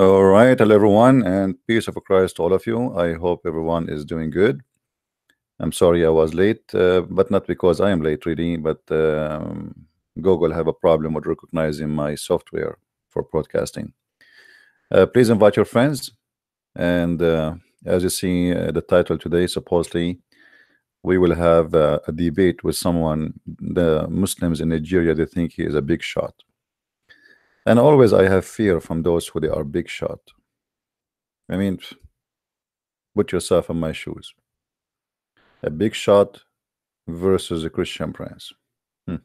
All right, hello everyone, and peace of Christ to all of you. I hope everyone is doing good. I'm sorry I was late, uh, but not because I am late, really, but um, Google have a problem with recognizing my software for broadcasting. Uh, please invite your friends, and uh, as you see uh, the title today, supposedly we will have uh, a debate with someone. The Muslims in Nigeria they think he is a big shot. And always I have fear from those who they are big shot. I mean, put yourself in my shoes. A big shot versus a Christian prince. Hmm.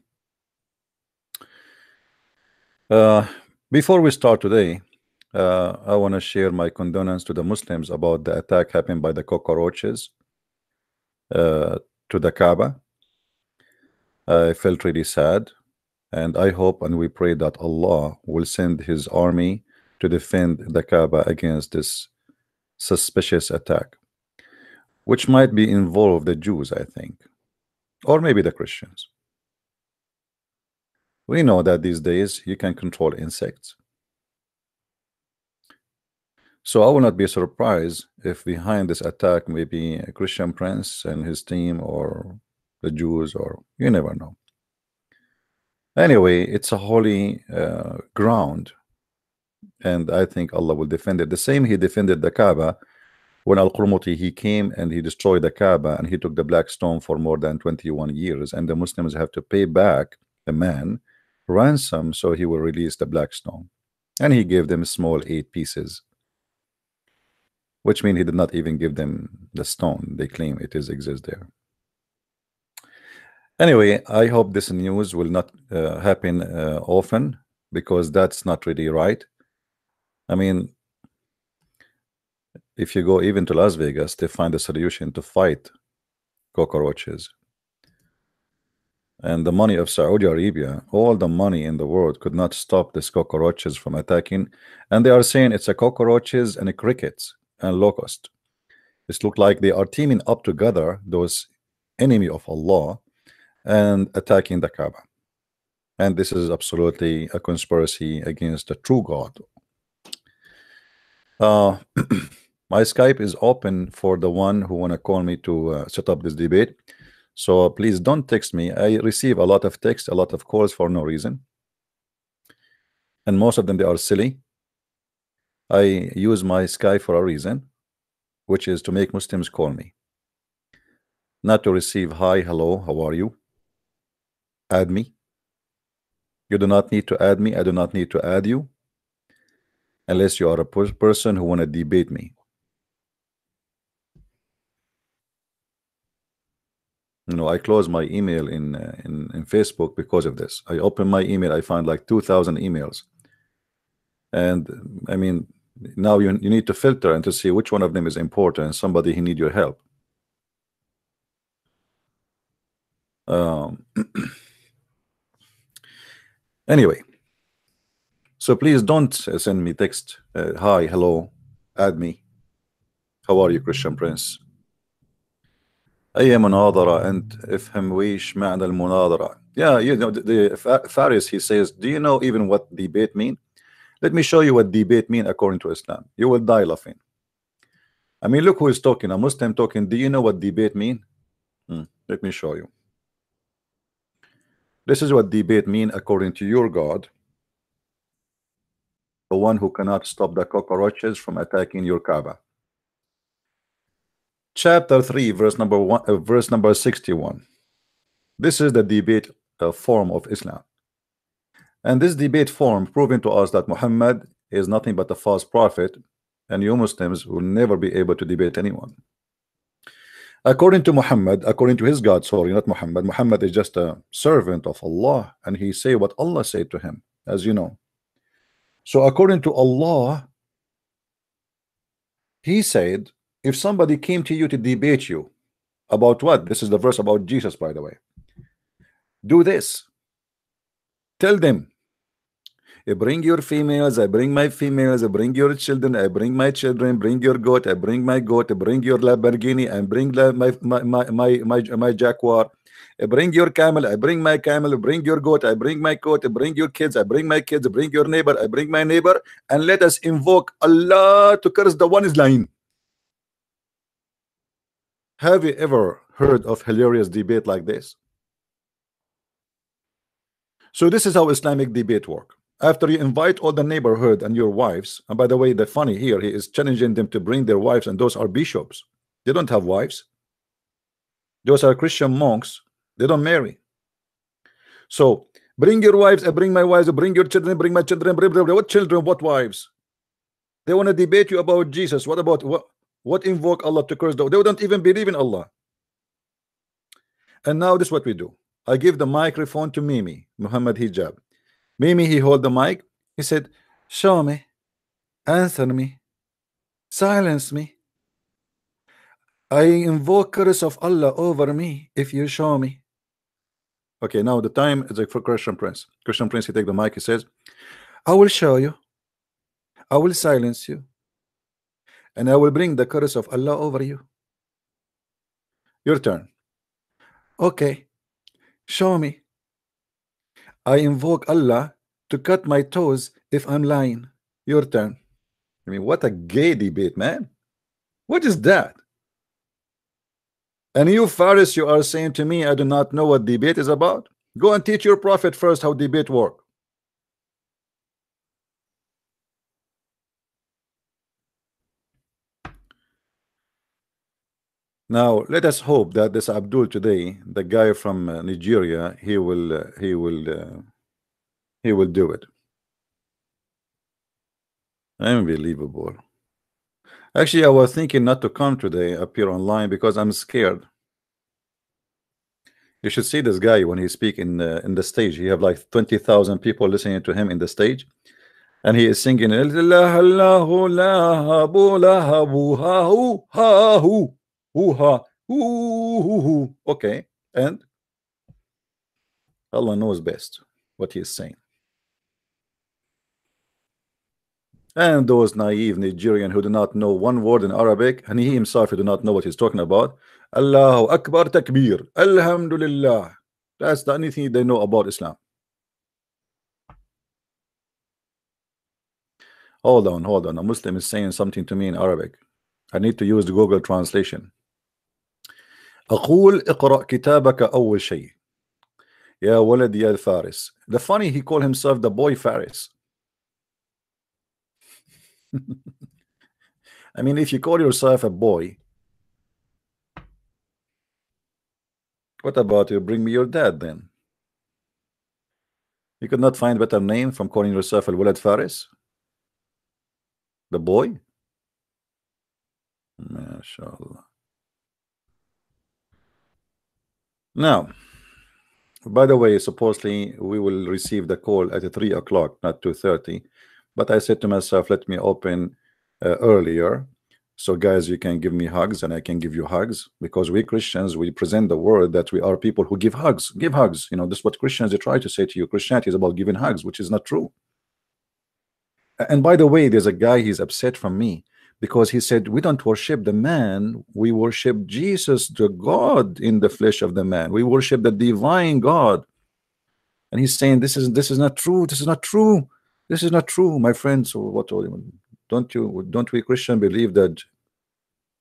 Uh, before we start today, uh, I want to share my condolence to the Muslims about the attack happened by the cockroaches uh, to the Kaaba. I felt really sad and I hope and we pray that Allah will send his army to defend the Kaaba against this suspicious attack which might be involve the Jews I think or maybe the Christians. We know that these days you can control insects. So I will not be surprised if behind this attack may be a Christian prince and his team or the Jews or you never know Anyway, it's a holy uh, ground, and I think Allah will defend it. The same He defended the Kaaba when Al Qurmuti he came and he destroyed the Kaaba and he took the black stone for more than 21 years, and the Muslims have to pay back the man ransom so he will release the black stone, and he gave them small eight pieces, which means he did not even give them the stone. They claim it is exists there. Anyway, I hope this news will not uh, happen uh, often because that's not really right. I mean, if you go even to Las Vegas, they find a solution to fight cockroaches. And the money of Saudi Arabia, all the money in the world could not stop these cockroaches from attacking. And they are saying it's a cockroaches and a crickets and locust. It look like they are teaming up together, those enemy of Allah, and attacking the Kaaba. And this is absolutely a conspiracy against the true God. Uh, my Skype is open for the one who want to call me to uh, set up this debate. So please don't text me. I receive a lot of texts, a lot of calls for no reason. And most of them, they are silly. I use my Skype for a reason, which is to make Muslims call me. Not to receive hi, hello, how are you? Add me. You do not need to add me. I do not need to add you unless you are a person who want to debate me. You know, I close my email in, uh, in in Facebook because of this. I open my email, I find like 2,000 emails, and I mean, now you you need to filter and to see which one of them is important somebody who need your help. Um, Anyway, so please don't send me text. Uh, hi, hello, add me. How are you, Christian Prince? أي مناظرة أنت افهم ويش معنى المناظرة yeah you know the, the Faris he says do you know even what debate mean let me show you what debate mean according to Islam you will die laughing I mean look who is talking a Muslim talking do you know what debate mean hmm. let me show you this is what debate mean according to your God. The one who cannot stop the cockroaches from attacking your Kaaba. Chapter 3, verse number one, uh, verse number 61. This is the debate uh, form of Islam. And this debate form proving to us that Muhammad is nothing but a false prophet, and you Muslims will never be able to debate anyone according to Muhammad according to his God sorry not Muhammad. Muhammad is just a servant of Allah and he say what Allah said to him as you know. So according to Allah he said if somebody came to you to debate you about what this is the verse about Jesus by the way do this. Tell them bring your females I bring my females I bring your children I bring my children bring your goat I bring my goat bring your Lamborghini and bring my my my my my, my Jaguar bring your camel I bring my camel bring your goat I bring my goat bring your kids I bring my kids bring your neighbor I bring my neighbor and let us invoke Allah to curse the one is lying have you ever heard of hilarious debate like this so this is how Islamic debate work after you invite all the neighborhood and your wives and by the way the funny here he is challenging them to bring their wives and those are bishops. They don't have wives. Those are Christian monks. They don't marry. So bring your wives I bring my wives bring your children bring my children bring, bring, what children what wives? They want to debate you about Jesus. What about what what invoke Allah to curse they don't even believe in Allah. And now this is what we do. I give the microphone to Mimi Muhammad Hijab Mimi, he hold the mic. He said, show me, answer me, silence me. I invoke curse of Allah over me if you show me. Okay, now the time is like for Christian Prince. Christian Prince, he take the mic, he says, I will show you, I will silence you, and I will bring the curse of Allah over you. Your turn. Okay, show me. I invoke Allah to cut my toes if I'm lying. Your turn. I mean, what a gay debate, man. What is that? And you, Faris, you are saying to me, I do not know what debate is about. Go and teach your prophet first how debate work. Now let us hope that this Abdul today, the guy from uh, Nigeria, he will uh, he will uh, he will do it. Unbelievable. Actually, I was thinking not to come today appear online because I'm scared. You should see this guy when he speak in uh, in the stage. He have like twenty thousand people listening to him in the stage, and he is singing. Hoo-ha. Ooh, okay. And Allah knows best what he is saying. And those naive Nigerian who do not know one word in Arabic, and he himself who do not know what he's talking about. Allahu Akbar Takbir. Alhamdulillah. That's the only thing they know about Islam. Hold on, hold on. A Muslim is saying something to me in Arabic. I need to use the Google translation. أقول اقرأ كتابك أول شيء يا ولد يا الفارس the funny he called himself the boy Faris I mean if you call yourself a boy what about you bring me your dad then you could not find better name from calling yourself al-walad Faris the boy MashaAllah Now, by the way, supposedly we will receive the call at 3 o'clock, not 2.30. But I said to myself, let me open uh, earlier. So guys, you can give me hugs and I can give you hugs because we Christians, we present the word that we are people who give hugs, give hugs. You know, this is what Christians, they try to say to you. Christianity is about giving hugs, which is not true. And by the way, there's a guy, he's upset from me because he said we don't worship the man we worship Jesus the God in the flesh of the man. We worship the divine God. And he's saying this is this is not true this is not true this is not true my friends so what don't you don't we Christian believe that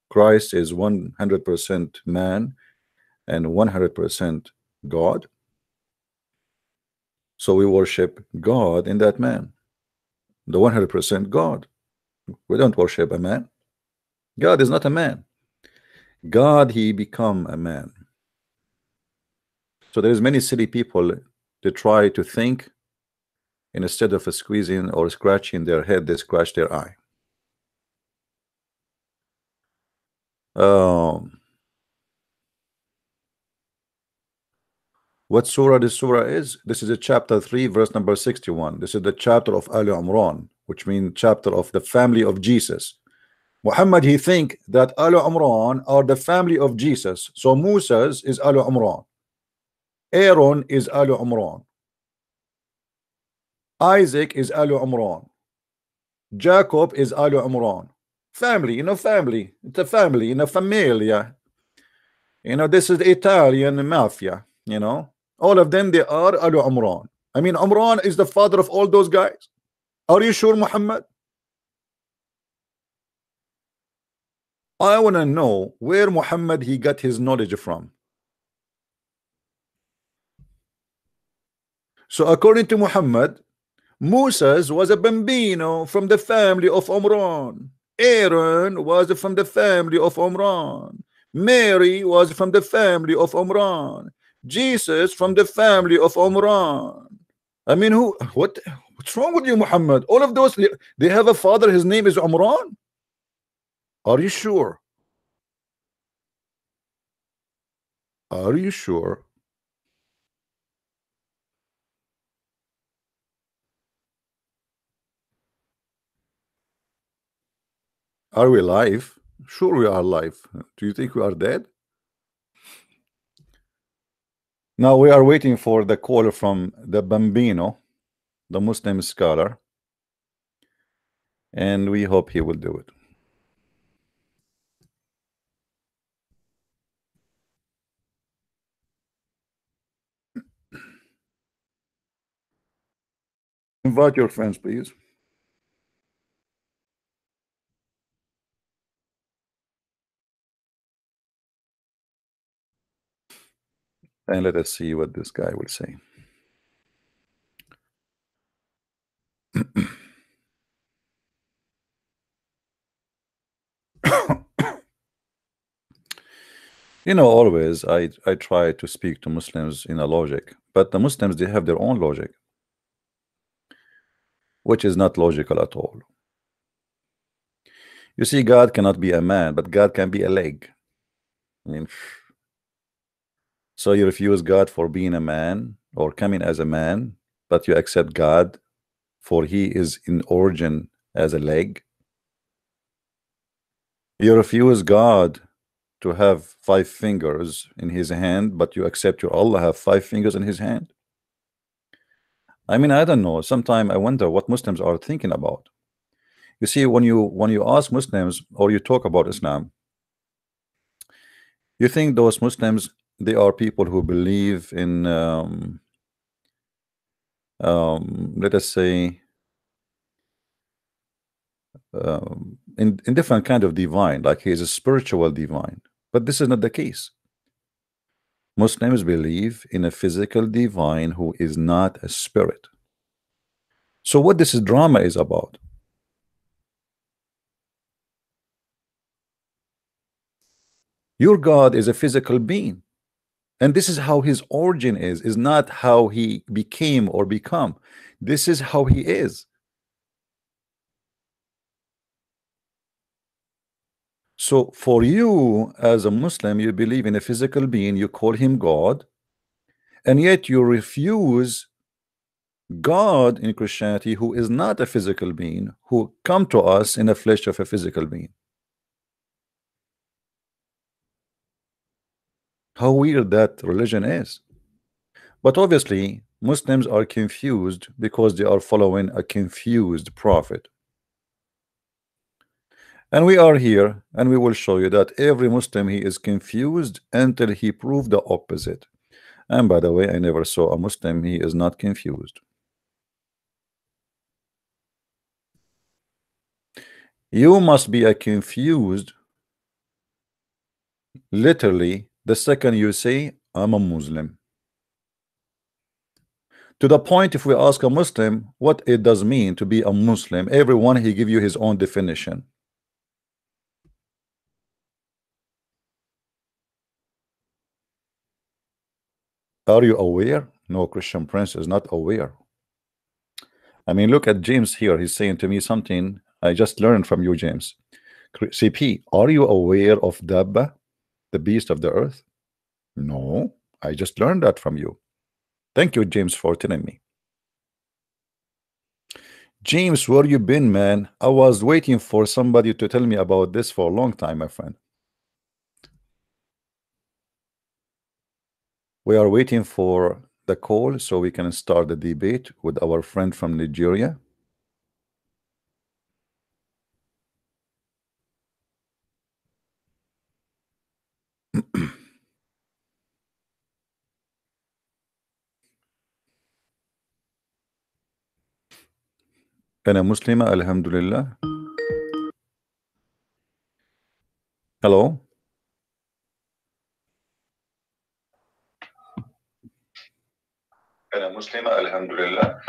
Christ is 100% man and 100% God? So we worship God in that man the 100% God we don't worship a man. God is not a man. God, he become a man. So there's many silly people to try to think instead of squeezing or scratching their head, they scratch their eye. Um, what surah this surah is? This is a chapter 3, verse number 61. This is the chapter of Ali Imran which means chapter of the family of Jesus. Muhammad he think that Al Imran are the family of Jesus. So Musa's is Al Imran. Aaron is Al Imran. Isaac is Alu Umran. Jacob is Alu Umran. Family, you know, family. It's a family, you know, familia. You know, this is Italian mafia, you know. All of them, they are Alu Umran. I mean, Umran is the father of all those guys. Are you sure, Muhammad? I want to know where Muhammad he got his knowledge from. So according to Muhammad, Moses was a bambino from the family of Omran. Aaron was from the family of Omran. Mary was from the family of Omran. Jesus from the family of Omran. I mean, who? What? What's wrong with you, Muhammad? All of those, they have a father. His name is Omran. Are you sure? Are you sure? Are we alive? Sure, we are alive. Do you think we are dead? Now we are waiting for the call from the Bambino, the Muslim scholar, and we hope he will do it. Invite your friends, please. And let us see what this guy will say. you know always I I try to speak to Muslims in a logic but the Muslims they have their own logic which is not logical at all you see God cannot be a man but God can be a leg I mean so you refuse God for being a man or coming as a man but you accept God for he is in origin as a leg? You refuse God to have five fingers in his hand but you accept your Allah have five fingers in his hand? I mean I don't know. Sometimes I wonder what Muslims are thinking about. You see when you when you ask Muslims or you talk about Islam you think those Muslims they are people who believe in um, um, let us say um, in, in different kind of divine like he is a spiritual divine. But this is not the case. Muslims believe in a physical divine who is not a spirit. So what this drama is about? Your God is a physical being and this is how his origin is is not how he became or become. This is how he is. So for you as a Muslim you believe in a physical being you call him God and yet you refuse God in Christianity who is not a physical being who come to us in the flesh of a physical being how weird that religion is. But obviously Muslims are confused because they are following a confused prophet. And we are here and we will show you that every Muslim he is confused until he proved the opposite. And by the way I never saw a Muslim he is not confused. You must be a confused literally the second you say I'm a Muslim. To the point if we ask a Muslim what it does mean to be a Muslim everyone he give you his own definition. Are you aware? No Christian Prince is not aware. I mean look at James here. He's saying to me something I just learned from you James. CP are you aware of Dabba the beast of the earth? No I just learned that from you. Thank you James for telling me. James where you been man? I was waiting for somebody to tell me about this for a long time my friend. We are waiting for the call so we can start the debate with our friend from Nigeria? أنا مسلمة الحمد لله. Hello. أنا مسلمة الحمد لله.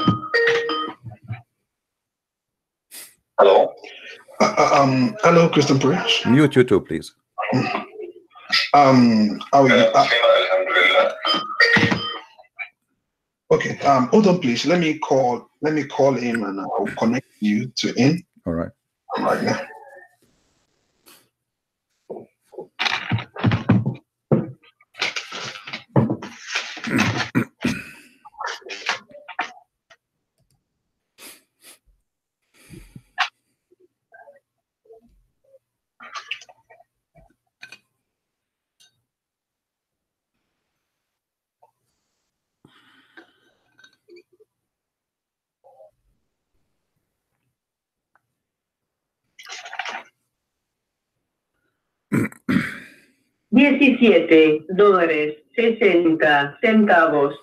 Hello. Uh, um, hello, Christian Prince. Mute you too, please. Um, how are you? أنا Uh, مسلمة okay. Um, hold on, please. Let me call. Let me call him, and I'll connect you to him All right. All right now. Diecisiete dólares sesenta centavos.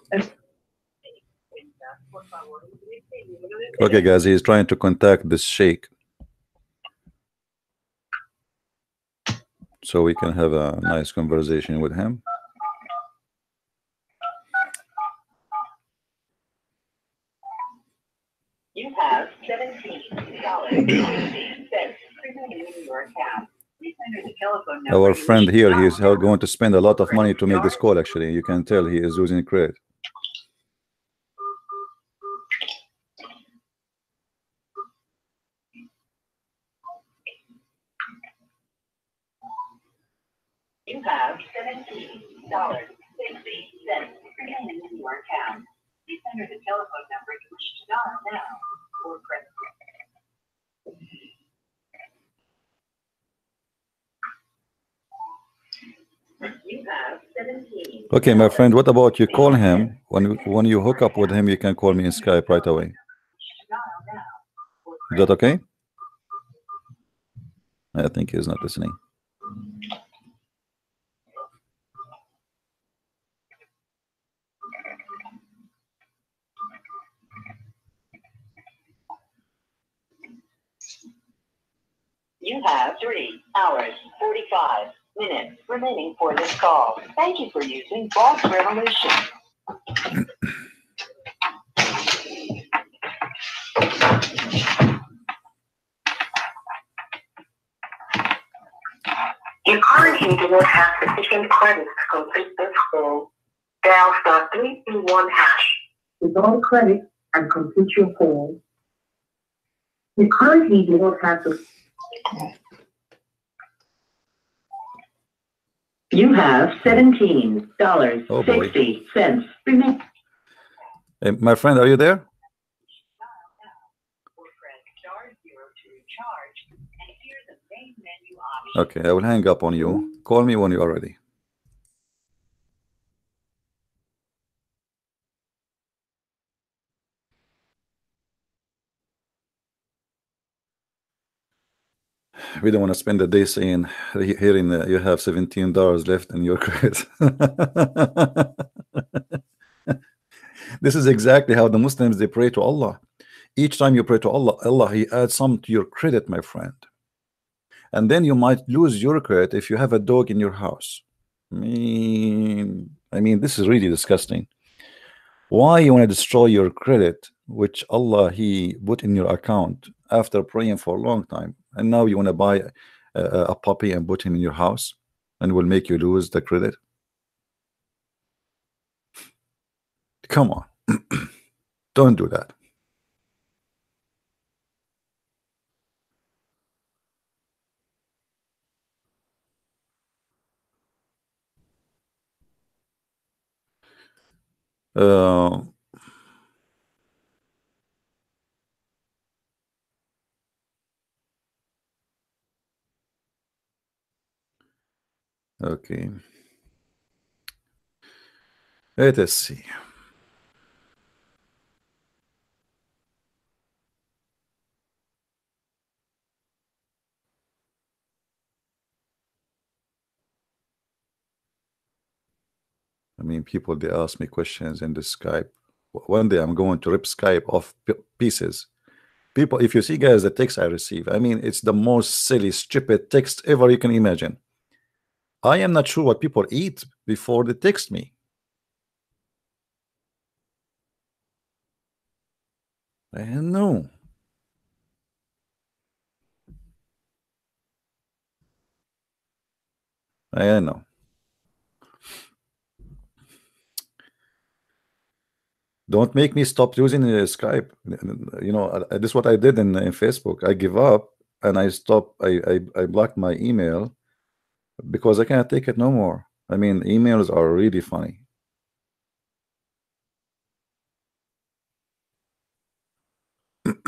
Okay, guys, he's trying to contact this sheikh. So we can have a nice conversation with him. You have seventeen dollars fifty cents in your account. Please enter the telephone number. Our friend here, to he is going to spend a lot of money to make this call. Actually, you can tell he is using credit. You have seventeen dollars sixty cents remaining in your account. Please enter the telephone number you wish to dial now or press. You have seventeen. Okay, my friend, what about you call him when when you hook up with him? You can call me in Skype right away. Is that okay? I think he's not listening. You have three hours, forty-five minutes remaining for this call. Thank you for using Boss Revolution. You currently do not have sufficient credits to complete this call. Dial star three two one hash. With all credits and complete your call. You currently do not have the You have seventeen dollars Oh, sixty cents remaining. Hey, my friend, are you there? Okay, I will hang up on you. Call me when you are ready. We don't want to spend the day saying he- hearing that you have seventeen dollars left in your credit. this is exactly how the Muslims they pray to Allah. Each time you pray to Allah, Allah He adds some to your credit, my friend and then you might lose your credit if you have a dog in your house. I mean, I mean, this is really disgusting. Why you want to destroy your credit, which Allah He put in your account after praying for a long time, and now you want to buy a, a, puppy and put him in your house, and will make you lose the credit? Come on, don't do that. Uh, Okay. Let us see. I mean, people they ask me questions in the Skype. One day I'm going to rip Skype off pieces. People, if you see guys the text I receive, I mean, it's the most silly, stupid text ever you can imagine. I am not sure what people eat before they text me. I know. I know. Don't make me stop using uh, Skype. You know, uh, this is what I did in, in Facebook. I give up and I stop. I, I I blocked my email because I can't take it no more. I mean, emails are really funny.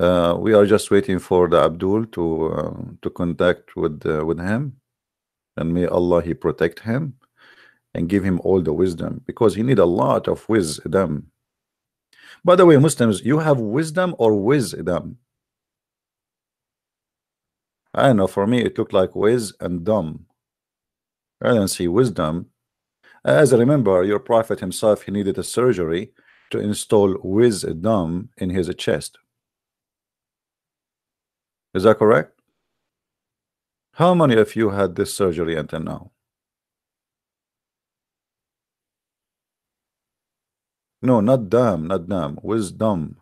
uh, we are just waiting for the Abdul to uh, to contact with uh, with him, and may Allah He protect him and give him all the wisdom because he need a lot of wisdom. By the way, Muslims, you have wisdom or wisdom? I don't know. For me, it looked like whiz and dumb. I don't see wisdom. As I remember, your prophet himself, he needed a surgery to install wisdom in his chest. Is that correct? How many of you had this surgery until now? No, not dumb, not damn. Wisdom.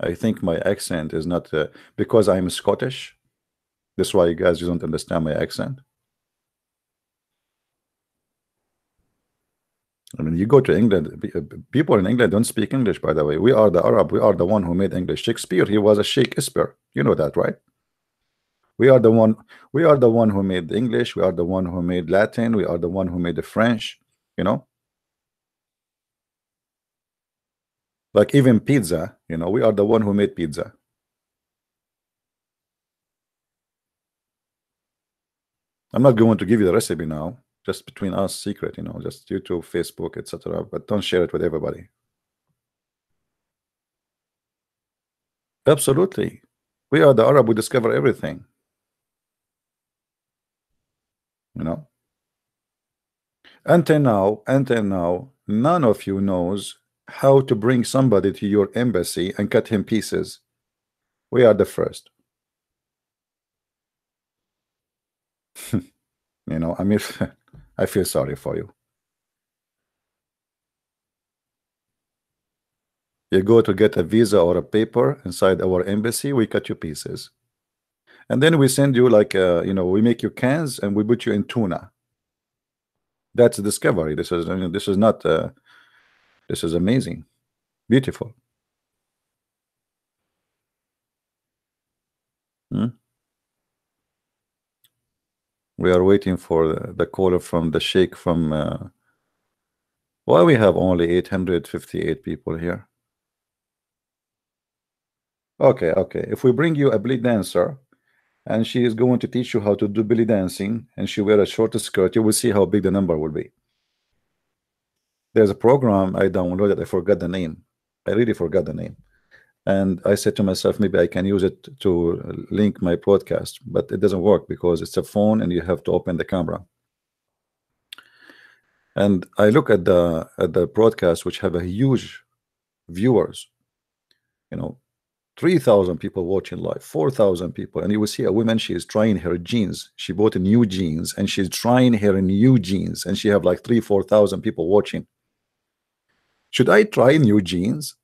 I think my accent is not uh, because I'm Scottish. That's why you guys don't understand my accent. I mean, you go to England, uh, people in England don't speak English, by the way. We are the Arab, we are the one who made English. Shakespeare, he was a Shakespeare. You know that, right? We are the one, we are the one who made English, we are the one who made Latin, we are the one who made the French, you know. Like even pizza, you know, we are the one who made pizza. I'm not going to give you the recipe now, just between us, secret, you know, just YouTube, Facebook, etc. But don't share it with everybody. Absolutely. We are the Arab, we discover everything. You know? Until now, until now, none of you knows how to bring somebody to your embassy and cut him pieces. We are the first. you know, I mean, I feel sorry for you. You go to get a visa or a paper inside our embassy, we cut you pieces. And then we send you like, uh, you know, we make you cans and we put you in tuna. That's discovery. This is, I mean, this is not uh, this is amazing. Beautiful. Hmm? We are waiting for the, caller from the Sheikh from uh, why we have only 858 people here. Okay, okay. If we bring you a belly dancer and she is going to teach you how to do belly dancing and she wear a short skirt, you will see how big the number will be there's a program I downloaded. I forgot the name. I really forgot the name. And I said to myself, maybe I can use it to link my podcast, but it doesn't work because it's a phone and you have to open the camera. And I look at the at the broadcast, which have a huge viewers, you know, 3,000 people watching live, 4,000 people. And you will see a woman, she is trying her jeans. She bought a new jeans and she's trying her new jeans. And she have like three, 4,000 people watching. Should I try new jeans?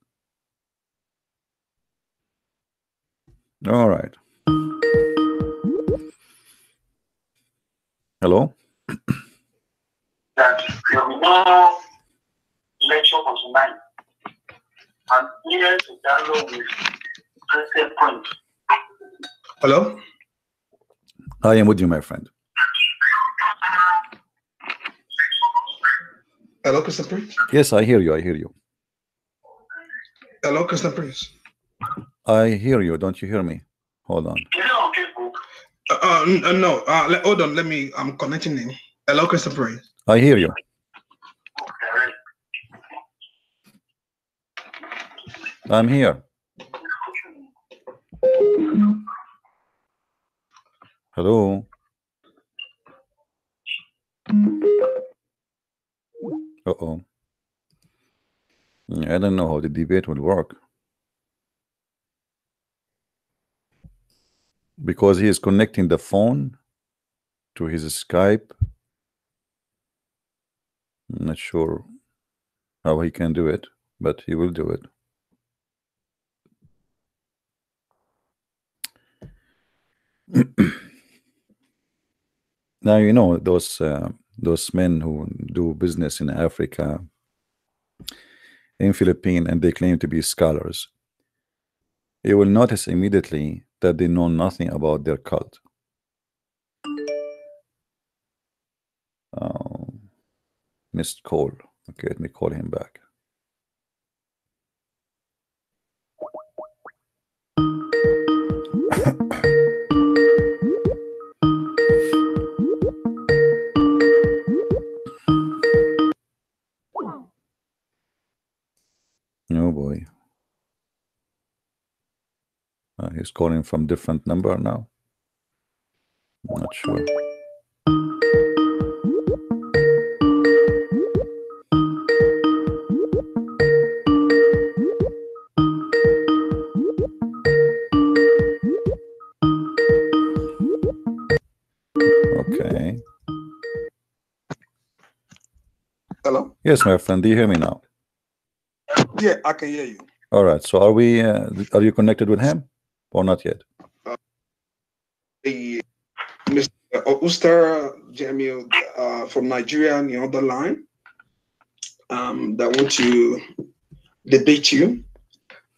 All right. Hello? that there will lecture for tonight. I'm here to dialogue with President Point. Hello? I am with you, my friend. Hello, Christian Priest. Yes, I hear you. I hear you. Hello, Christian Priest. I hear you. Don't you hear me? Hold on. Is it on Facebook? Uh, uh, uh, no, uh, le- hold on. Let me. I'm connecting him. Hello, Christian Priest. I hear you. I'm here. Hello. Uh-oh. I don't know how the debate will work. Because he is connecting the phone to his Skype. I'm not sure how he can do it, but he will do it. now you know those uh, those men who do business in Africa in Philippines and they claim to be scholars you will notice immediately that they know nothing about their cult. Um, oh, missed call okay let me call him back he's calling from different number now. I'm not sure. Okay. Hello? Yes, my friend. Do you hear me now? Yeah, I can hear you. All right. So are we? Uh, are you connected with him, or not yet? The Mr. Ustaz Jamiu uh, from Nigeria on the other line um, that want to debate you.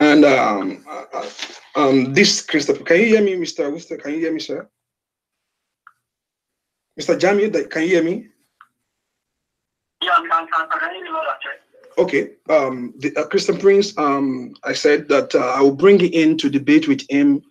And um, uh, uh, um, this Christopher, can you hear me, Mr. Ustaz? Can you hear me, sir? Mr. Jamiu, can you hear me? Yeah, I can, can, can you know that, right? Okay, um, the, uh, Christian Prince, um, I said that uh, I will bring you in to debate with him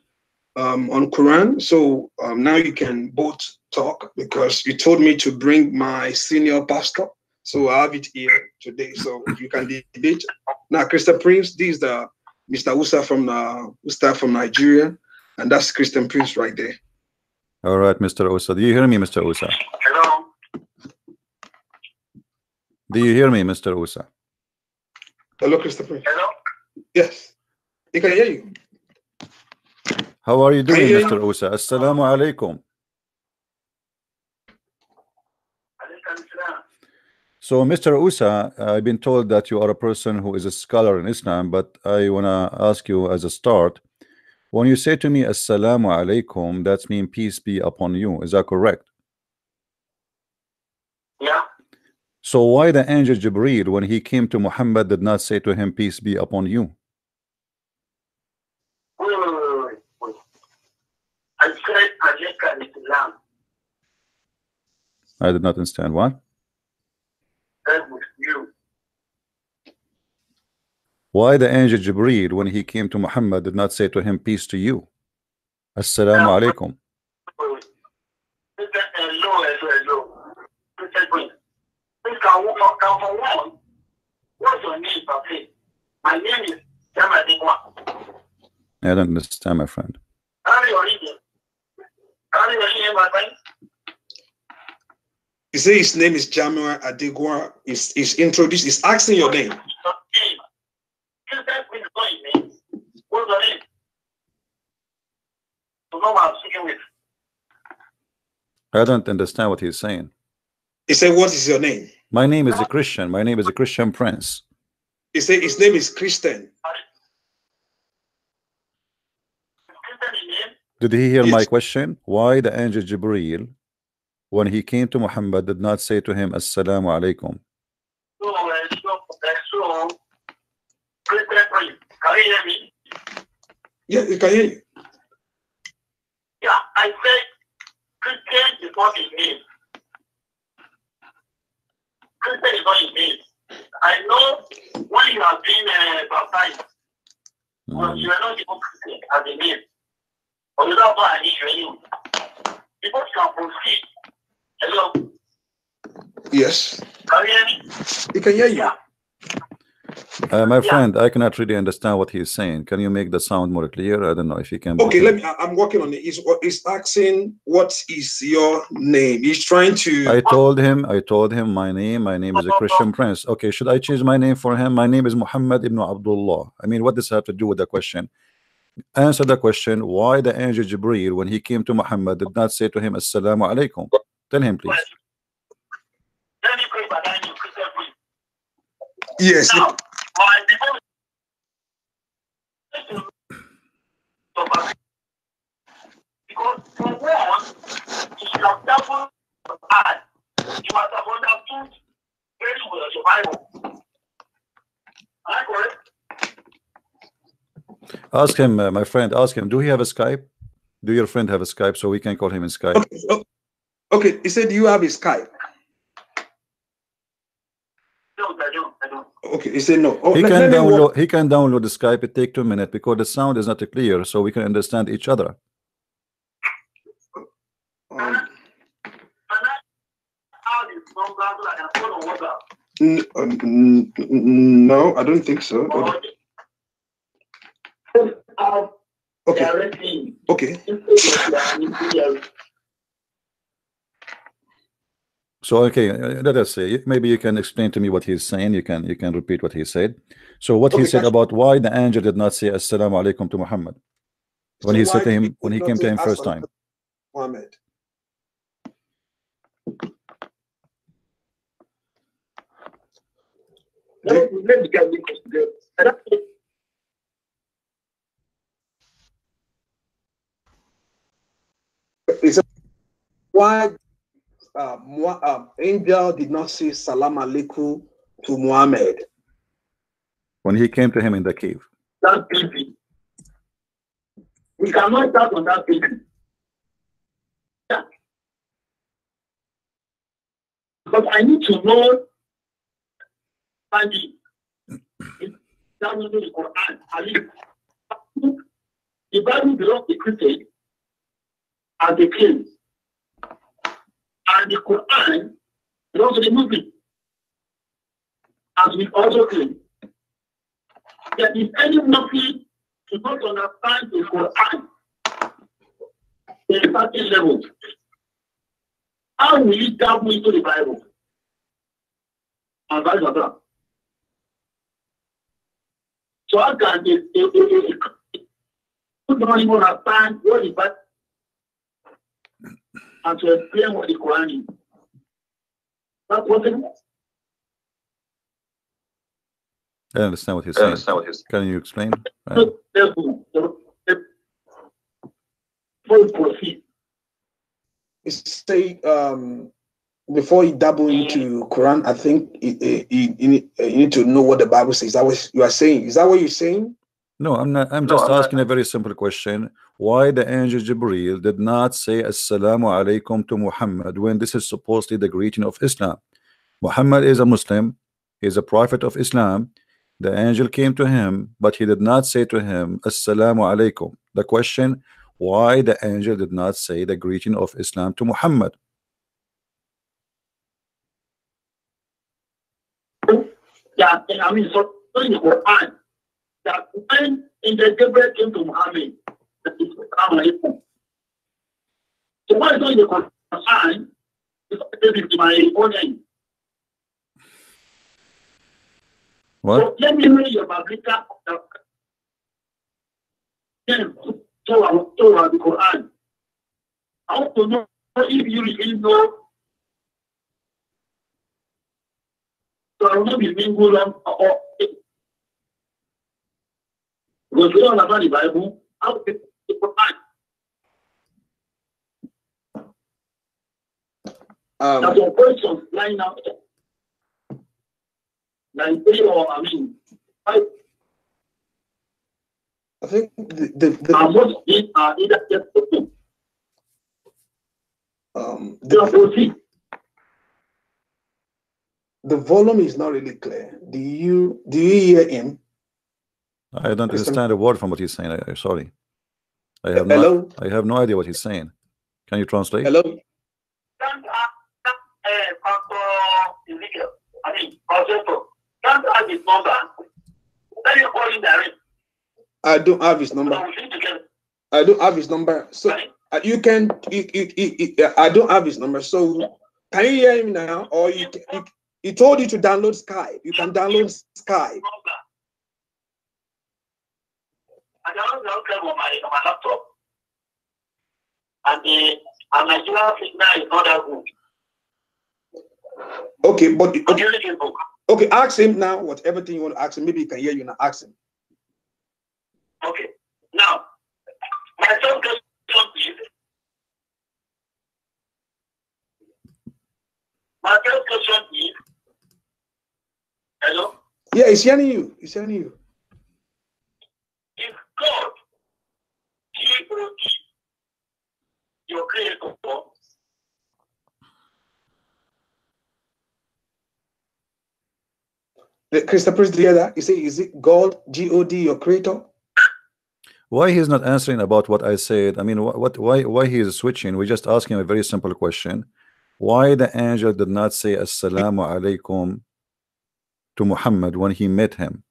um, on Quran. So um, now you can both talk because you told me to bring my senior pastor. So I have it here today. So you can debate. Now, Christian Prince, this is the Mr. Usa from uh, Usta from Nigeria, and that's Christian Prince right there. All right, Mr. Osa. Do you hear me, Mr. Osa? Hello? Do you hear me, Mr. Osa? Hello, Christopher. Hello? Yes, he can hear you. How are you doing, you. Mr. Osa? Assalamu alaikum. Alaikum. So, Mr. Usa, I've been told that you are a person who is a scholar in Islam, but I want to ask you as a start, when you say to me, Assalamu alaikum, that's mean peace be upon you. Is that correct? Yeah? So why the angel Jibreel, when he came to Muhammad, did not say to him, peace be upon you? Wait, wait, wait, wait, wait. I said Alaikum Islam. I did not understand. What? That was you. Why the angel Jibreel, when he came to Muhammad, did not say to him, peace to you? Assalamu alaikum. This can walk up down. What's your name, Papi? My name is Jama Dekwa. I don't understand, my friend. How are you reading? How are you my friend? He say his name is Jamiu Adegunwa. Is is introduced. Is asking your name. Christian Queen is not your name. What's your name? To know what I'm speaking with. I don't understand what he's saying. He said, "What is your name?" My name is a Christian. My name is a Christian prince. He said, "His name is Christian." Christian is name? Did he hear my question? Why the angel Jibreel, when he came to Muhammad, did not say to him, Assalamu alaikum? You? Yeah, he can hear you. Yeah, I said Christian is not his name. Christian is not his name. I know when you have been uh, baptized, but Hmm. you are not even Christian as a name. But you don't buy an issue anyway. People can proceed. Hello, Yes, can you hear me? he can hear you. Yeah. Uh, my Yeah. friend, I cannot really understand what he's saying. Can you make the sound more clear? I don't know if you can. Okay, let me. I'm working on it. He's, he's asking, "What is your name?" He's trying to. I told him, I told him my name, my name is a Christian prince. Okay, should I change my name for him? My name is Muhammad ibn Abdullah. I mean, what does have to do with the question? Answer the question. Why the angel Jibreel, when he came to Muhammad, did not say to him, Assalamu alaikum? Tell him, please. Let me pray for that you Christian priest. Yes. Now, my before because for one, you should have doubled your. You must have understood very well your Bible. Am I correct? Ask him, uh, my friend, ask him, do he have a Skype? Do your friend have a Skype so we can call him in Skype? Okay. Okay. He said, "Do you have a Skype?" No, I don't. I don't. Okay. He said, "No." Oh, He let- can let download he can download the Skype. It take two minutes because the sound is not clear, so we can understand each other. um, Can I have his number so that I can phone on WhatsApp? n- um, no, I don't think so. Okay. Okay. directly. Okay. So okay, uh, let us say maybe you can explain to me what he's saying. You can you can repeat what he said. So what he said about why the angel did not say Assalamu alaikum to Muhammad when So he said to him when he came to him first time. Muhammad. Let me let me get this together. He said, why uh, Mu- um, angel did not say salam alaikum to Muhammad? When he came to him in the cave. That's easy. We cannot start on that basis. Yeah. But I need to know Andy, that will be the Quran. The Bible belongs to Christians as they claim. And the Quran belongs to the Muslim. As we also claim. That if any Muslim do not understand the Quran a certain level, how will he dabble into the Bible? And vice versa. So how can a, a, a, a, a man even understand what the Bible and to explain what the Quran is? That's what it is. I understand what he's saying. Can you explain? Uh, So, therefore, the- the- before we proceed, He say um, before you dabble into Quran, I think you, you, you, need, you need to know what the Bible says. Is that what you are saying? Is that what you're saying? No, I'm not. I'm No, just I'm not. asking a very simple question. Why the angel Jibreel did not say Assalamu alaikum to Muhammad when this is supposedly the greeting of Islam? Muhammad is a Muslim. He is a prophet of Islam. The angel came to him, but he did not say to him Assalamu alaikum. The question: Why the angel did not say the greeting of Islam to Muhammad? that I mean, so in the Quran, that when in the Gabriel came to Muhammad, that is alaikum. So what is not in the? This is my own name. What? So let me read your Then, so I so I the Quran. I want to know if you really know. So I will not be mingled on or because we don't understand the Bible. How the Quran? That's Um, your questions lying out there. Like or I mean, five I think the, the, the, and most of these are either just open. um, the, the volume is not really clear. Do you do you hear him? I don't understand a word from what he's saying. I, I'm sorry. I have no. I have no idea what he's saying. Can you translate? hello. Can't ask uh, Pastor Ezekiel, I mean, Pastor, can't ask his number Let me call him direct. I don't have his So number. we think together. I don't have his number. So Right? uh, you can. You, you, you, you- I don't have his number. So can you hear him now? Or you, can- you he told you to download Skype. You can download Skype. I download the on my, on my laptop. And the and Nigeria signal is not that good. Okay, but okay, okay, ask him now. Whatever thing you want to ask him, maybe he can hear you now. Ask him. Okay. Now, my question is my first question is hello? Yeah, he's hearing you. He's hearing you. Is God G-O-D your creator? The Christopher Prince, do you hear that? You say, is it God, G O D, your creator? Why he's not answering about what I said? I mean, what, what why why he is switching? We just ask him a very simple question. Why the angel did not say assalamu alaikum to Muhammad when he met him?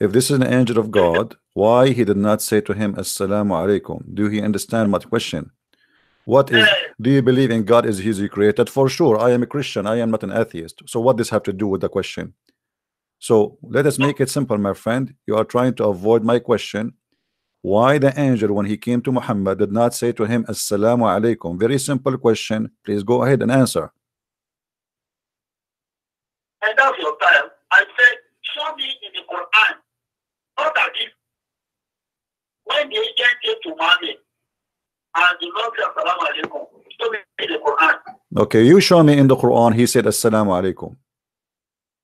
If this is an angel of God, why he did not say to him assalamu alaikum? Do he understand my question? What is do you believe in God is he created? For sure, I am a Christian, I am not an atheist. So what does have to do with the question? So let us make it simple, my friend. You are trying to avoid my question. Why the angel, when he came to Muhammad, did not say to him, Assalamu alaikum? Very simple question. Please go ahead and answer. And time. I said, show me in the Quran. Not that if when the agent came to Muhammad and the Lord said, Assalamu alaikum, show me the Quran. Okay, you show me in the Quran, he said, Assalamu alaikum.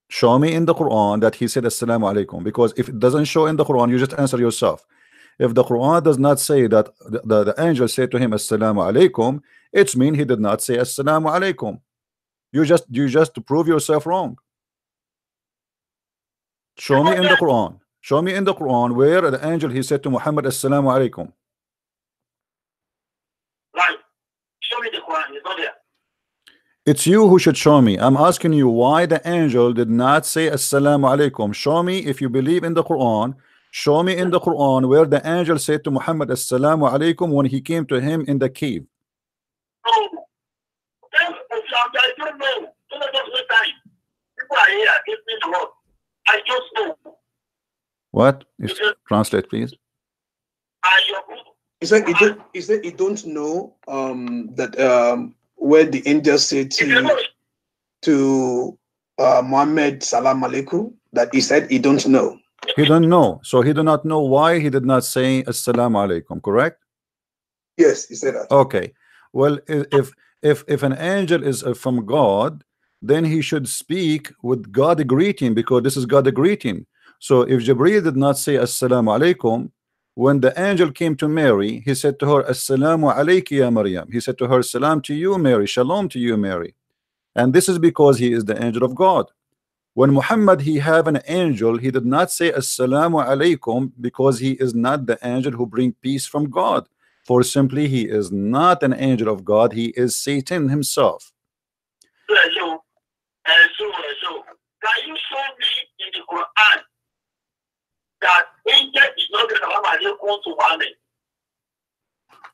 Show me in the Quran that he said, Assalamu alaikum. Because if it doesn't show in the Quran, you just answer yourself. If the Quran does not say that the, the, the angel said to him, Assalamu alaikum, it's mean he did not say Assalamu alaikum. You just you just prove yourself wrong. Show me in the Quran. Show me in the Quran where the angel he said to Muhammad Assalamu alaikum. Right. Show me the Quran. It's not there. It's you who should show me. I'm asking you why the angel did not say Assalamu alaikum. Show me if you believe in the Quran. Show me in the Quran where the angel said to Muhammad Assalamu alaikum when he came to him in the cave. No. Then, if you I don't know. Don't let us waste are here against me the Lord. I just know. What? Is- Translate, please. I. He said he don't he said he don't know um that um where the angel said If you know to it, to uh Muhammad Salam Alaikum that he said he don't know. He don't know. So he do not know why he did not say Assalamu alaikum, correct? Yes, he said that. Okay. Well, if if if an angel is uh, from God, then he should speak with God greeting because this is God greeting. So if Jibreel did not say Assalamu alaikum, when the angel came to Mary, he said to her, Assalamu alayki ya Maryam. He said to her, Salam to you, Mary, Shalom to you, Mary. And this is because he is the angel of God. When Muhammad he have an angel, he did not say Assalamu alaikum because he is not the angel who bring peace from God. For simply he is not an angel of God, he is Satan himself. Can you show me in the Quran that angel is not to?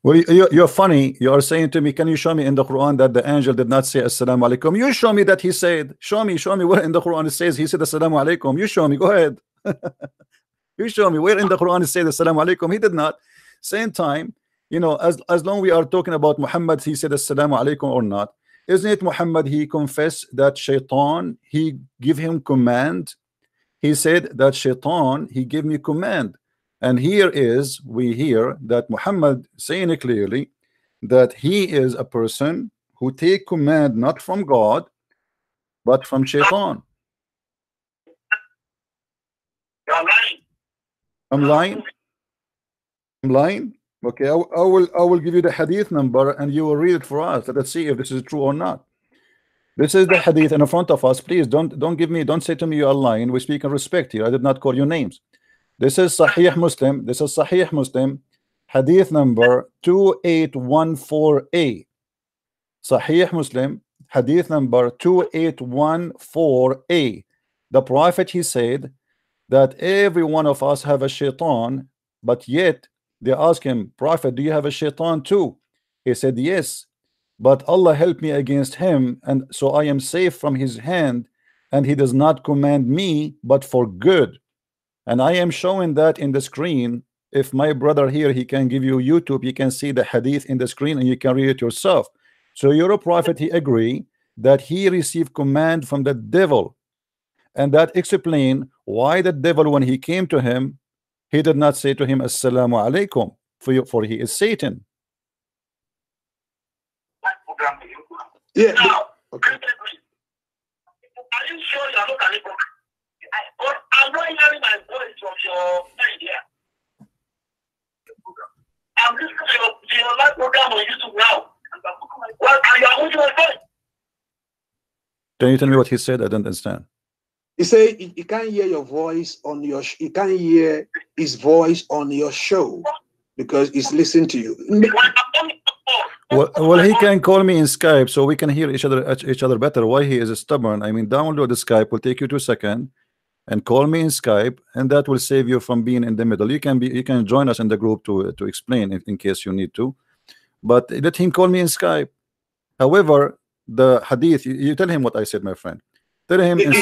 Well, you- you're funny. You are saying to me, can you show me in the Quran that the angel did not say Assalamu alaikum? You show me that he said, show me, show me where in the Quran it says he said Assalamu alaikum. You show me, go ahead. you show me where in the Quran it says Assalamu alaikum. He did not. Same time, you know, as, as long we are talking about Muhammad, he said Assalamu alaikum or not. Isn't it Muhammad? He confessed that Shaitan, he give him command. He said that Shaitan, he gave me command. And here is we hear that Muhammad saying it clearly that he is a person who take command not from God but from Shaitan. I'm lying. I'm lying. Okay, I, I will I will give you the hadith number and you will read it for us. Let's see if this is true or not. This is the hadith in front of us. Please don't don't give me don't say to me you are lying. We speak in respect here. I did not call you names. This is Sahih Muslim. This is Sahih Muslim. Hadith number 2814a. Sahih Muslim. Hadith number 2814a. The Prophet he said that every one of us have a shaitan, but yet they ask him, Prophet, do you have a shaitan too? He said, Yes, but Allah help me against him, and so I am safe from his hand, and he does not command me, but for good. And I am showing that in the screen. If my brother here, he can give you YouTube, you can see the hadith in the screen and you can read it yourself. So you're a prophet, he agree that he received command from the devil. And that explain why the devil, when he came to him, he did not say to him, Assalamu alaikum, for, you, for he is Satan. Yeah. Now, Okay. are you sure you are not an hypocrite? I, I'm not hearing my voice from your side here. I'm listening to your, to your live program on YouTube now. Well, and you are holding my voice. Can you tell me what he said? I don't understand. He say he, he can't hear your voice on your. Sh- he can't hear his voice on your show because he's listening to you. When I'm coming to Well, well, he can call me in Skype so we can hear each other each other better. Why he is stubborn? I mean, download the Skype will take you two seconds, and call me in Skype, and that will save you from being in the middle. You can be you can join us in the group to to explain in, in case you need to, but let him call me in Skype. However, the hadith you, you tell him what I said, my friend. Tell him in,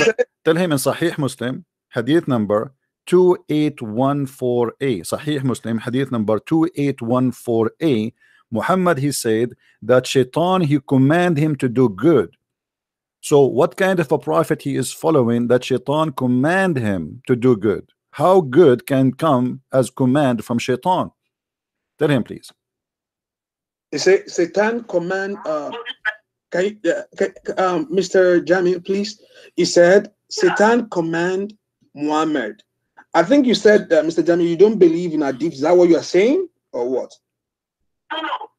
tell him in Sahih Muslim, hadith number 2814a. Sahih Muslim, hadith number 2814a. Muhammad, he said that Shaitan, he command him to do good. So what kind of a prophet he is following that Shaitan command him to do good? How good can come as command from Shaitan? Tell him, please. he say Satan command. Uh, can uh, can, um, Mr. Jamiu, please? He said Satan command Muhammad. I think you said, uh, Mr. Jamiu, you don't believe in hadith. Is that what you are saying, or what? No, no.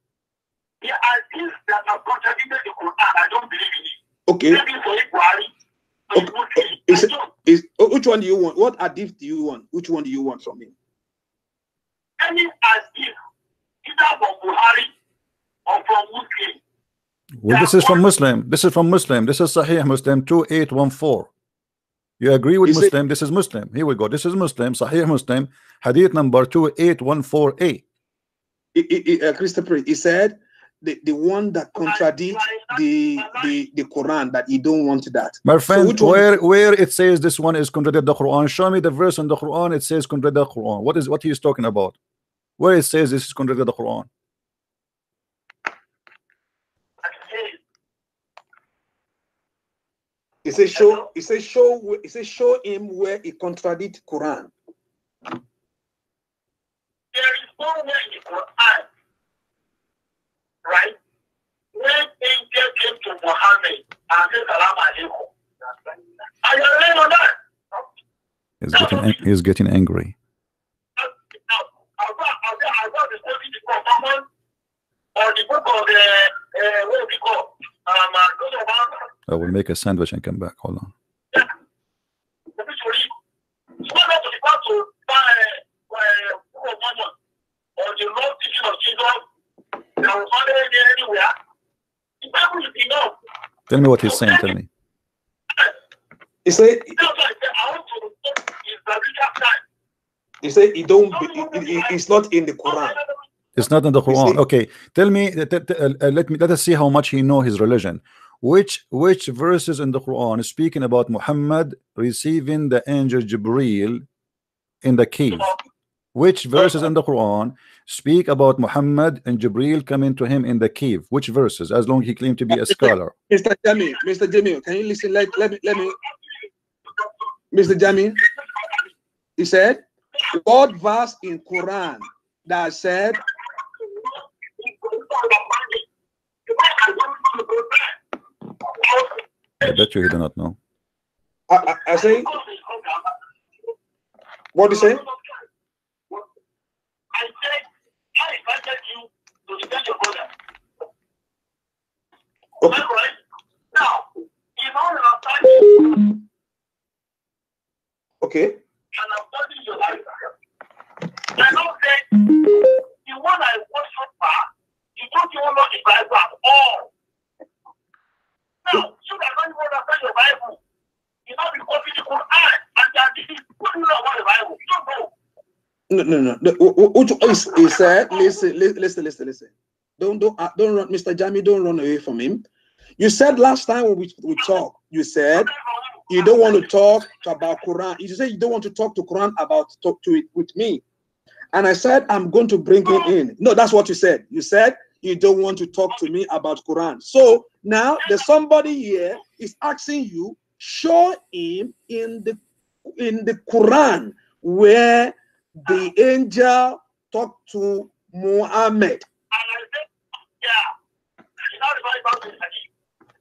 There are things that have contradicted the Quran. I don't believe in it. Okay. Maybe for Bukhari, Okay. Muslim. Oh, is I. Is oh, which one do you want? What hadith do you want? Which one do you want from him? Any as if either from Bukhari or from Muslim. Well, this is from Muslim. This is from Muslim. This is Sahih Muslim 2814. You agree with Is it- Muslim? This is Muslim. Here we go. This is Muslim. Sahih Muslim. Hadith number 2814a. Uh, Christopher, he said the, the one that contradicts the, the the Quran that you don't want that. My friend, which one- where where it says this one is contradict the Quran, show me the verse in the Quran. It says contradict the Quran. What is what he is talking about? Where it says this is contradict the Quran? He says show. He says show. wh- He says show him where he contradicts Quran. There is nowhere in the Quran, right? When angel came to Muhammad and said, Salam alaikum. Are you relying on that? He's getting ang- he's getting angry. I will make a sandwich and come back. Hold on. obituary. It's not up to the part to buy, book of Muhammad or the Lord teaching of Jesus that was not there anywhere. The Bible is enough. Tell me what he's saying. Tell me. He said. I want to stop his biblical time. He said he don't. Be, it- it- it's not in the Quran. It's not in the Quran. Okay, tell me. t- t- uh, uh, let me let us see how much he know his religion. Which which verses in the Quran is speaking about Muhammad receiving the angel Jibril in the cave? Which oh, verses in uh, the Quran speak about Muhammad and Jibril coming to him in the cave? Which verses? As long he claimed to be a scholar. Mr. Jamiu, Mr. Jamiu, can you listen? Let, let me let me. Mr. Jamiu, he said, what verse in Quran that said I bet you he do not know. I, I, I say what do you say? I said, I invited you to tell your brother. Okay. That's right. Now, in all our time, Okay. and I'm studying your life. I know that the one I watched so far, you don't even know the Bible at all. Now, you that don't even understand your Bible, you know, because it's the Quran, and they are the people who know no, no, no. no. Which is he said, listen, listen, listen, listen. Don't don't uh, don't run, Mr. Jamiu. Don't run away from him. You said last time when we, we talked, you said you don't want to talk about Quran. You said you don't want to talk to Quran about talk to it with me. And I said, I'm going to bring him in. No, that's what you said. You said you don't want to talk to me about Quran. So now there's somebody here is asking you, show him in the in the Quran where the angel talked to Muhammad.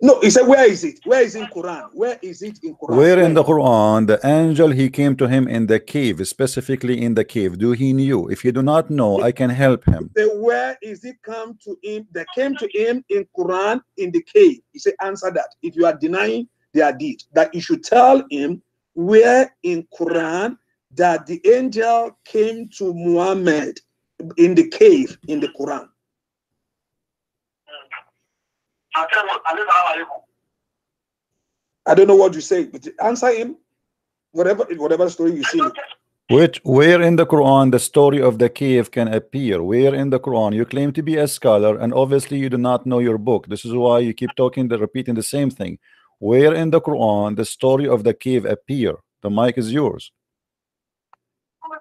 No, he said, where is it? Where is in Quran? Where is it in Quran? Where in the Quran the angel he came to him in the cave, specifically in the cave? Do he knew? If you do not know, I can help him. The where is it come to him? That came to him in Quran in the cave. He said, answer that. If you are denying their deed, that you should tell him where in Quran that the angel came to Muhammad in the cave in the Quran. I don't know what you say, but answer him. Whatever whatever story you see. Which where in the Quran the story of the cave can appear? Where in the Quran you claim to be a scholar and obviously you do not know your book. This is why you keep talking the repeating the same thing. Where in the Quran the story of the cave appear? The mic is yours.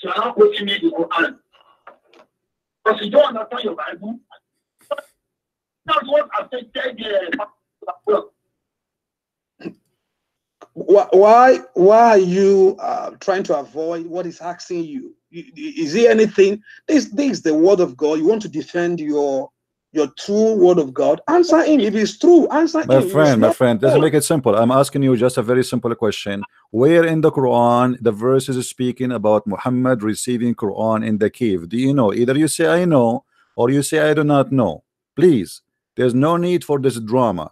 So I'm not quoting me the Quran. Because you don't understand your Bible, uh, why why are you uh, trying to avoid what is asking you? Is there anything? This this is the word of god. You want to defend your your true word of god answer him if it's true answer my him. friend my friend let's make it simple i'm asking you just a very simple question where in the quran the verse is speaking about muhammad receiving quran in the cave do you know either you say i know or you say i do not know please there's no need for this drama.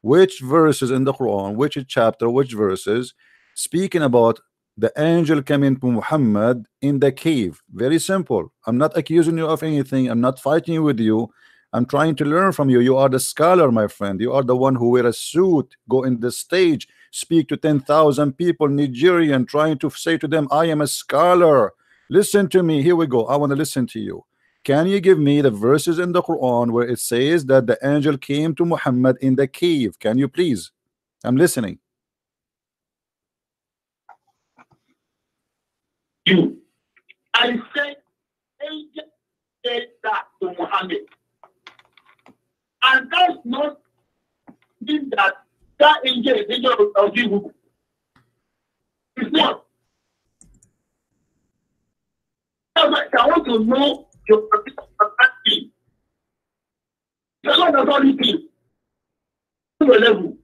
Which verses in the Quran, which chapter, which verses speaking about the angel coming to Muhammad in the cave? Very simple. I'm not accusing you of anything. I'm not fighting with you. I'm trying to learn from you. You are the scholar, my friend. You are the one who wear a suit, go in the stage, speak to 10,000 people, Nigerian, trying to say to them, I am a scholar. Listen to me. Here we go. I want to listen to you. Can you give me the verses in the Quran where it says that the angel came to Muhammad in the cave? Can you please? I'm listening. You. I said, angel said that to Muhammad. And that's not mean that that angel is angel of evil. It's not. I want to know your capacity. The Lord has already been to your level.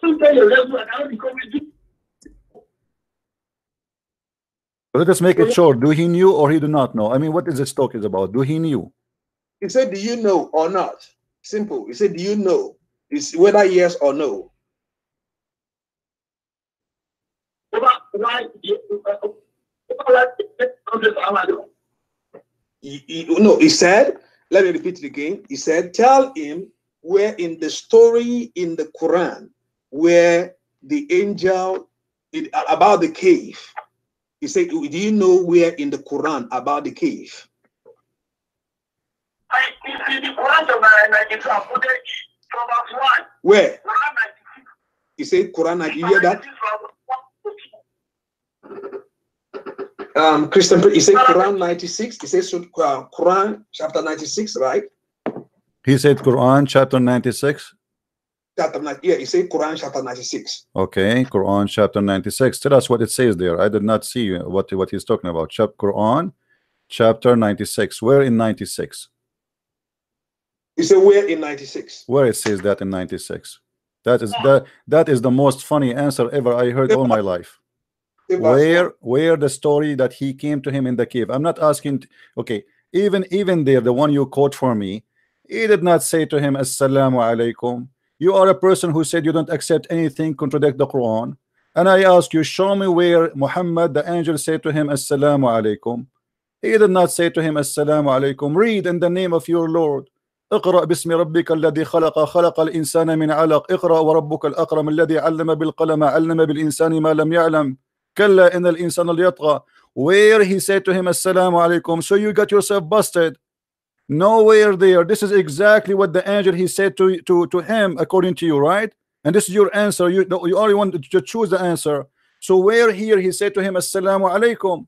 Soon your level and I'll become with you. Let us make it short. Do he knew or he do not know? I mean, what is this talk is about? Do he knew? He said, "Do you know or not?" Simple. He said, "Do you know?" It's whether yes or no. He, he, no, he said, let me repeat it again. He said, tell him where in the story in the Quran where the angel it, about the cave. He said, do you know where in the Quran about the cave? I, in the Quran from verse 1. Where? He said Quran, you hear that? um, Christian, he said Quran 96. He says uh, Quran chapter 96, right? He said Quran chapter 96. Chapter 9, yeah, he said Quran chapter 96. Okay, Quran chapter 96. Tell us what it says there. I did not see what what he's talking about. Chapter Quran chapter 96. Where in 96? He said where in 96? Where it says that in 96. That is that that is the most funny answer ever I heard all my life. Where where the story that he came to him in the cave. I'm not asking okay even even there the one you quote for me he did not say to him assalamu alaikum you are a person who said you don't accept anything contradict the quran. And i ask you show me where muhammad the angel said to him assalamu alaikum he did not say to him assalamu alaikum read in the name of your lord اقرأ باسم ربك الذي خلق خلق الإنسان من علق اقرأ وربك الأكرم الذي علم بالقلم علم بالإنسان ما لم يعلم كلا إن الإنسان ليطغى where he said to him assalamu alaikum so you got yourself busted nowhere there this is exactly what the angel he said to to to him according to you right and this is your answer you you only want to choose the answer so where here he said to him assalamu alaikum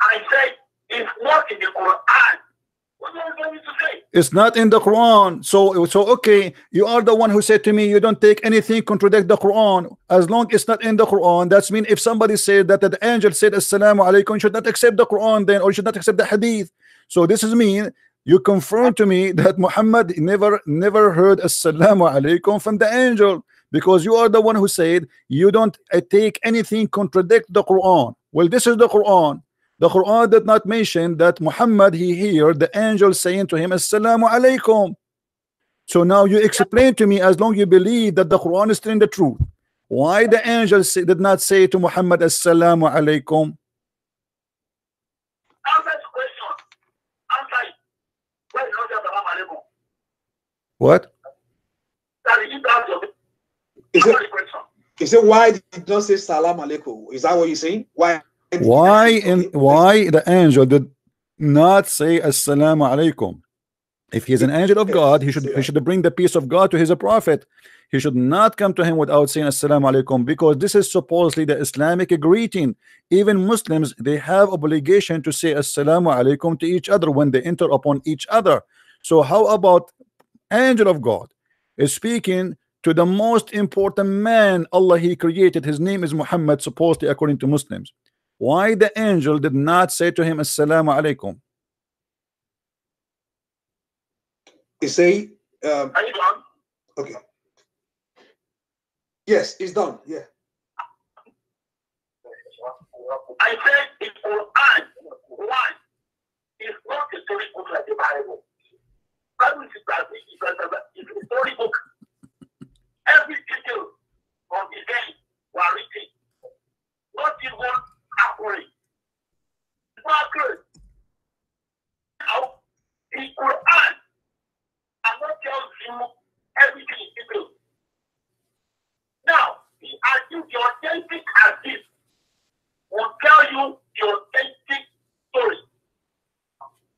I said it's not in the Quran. It's not in the Quran. So, so okay, you are the one who said to me, you don't take anything contradict the Quran. As long it's not in the Quran, that's mean if somebody said that the angel said Assalamu alaikum, you should not accept the Quran then, or you should not accept the Hadith. So this is mean you confirm to me that Muhammad never never heard Assalamu alaikum from the angel because you are the one who said you don't uh, take anything contradict the Quran. Well, this is the Quran. The Quran did not mention that Muhammad he heard the angel saying to him Assalamu alaikum. So now you explain to me as long you believe that the Quran is telling the truth. Why the angel say, did not say to Muhammad Assalamu alaikum? Answer the question. Answer it. Why not Salam alaikum? What? That is the answer. Is Answer it, the it why did you not say salam alaikum? Is that what you're saying? Why? Why in why the angel did not say Assalamu alaikum? If he's an angel of God, he should he should bring the peace of God to his prophet. He should not come to him without saying Assalamu alaikum because this is supposedly the Islamic greeting. Even Muslims they have obligation to say Assalamu alaikum to each other when they enter upon each other. So how about angel of God is speaking to the most important man Allah he created his name is Muhammad supposedly according to Muslims why the angel did not say to him assalamu alaikum You say, um, Are you done? okay. Yes, it's done. Yeah. I said the Quran, one, is not a story book like the Bible. Bible is a, it's a story book. Every detail of the event were written. Not even accurate. It's not accurate. Now, the Quran cannot tell you everything in detail. Now, the, the authentic hadith will tell you the authentic story.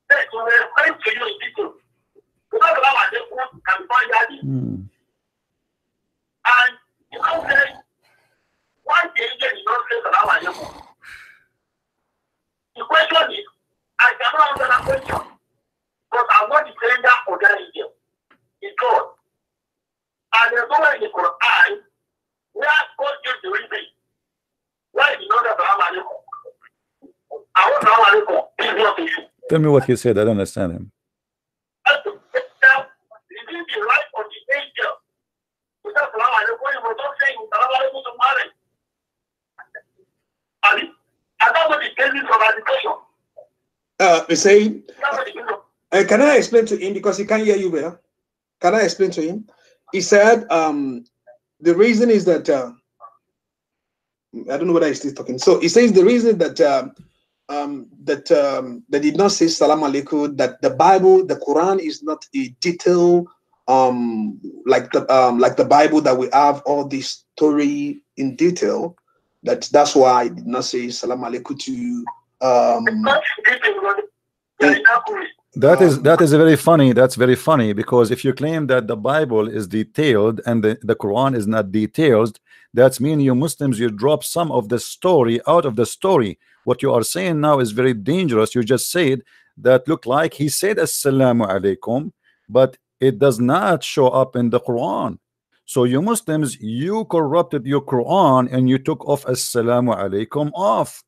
That will explain to you in detail. Because of they put and find out it. And you say, why the angel not say Salam Alaikum? The question is, I cannot answer that question. Because I'm not the sender for that angel. It's God. And there's nowhere in the Quran where God gives the reason why he knows that Salam Alaikum. I want Salam Alaikum is not tell me what he said I don't understand him That's the now, it is the right of the angel. Without Salam Alaikum, you must not say Salam Alaikum to Mary. Ali, and that's what the basis of education. Uh, you say, That's what the basis of uh, can I explain to him because he can't hear you well? Can I explain to him? He said, um, the reason is that uh, I don't know whether he's still talking. So he says the reason that um, um, that um, they did not say salam alaikum, that the Bible, the Quran is not a detail um, like the um, like the Bible that we have all this story in detail. That that's why I did not say salam alaikum to um. That is that is very funny. That's very funny because if you claim that the Bible is detailed and the, the Quran is not detailed, that's mean you Muslims you drop some of the story out of the story. What you are saying now is very dangerous. You just said that look like he said assalamu alaikum, but it does not show up in the Quran. So you Muslims, you corrupted your Quran and you took off assalamu alaikum off.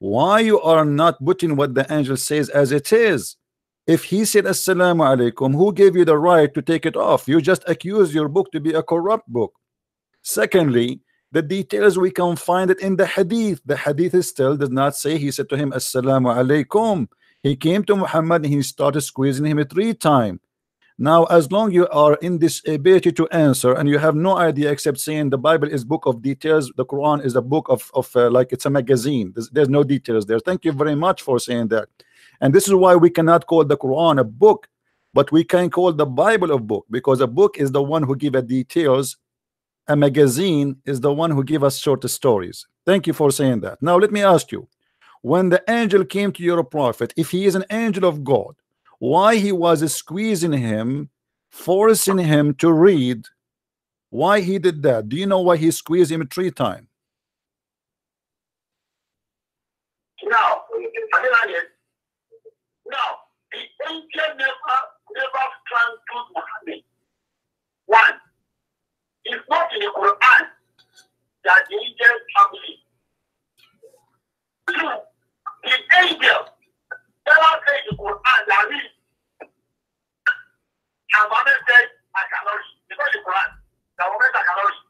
Why you are not putting what the angel says as it is? If he said assalamu alaikum, who gave you the right to take it off? You just accuse your book to be a corrupt book. Secondly, the details we can find it in the hadith. The hadith still does not say he said to him, Assalamu alaikum. He came to Muhammad and he started squeezing him three times. Now, as long you are in this ability to answer and you have no idea except saying the Bible is book of details, the Quran is a book of, of uh, like it's a magazine. There's, there's no details there. Thank you very much for saying that. And this is why we cannot call the Quran a book, but we can call the Bible a book because a book is the one who give a details. A magazine is the one who give us short stories. Thank you for saying that. Now let me ask you, when the angel came to your prophet, if he is an angel of God, why he was squeezing him, forcing him to read. Why he did that? Do you know why he squeezed him three times? Now, now, the angel never, never strangled Muhammad. One, it's not in the Quran that the angel family. Two, the angel never said the Quran that read. And Muhammad said, I cannot read. It's not the Quran. The Muhammad I cannot read.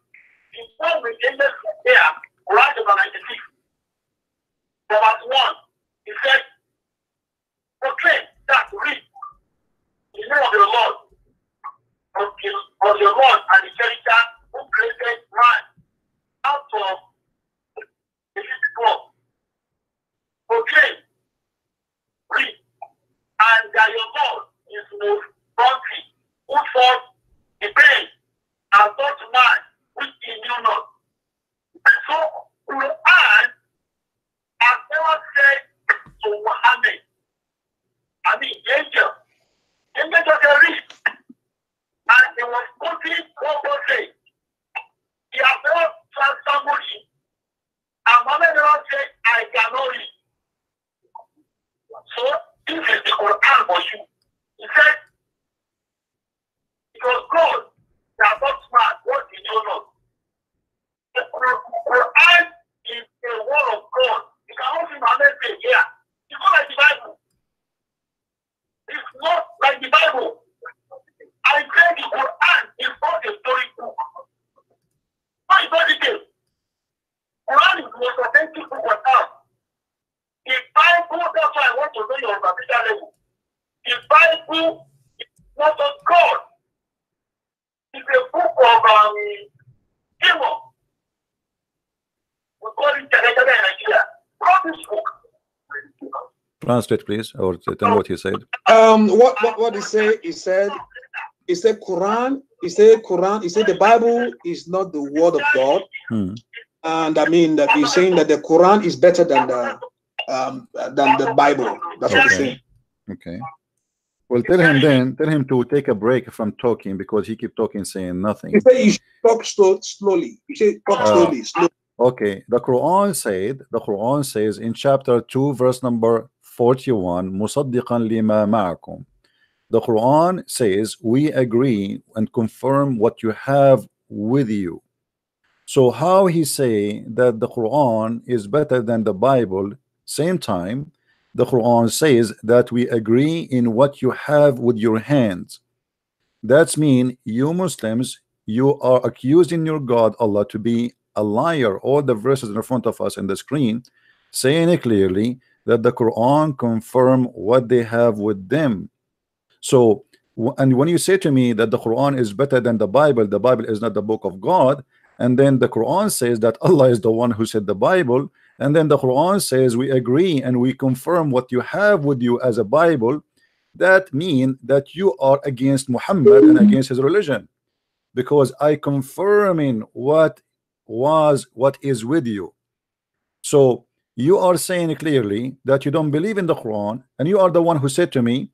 It's not the angel there, Quran chapter 96. Verse 1, he said, proclaim that read the name of the Lord, of, the, of the Lord and the Cherisher who created man out of the physical. Proclaim, read, and that your Lord is most bounty, who fought the pain and taught man which he knew not. So, Quran has never said to Muhammad, I mean, angel, angel just a read. And he was quoting what God. He has never told somebody, and Muhammad never said, I cannot read. So, this is the Quran for you. He said, it was God that got smart, what he knew not. The Quran is the word of God. You can also Muhammad say, yeah, it's not like the Bible. It's not like the Bible. I say the Quran is not a story book. Why is not detail? Quran is the most authentic book on earth. The Bible, that's why I want to know your capital level. The Bible is not of God. It's a book of um, evil. We call it Tagadaga in Nigeria. God is book. Translate, please, or tell me what he said. Um, what what what he said? He said, he said Quran. He said Quran. He said the Bible is not the word of God, Hmm. and I mean that he's saying that the Quran is better than the um than the Bible. That's what he's Okay. saying. Okay. Well, tell him then, tell him to take a break from talking because he keep talking, saying nothing. He said you should talk slow, slowly. You should talk Uh, slowly, slowly. Okay, the Quran said, the Quran says in chapter 2, verse number 41, مُصَدِّقًا لِمَا مَعَكُمْ. The Quran says, we agree and confirm what you have with you. So how he say that the Quran is better than the Bible, same time, the Quran says that we agree in what you have with your hands. That's mean you Muslims, you are accusing your God Allah to be a liar. All the verses in front of us in the screen saying it clearly that the Quran confirm what they have with them. So and when you say to me that the Quran is better than the Bible, the Bible is not the book of God, and then the Quran says that Allah is the one who said the Bible, and then the Quran says we agree and we confirm what you have with you as a Bible, that mean that you are against Muhammad and against his religion because I confirming what was what is with you. So you are saying clearly that you don't believe in the Quran, and you are the one who said to me,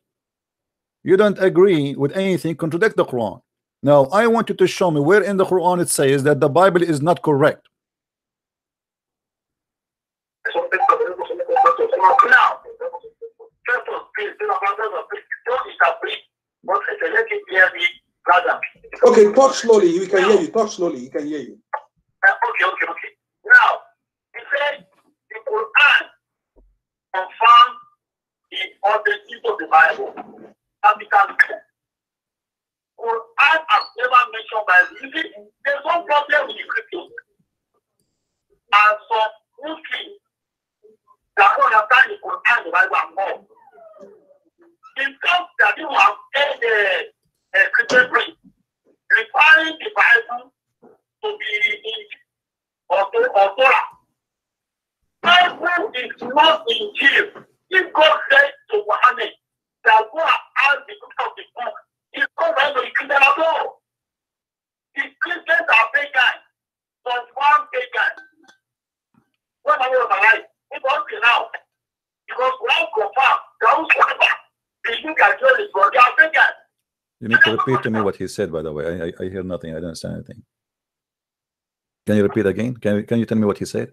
you don't agree with anything contradict the Quran. Now I want you to show me where in the Quran it says that the Bible is not correct. Okay, talk slowly. We can hear you. Talk slowly. He can hear you. Uh, okay, okay, okay. Now, he said the Quran confirms the authenticity of the Bible. And we can Quran has never mention Bible. You see, there's one problem with the Christians. And some Muslims that don't understand the Quran, the Bible, and more. Because that you have heard the uh, Christian priest referring the Bible to be in or to or Torah. Bible is not in jail. If God said to Muhammad that go and the book of the book, it's not going to be Christian at all. The Christians are pagans, but one pagan. When I was alive, it was now. Because one confirm, those whatever, they think I told it, but they are pagans. You need to repeat to me what he said, by the way. I, I, I hear nothing. I don't understand anything. Can you repeat again? Can, you- can you tell me what he said?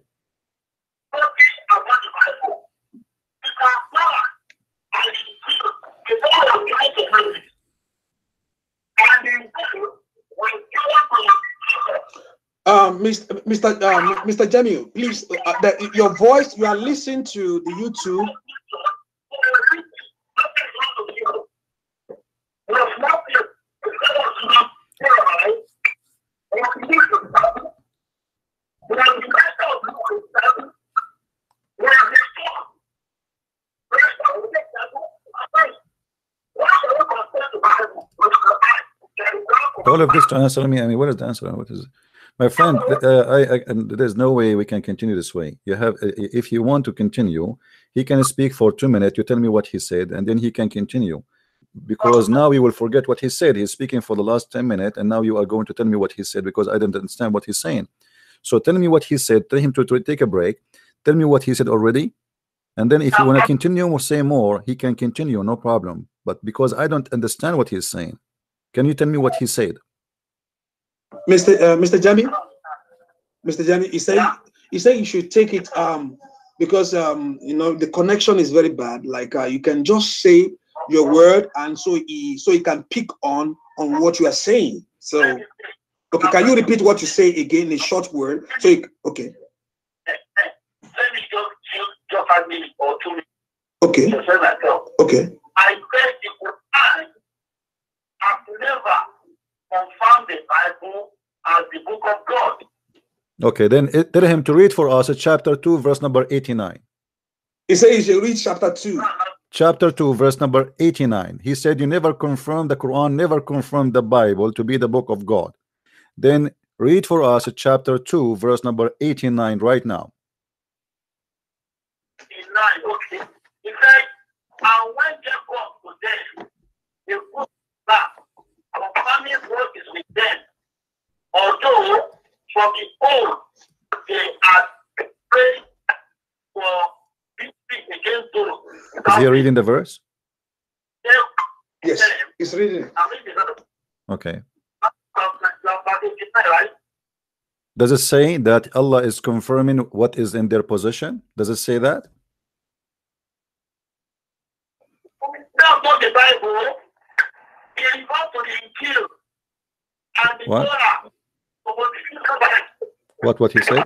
Um, Mr. Mr. Um, Mr. Jamiu, please, uh, the, your voice, you are listening to the YouTube. All of this to answer me. I mean, what is the answer? What is my friend? Uh, I, I and there's no way we can continue this way. You have, uh, if you want to continue, he can speak for two minutes. You tell me what he said, and then he can continue. Because now you will forget what he said. He's speaking for the last 10 minutes, and now you are going to tell me what he said because I didn't understand what he's saying. So tell me what he said. Tell him to, to take a break. Tell me what he said already. And then if you want to continue or say more, he can continue, no problem. But because I don't understand what he's saying, can you tell me what he said? Mr. Uh, Mr. Jamiu, Mr. Jamiu, he said he said you should take it um because um you know the connection is very bad. Like uh, you can just say your word and so he so he can pick on on what you are saying. So okay, can you repeat what you say again in a short word? So he, okay, Let me just just just or two minutes okay, to say myself. okay. I said the Quran has never confirmed the Bible as the book of God. Okay, then it, tell him to read for us uh, chapter 2, verse number 89. He said you should read chapter two. Chapter 2, verse number 89. He said, You never confirmed the Quran, never confirmed the Bible to be the book of God. Then read for us uh, chapter 2, verse number 89 right now. In nine, okay. He said, and when Jacob was dead, they put back confirming what is with them. Although from the old they had prayed for victory against those. Is he reading the verse? Yes, he's reading. I'm reading the Okay. number 89, right? Does it say that Allah is confirming what is in their position? Does it say that? That's not the Bible. It refers to the Injil and the What? What if you come back? What what he said?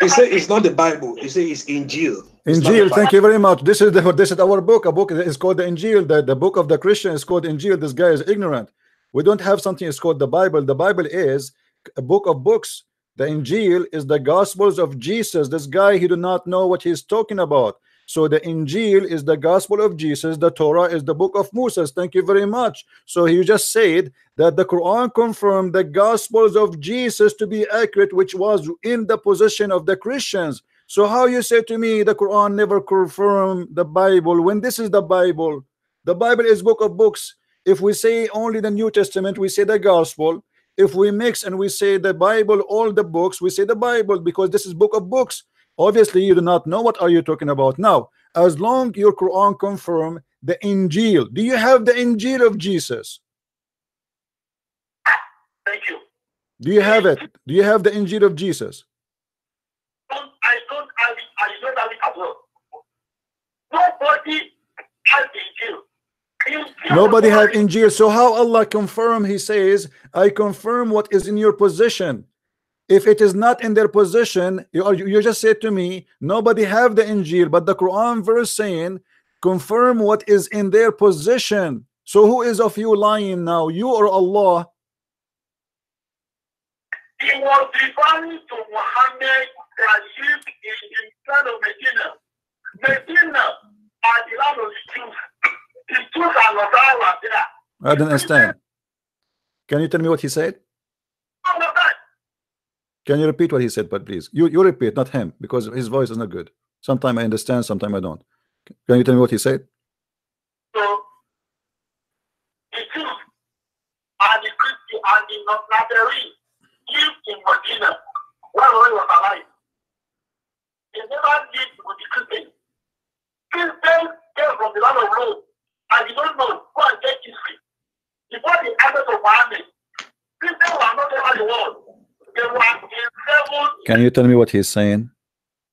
He said it's not the Bible. He said it's Injil. It's not the Injil, thank you very much. This is the this is our book. A book is called the Injil. The, the book of the Christian is called Injil. This guy is ignorant. We don't have something is called the Bible. The Bible is a book of books. The Injil is the Gospels of Jesus. This guy he do not know what he's talking about. So the Injil is the Gospel of Jesus. The Torah is the book of Moses. Thank you very much. So you just said that the Quran confirmed the Gospels of Jesus to be accurate, which was in the position of the Christians. So how you say to me the Quran never confirmed the Bible when this is the Bible? The Bible is book of books. If we say only the New Testament, we say the Gospel. If we mix and we say the Bible, all the books, we say the Bible because this is book of books. Obviously, you do not know what are you talking about now. As long your Quran confirm the Injil, do you have the Injil of Jesus? Thank you. Do you have it? Do you have the Injil of Jesus? I don't have it. I don't have it as well. Nobody has the Injil. Injil Nobody have Injil. So how Allah confirm? He says, "I confirm what is in your position." If it is not in their position, you, are- you just said to me, nobody have the Injil, but the Quran verse saying, confirm what is in their position. So who is of you lying now, you or Allah? He was referring to Muhammad that lived in the of Medina. Medina are the land of the Jews. The Jews are not there. I don't understand. Can you tell me what he said? Can you repeat what he said, but please? You you repeat, not him, because his voice is not good. Sometimes I understand, sometimes I don't. Can you tell me what he said? And the and in Medina alive. Never with from the land of Rome and you don't know go and get history. Before the advent of Muhammad, Christians were not over the world. They were in seven Can you tell me what he's saying?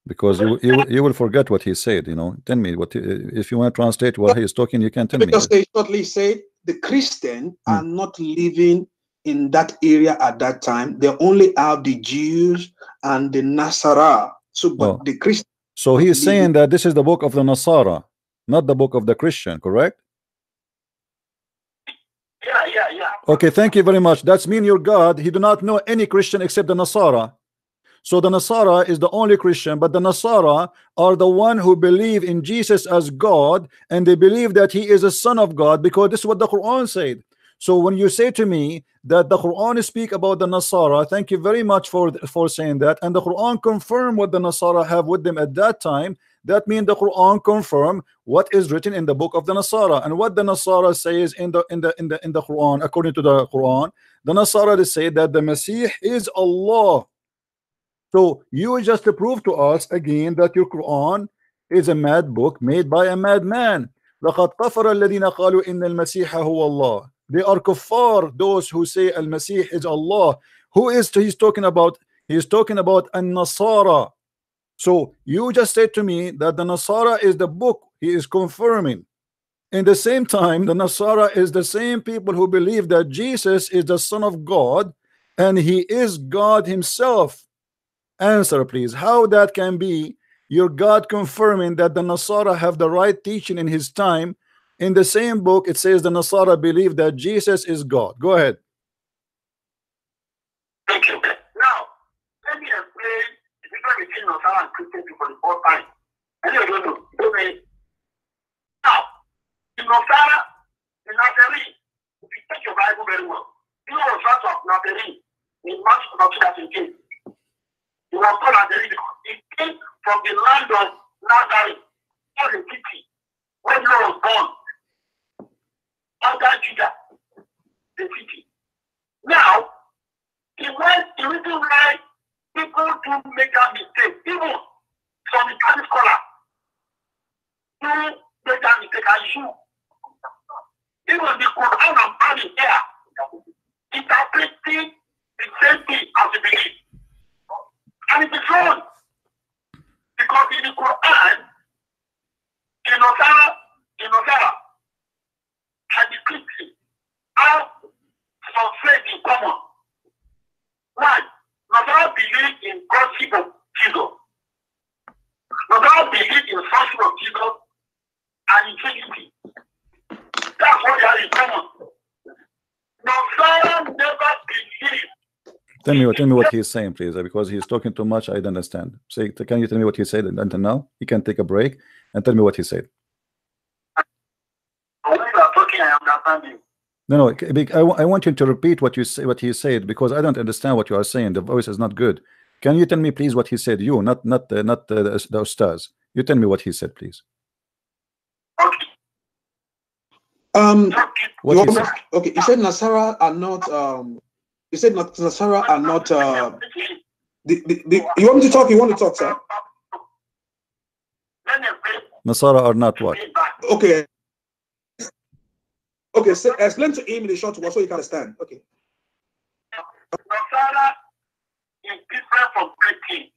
Because you you, will- you will forget what he said. You know, tell me what if you want to translate what he is talking, you can tell me. Because they shortly said the Christian Hmm. are not living in that area at that time. They only have the Jews and the Nasara. So, but Oh. the Christian, So he is saying that this is the book of the Nasara, not the book of the Christian, correct? Yeah, yeah, yeah. Okay, thank you very much. That's mean your God, he do not know any Christian except the Nasara. So the Nasara is the only Christian, but the Nasara are the one who believe in Jesus as God, and they believe that he is a son of God because this is what the Quran said. So when you say to me that the Quran speak about the Nasara, thank you very much for for saying that, and the Quran confirm what the Nasara have with them at that time. That means the Quran confirm what is written in the book of the Nasara and what the Nasara says in the in the in the in the Quran according to the Quran. The Nasara they say that the Messiah is Allah. So you just prove to us again that your Quran is a mad book made by a madman. لقد كفر الذين قالوا إن المسيح هو الله. They are kuffar, those who say Al-Masih is Allah. Who is he's talking about? He's talking about An-Nasara. So you just said to me that the Nasara is the book he is confirming. In the same time, the Nasara is the same people who believe that Jesus is the Son of God and he is God himself. Answer, please. How that can be your God confirming that the Nasara have the right teaching in his time. In the same book, it says the Nasara believe that Jesus is God. Go ahead. Thank you. Now, let me explain the difference between Nasara and Christian people the first time. I don't know. Don't know. Now, the Nasara, the Nazarene, if you take your Bible very well, you know the of Nazarene in Mark chapter 2018. He was called Nazarene because he came from the land of Nazareth, not the city, where he was born, under Judah, the city. Now, he went the reason why people do make that mistake, even some Islamic scholars do make that mistake and you. Even the Quran and Bible here, interpreting the same thing as the belief. And it is wrong. Because in the Quran, in Osara, and the Christian have some faith in common. One, Nazara believe in Godship of Jesus. Nazara believe in sonship of Jesus and in Trinity. That's what they are in common. Nazara never believe Tell me, what tell me what he's saying, please, uh, because he's talking too much. I don't understand. Say, can you tell me what he said until now? He can take a break and tell me what he said. when are talking, I understand you. No, no. I, I want you to repeat what you say, what he said, because I don't understand what you are saying. The voice is not good. Can you tell me, please, what he said? You, not not uh, not uh, the, the stars. You tell me what he said, please. Okay. um, Okay. What you he said. okay, he said Nasara are not, um, he said not, Nasara are not, uh, the, the, the, you want me to talk? You want to talk, sir? Me. Nasara are not what? Okay. Okay, so explain to him in the short one so he can understand. Okay. Nasara is different from Christian.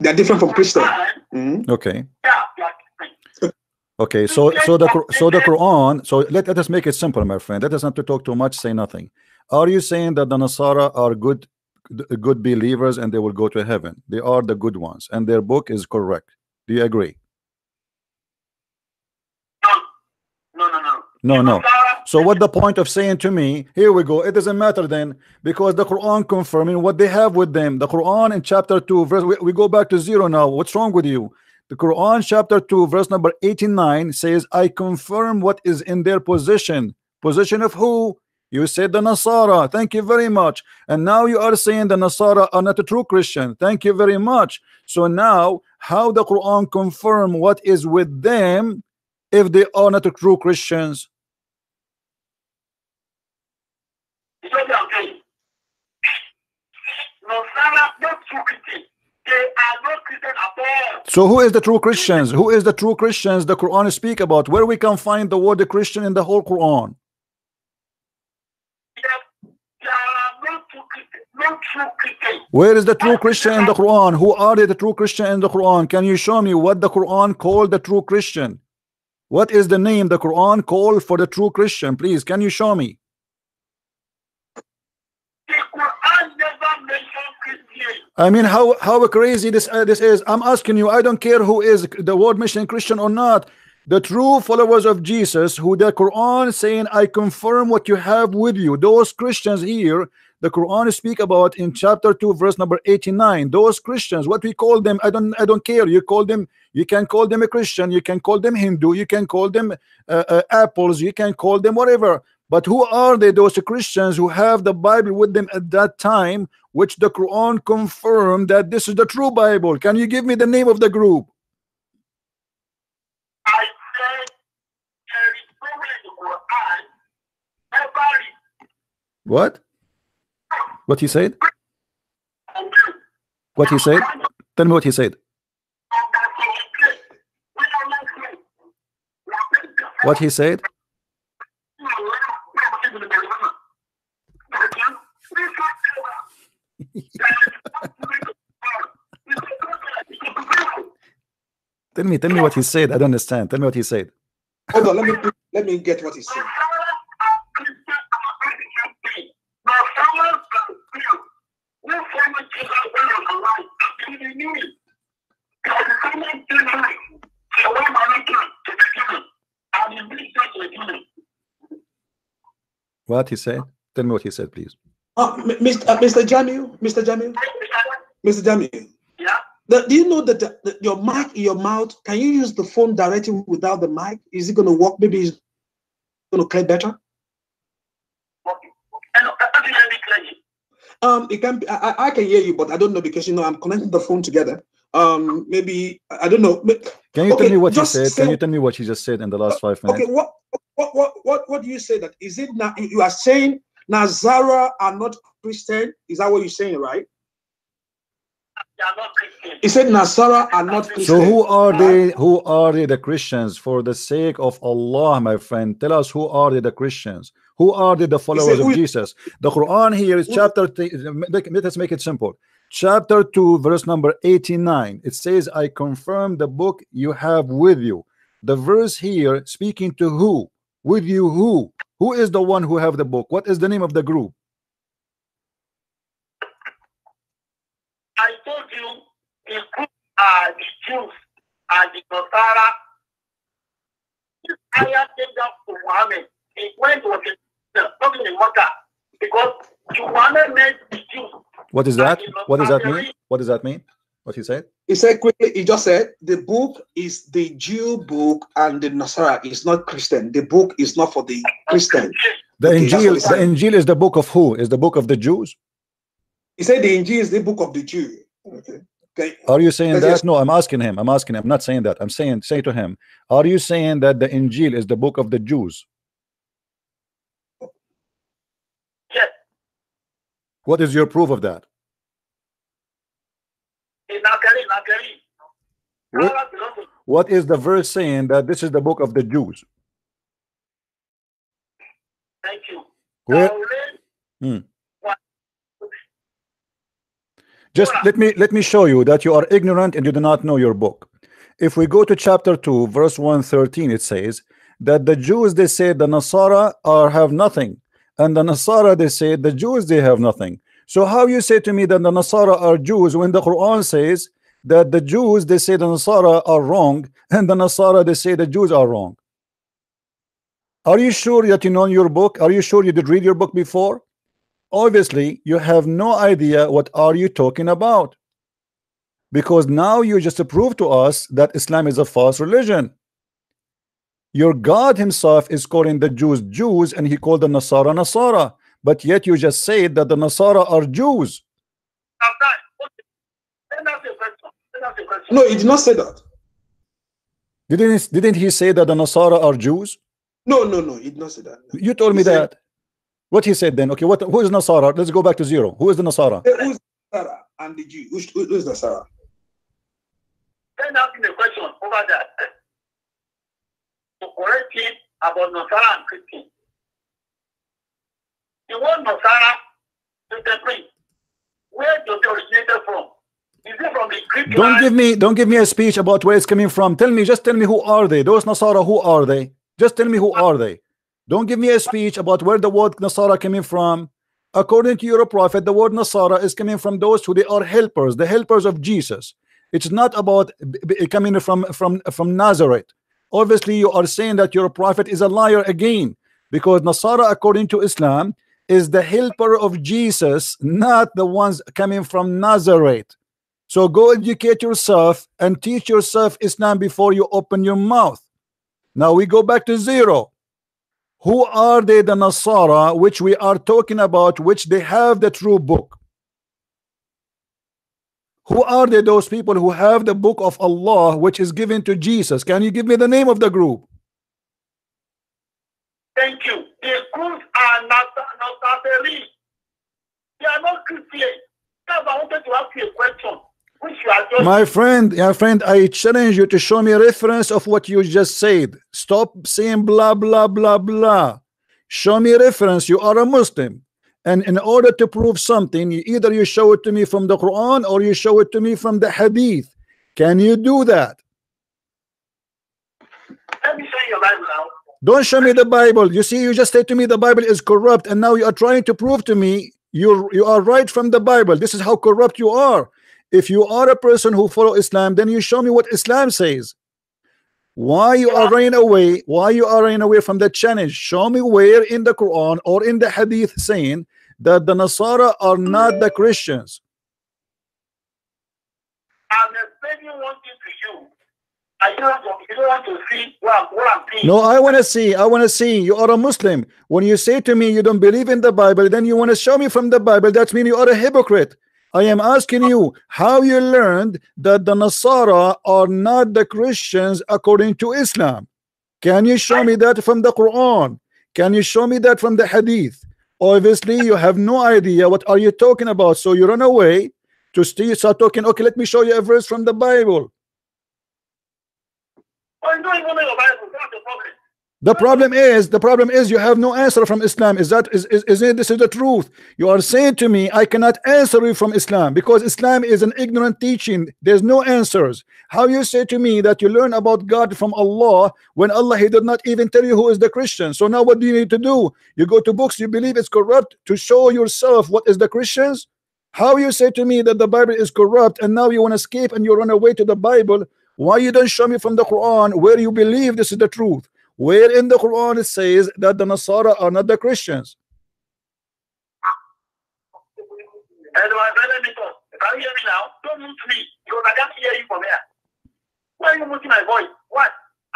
They are different from Christian. And, Mhm. Okay. Yeah, they are different. Okay, so so the so the Quran. So let, let us make it simple, my friend. Let us not to talk too much, say nothing. Are you saying that the Nasara are good good believers and they will go to heaven? They are the good ones, and their book is correct. Do you agree? No, no, no, no. No. So what the point of saying to me, here we go, it doesn't matter then, because the Quran confirming what they have with them. The Quran in chapter 2, verse we, we go back to zero now. What's wrong with you? The Quran chapter 2, verse number 89 says, I confirm what is in their position. Position of who? You said the Nasara. Thank you very much. And now you are saying the Nasara are not a true Christian. Thank you very much. So now, how the Quran confirm what is with them if they are not a true Christians? It's what they are saying. Nasara, not true Christian. They are not Christian at all. So who is the true Christians? Who is the true Christians the Quran speak about? Where we can find the word Christian in the whole Quran? They are- they are not true true Christian. Where is the true Christian in the Quran? Who are they, the true Christian in the Quran? Can you show me what the Quran called the true Christian? What is the name the Quran called for the true Christian? Please, can you show me? The Quran never mentioned Christian. I mean, how how crazy this uh, this is. I'm asking you. I don't care who is the word mission Christian or not. The true followers of Jesus, who the Quran saying, "I confirm what you have with you." Those Christians here, the Quran speak about in chapter two, verse number eighty-nine. Those Christians, what we call them, I don't I don't care. You call them. You can call them a Christian. You can call them Hindu. You can call them uh, uh, apples. You can call them whatever. But who are they? Those Christians who have the Bible with them at that time, which the Quran confirmed that this is the true Bible. Can you give me the name of the group? I What he said? What he said? Tell me what he said. What he said? Tell me, tell me what he said. I don't understand. Tell me what he said. Hold on, let me let me get what he said. What he said? Tell me what he said, please. Uh, Mr. Uh, Mr. Jamiu, Mr. Jamiu, Mr. Jamiu. Yeah. The, do you know that the, the- your mic in your mouth? Can you use the phone directly without the mic? Is it going to work? Maybe it's going to play better. Um, it can. Be, I, I- I can hear you, but I don't know because you know I'm connecting the phone together. Um, maybe I I don't know. Can you Okay, tell me what he just said? say- Can you tell me what he just said in the last five minutes? Okay, what what what what what do you say that is it now? You are saying Nazara are not Christian? Is that what you're saying, right? He said Nasara are not Christian. So who are they? Who are they? The Christians? For the sake of Allah, my friend, tell us who are they? The Christians? Who are they? The followers who of Jesus? The Quran here is chapter. Let us make it simple. Chapter two, verse number eighty-nine. It says, "I confirm the book you have with you." The verse here speaking to who? With you, who? Who is the one who have the book? What is the name of the group? I told you the group are the Jews and the Nasara. This ayah came down to Muhammad. It went to the talking in Makkah because Muhammad meant the Jews. What is that? What does that mean? What does that mean? What he said? He said quickly, he just said the book is the Jew book and the Nasara is not Christian. The book is not for the Christian. The Okay, Injil. he said. The Injil is the book of who? Is the book of the Jews? He said the Injil is the book of the Jew. Okay. Okay. Are you saying that? No, I'm asking him. I'm asking him. I'm not saying that. I'm saying, say to him, are you saying that the Injil is the book of the Jews? Yes, What is your proof of that? In Bukhari, Bukhari. What, Allah belongs to what is the verse saying that this is the book of the Jews? Thank you. Where, Now, hmm. just let me let me show you that you are ignorant and you do not know your book. If we go to chapter 2, verse 113, it says that the Jews they say the Nasara are have nothing, and the Nasara they say the Jews they have nothing. So how you say to me that the Nasara are Jews when the Quran says that the Jews they say the Nasara are wrong, and the Nasara they say the Jews are wrong? Are you sure that you know your book? Are you sure you did read your book before? Obviously, you have no idea what are you talking about. Because now you just prove to us that Islam is a false religion. Your God himself is calling the Jews Jews and he called the Nasara Nasara. But yet you just said that the Nasara are Jews. I'm done. Okay. Let me ask you a question. Let me ask you a question. No, he did not say that. Didn't, didn't he say that the Nasara are Jews? No, no, no, he did not say that. No. You told me said- that. What he said then? Okay, what who is Nasara? Let's go back to zero. Who is the Nasara? Who's Sarah and the Jew? Who's, who- who's the Sarah? Let me ask you a question over that. To correct him about Nasara and Christian. The word Nasara is the Greek. Where does it originate from? Is it from the Greek Don't line? give me don't give me a speech about where it's coming from. Tell me, just tell me who are they? Those Nasara, who are they? Just tell me who are they? Don't give me a speech about where the word Nasara coming from. According to your prophet, the word Nasara is coming from those who they are helpers, the helpers of Jesus. It's not about coming from from from Nazareth. Obviously, you are saying that your prophet is a liar again, because Nasara, according to Islam, is the helper of Jesus, not the ones coming from Nazareth. So go educate yourself and teach yourself Islam before you open your mouth. Now we go back to zero. Who are they, the Nasara, which we are talking about, which they have the true book? Who are they, those people who have the book of Allah, which is given to Jesus? Can you give me the name of the group? Thank you. The Greeks are not Nasari. They are not Christian. That's why I wanted to ask you a question, which you are just My friend, my friend, I challenge you to show me a reference of what you just said. Stop saying blah blah blah blah. Show me a reference. You are a Muslim. And in order to prove something, either you show it to me from the Quran or you show it to me from the Hadith. Can you do that? let me show you Bible now. Don't show me the Bible. You see, you just say to me the Bible is corrupt, and now you are trying to prove to me you you are right from the Bible. This is how corrupt you are. If you are a person who follow Islam, then you show me what Islam says. Why you are running away? Why you are running away from the challenge? Show me where in the Quran or in the Hadith saying that the Nasara are not the Christians. Um, I'm explaining one thing to you. I want, to see saying. No, I want to see. I want to see. You are a Muslim. When you say to me you don't believe in the Bible, then you want to show me from the Bible. That means you are a hypocrite. I am asking you how you learned that the Nasara are not the Christians according to Islam. Can you show me that from the Quran? Can you show me that from the Hadith? Obviously, you have no idea what are you talking about. So you run away to st- start talking. Okay, let me show you a verse from the Bible. Oh, you don't even know your Bible. That's the problem. Is, the problem is you have no answer from Islam. Is that is, is, is it this is the truth? You are saying to me, I cannot answer you from Islam because Islam is an ignorant teaching. There's no answers. How you say to me that you learn about God from Allah when Allah He did not even tell you who is the Christian. So now what do you need to do? You go to books you believe it's corrupt to show yourself what is the Christians? How you say to me that the Bible is corrupt and now you want to escape and you run away to the Bible? Why you don't show me from the Quran where you believe this is the truth? Where in the Quran it says that the Nasara are not the Christians? And my brother can you hear me now? Don't move me because I can't hear you from here. Why are you moving my voice? What? I didn't move you.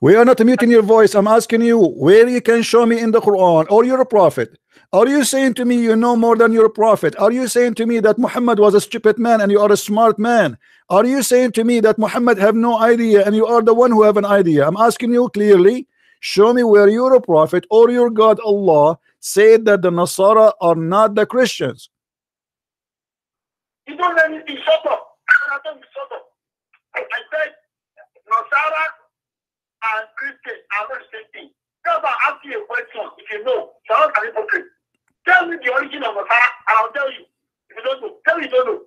We are not muting your voice. I'm asking you where you can show me in the Quran or you're a prophet. Are you saying to me you know more than your prophet? Are you saying to me that Muhammad was a stupid man and you are a smart man? Are you saying to me that Muhammad have no idea and you are the one who have an idea? I'm asking you clearly. Show me where you're a prophet or your God Allah said that the Nasara are not the Christians. You don't let me be shut up. I don't be shut up. I, I said Nasara and Christian are not the. Now if I ask you a question, if you know, sound an hypocrite. Tell me the origin of Nasara and I'll tell you. If you don't know, tell me you don't know.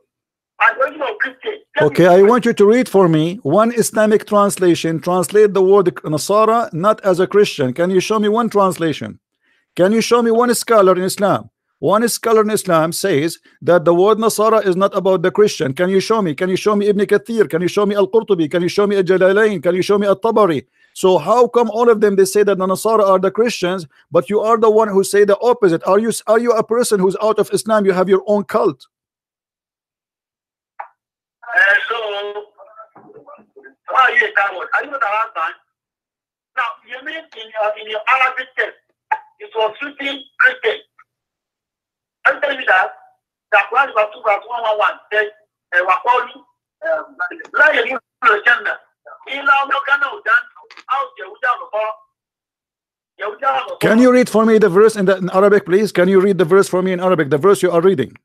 And Christian. Okay, I want you to read for me one Islamic translation. Translate the word Nasara not as a Christian. Can you show me one translation? Can you show me one scholar in Islam? One scholar in Islam says that the word Nasara is not about the Christian. Can you show me? Can you show me Ibn Kathir? Can you show me Al Qurtubi? Can you show me Al Jalalain? Can you show me Al Tabari? So how come all of them they say that the Nasara are the Christians, but you are the one who say the opposite? Are you are you a person who's out of Islam? You have your own cult. Uh, so, why are you that word? Are you the husband? Now, you mean in your, in your Arabic text, it was written Christian. I'm telling you that, that Quran verse 2 verse 111 says, uh, وَقَوْلُ لَا يَلِينَ الْجَنَّةِ إِلَّا مَنْ كَانَ can you read for me the verse in, the, in Arabic, please? Can you read the verse for me in Arabic? The verse you are reading.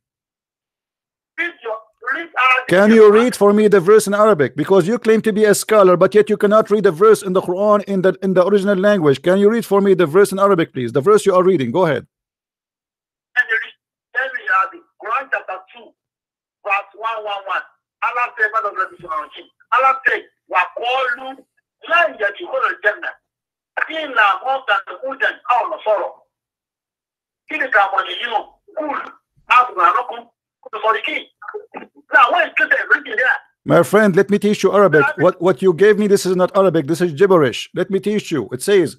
Can you read for me the verse in Arabic? Because you claim to be a scholar, but yet you cannot read the verse in the Quran in the in the original language. Can you read for me the verse in Arabic, please? The verse you are reading. Go ahead. Quran chapter 2, verse 111. Allah said, لَا يَدْخُلُ الْجَنَّةَ إِلَّا مَنْ كَانَ هُودًا أَوْ نَصَارَى. Kí ni ká mọ̀ nìyí o? Kúl, àbùrà lọ́kùn, kúl sọ̀rọ̀ kí. Now, when is Christian reading there? My friend, let me teach you Arabic. What what you gave me, this is not Arabic, this is gibberish. Let me teach you. It says,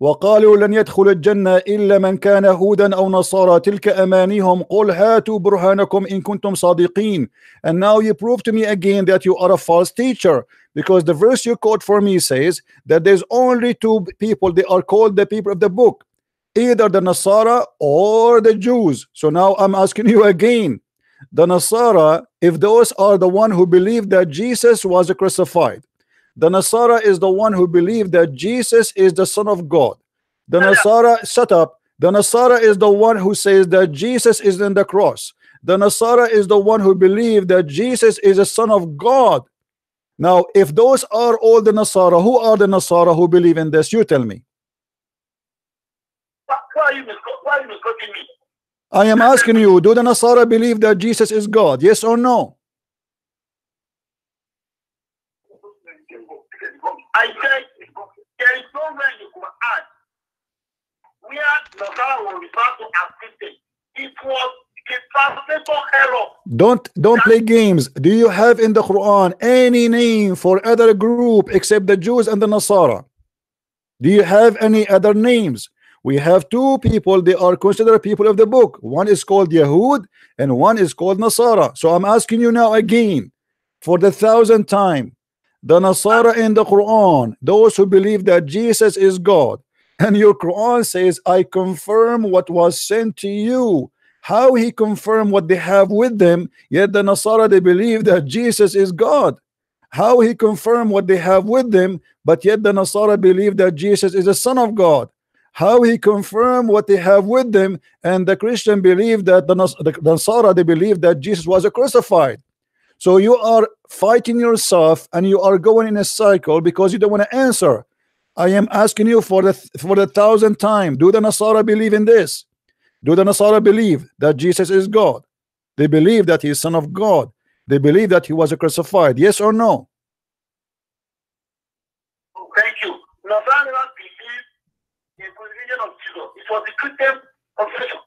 وقالوا لن يدخل الجنة إلا من كان هودا أو نصارى تلك أمانيهم قل هاتوا برهانكم إن كنتم صادقين and now you prove to me again that you are a false teacher because the verse you quote for me says that there's only two people they are called the people of the book either the Nasara or the Jews so now I'm asking you again the Nasara if those are the one who believe that Jesus was crucified the Nasara is the one who believe that Jesus is the Son of God. The Nasara, shut up. The Nasara is the one who says that Jesus is in the cross. The Nasara is the one who believe that Jesus is a Son of God. Now, if those are all the Nasara, who are the Nasara who believe in this? You tell me. Why, why are you misquoting why are you misquoting me? I am asking you, do the Nasara believe that Jesus is God? Yes or no? I said there is no nowhere in the Quran where Nasara will refer to as. It was. Don't don't play games. Do you have in the Quran any name for other group except the Jews and the Nasara? Do you have any other names? We have two people, they are considered people of the book. One is called Yahud and one is called Nasara. So I'm asking you now again for the thousandth time. The Nasara ah. in the Quran, those who believe that Jesus is God, and your Quran says, I confirm what was sent to you. How he confirm what they have with them, yet the Nasara they believe that Jesus is God. How he confirm what they have with them, but yet the Nasara believe that Jesus is the Son of God. How he confirm what they have with them, and the Christian believe that the, Nas the Nasara they believe that Jesus was crucified. So you are fighting yourself and you are going in a cycle because you don't want to answer. I am asking you for the for the thousandth time. Do the Nasara believe in this? Do the Nasara believe that Jesus is God? They believe that he is Son of God. They believe that he was crucified. Yes or no? Oh, Thank you. Nasara never believed in the religion of Jesus. It was the Christian confession.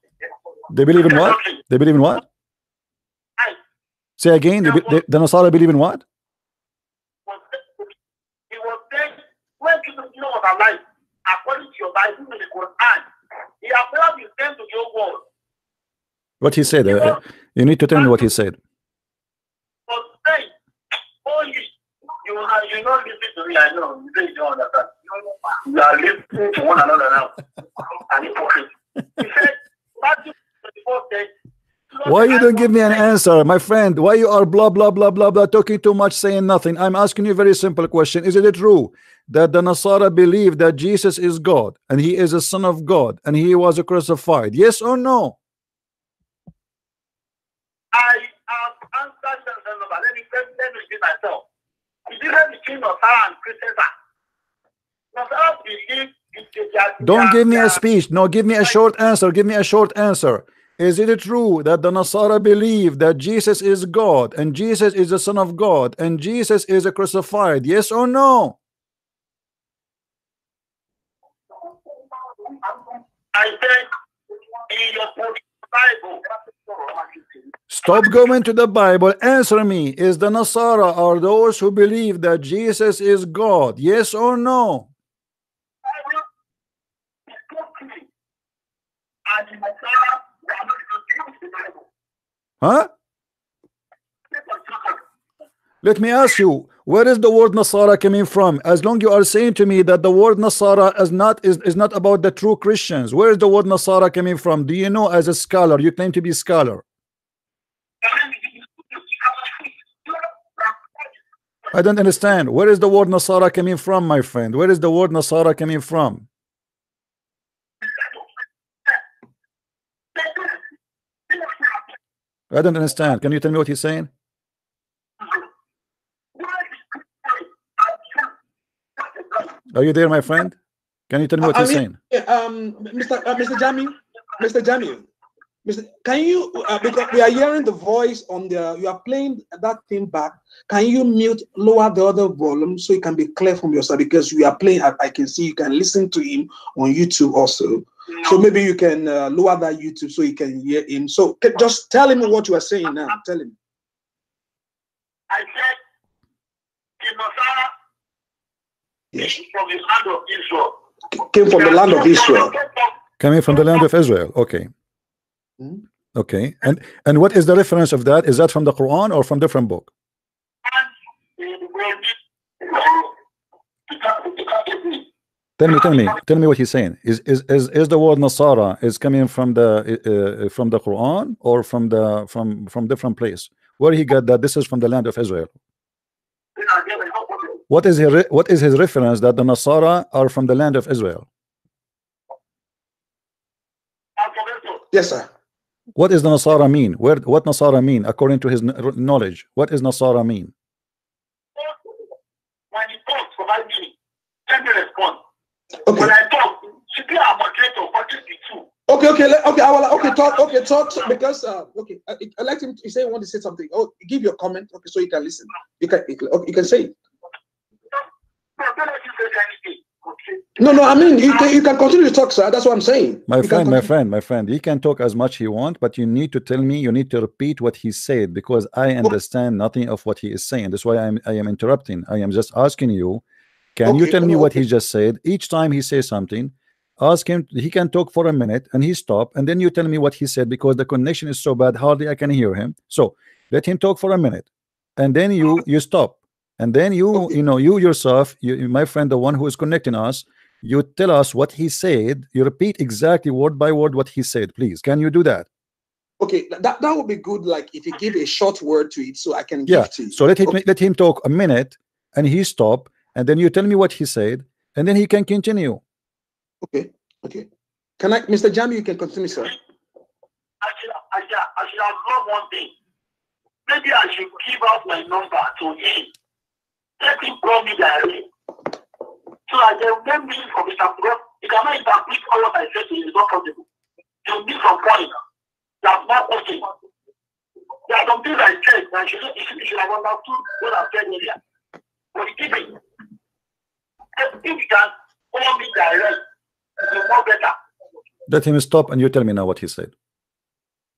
They believe in what? They believe in what? Say again. They, they, the Nasara believe in what? he was saying when Jesus was alive, according to your Bible in the Quran, he appeared his sent to your world. What he said. uh, uh, you need to tell me what he said. saying, only you are you not listening to me, I know. You say you don't understand. You are listening to one another now. An hypocrite. He said, Matthew 24 said, Why you don't give me an answer, my friend? Why you are blah blah blah blah blah talking too much, saying nothing? I'm asking you a very simple question. Is it true that the Nasara believe that Jesus is God and he is a son of God and he was crucified? Yes or no? I have answered let me let, me myself. The difference between Nasara and Christians Nasara believe in the- their- Don't give me a speech. No, give me a short answer. Give me a short answer. Is it true that the Nasara believe that Jesus is God and Jesus is the Son of God and Jesus is a crucified? Yes or no? I said Stop going to the Bible. Answer me. Is the Nasara are those who believe that Jesus is God? Yes or no? I Huh? Let me ask you, where is the word Nasara coming from? As long you are saying to me that the word Nasara is not is, is not about the true Christians, where is the word Nasara coming from? Do you know as a scholar? You claim to be a scholar. I don't understand. Where is the word Nasara coming from, my friend? Where is the word Nasara coming from? I don't understand. Can you tell me what he's saying? Are you there, my friend? Can you tell me what I he's mean, saying? um, Mr. Uh, Mr. Jamiu, Mr. Jamiu, Mr. Can you uh, because we are hearing the voice on the you are playing that thing back. Can you mute lower the other volume so it can be clear from your side because you are playing. I, I can see you can listen to him on YouTube also. So maybe you can uh, lower that YouTube so you can hear him. So ca- just tell him what you are saying now. Tell him. I said, the Nasara Yes, from the land of Israel. came from the land of Israel. Coming from the land of Israel. Okay. Hmm. Okay. And and what is the reference of that? Is that from the Quran or from different book? Tell me, tell me, tell me what he's saying. Is is is, is the word Nasara is coming from the uh, uh, from the Quran or from the from from different place? Where he got that this is from the land of Israel? What is his what is his reference that the Nasara are from the land of Israel? Yes, sir. What is the Nasara mean? Where what Nasara mean according to his kn- knowledge? What is Nasara mean? When he talks, provide me. Let me respond. Okay. When I talk, should be a moderator for this be true. Okay, okay, le- okay. I will, okay, talk, okay, talk because uh, okay. I, I like him. You say you want to say something. Oh, give your comment. Okay, so you can listen. You can, you can, okay, you can say. It. No, don't let you say anything. Okay. No, no. I mean, you can, you can continue to talk, sir. That's what I'm saying. My You friend, my friend, my friend, he can talk as much he want, but you need to tell me, you need to repeat what he said because I understand nothing of what he is saying. That's why I'm I am interrupting. I am just asking you, can you tell me no, what okay. he just said? Each time he says something, ask him, he can talk for a minute and he stop, and then you tell me what he said because the connection is so bad, hardly I can hear him. So let him talk for a minute, and then you uh-huh. you stop, and then you Okay. you know you yourself, you, you- my friend, the one who is connecting us, you tell us what he said you repeat exactly word by word what he said please can you do that Okay, that that would be good. Like if you give a short word to it, so I can yeah give to you. so let him Okay. let him talk a minute and he stop and then you tell me what he said and then he can continue Okay, okay. Can I, Mr. Jami, you can continue, sir. I should, I should, I should have loved one thing. Maybe I should give out my number to him. Let him call me directly. So that they will get me from Mr. Pro. You cannot interpret all what I said to you. It's not possible. You need some point. That's not okay. There are some things I said that you should, you should, have understood what I said earlier. But keep it. If you can call me direct, it more better. let him stop and you tell me now what he said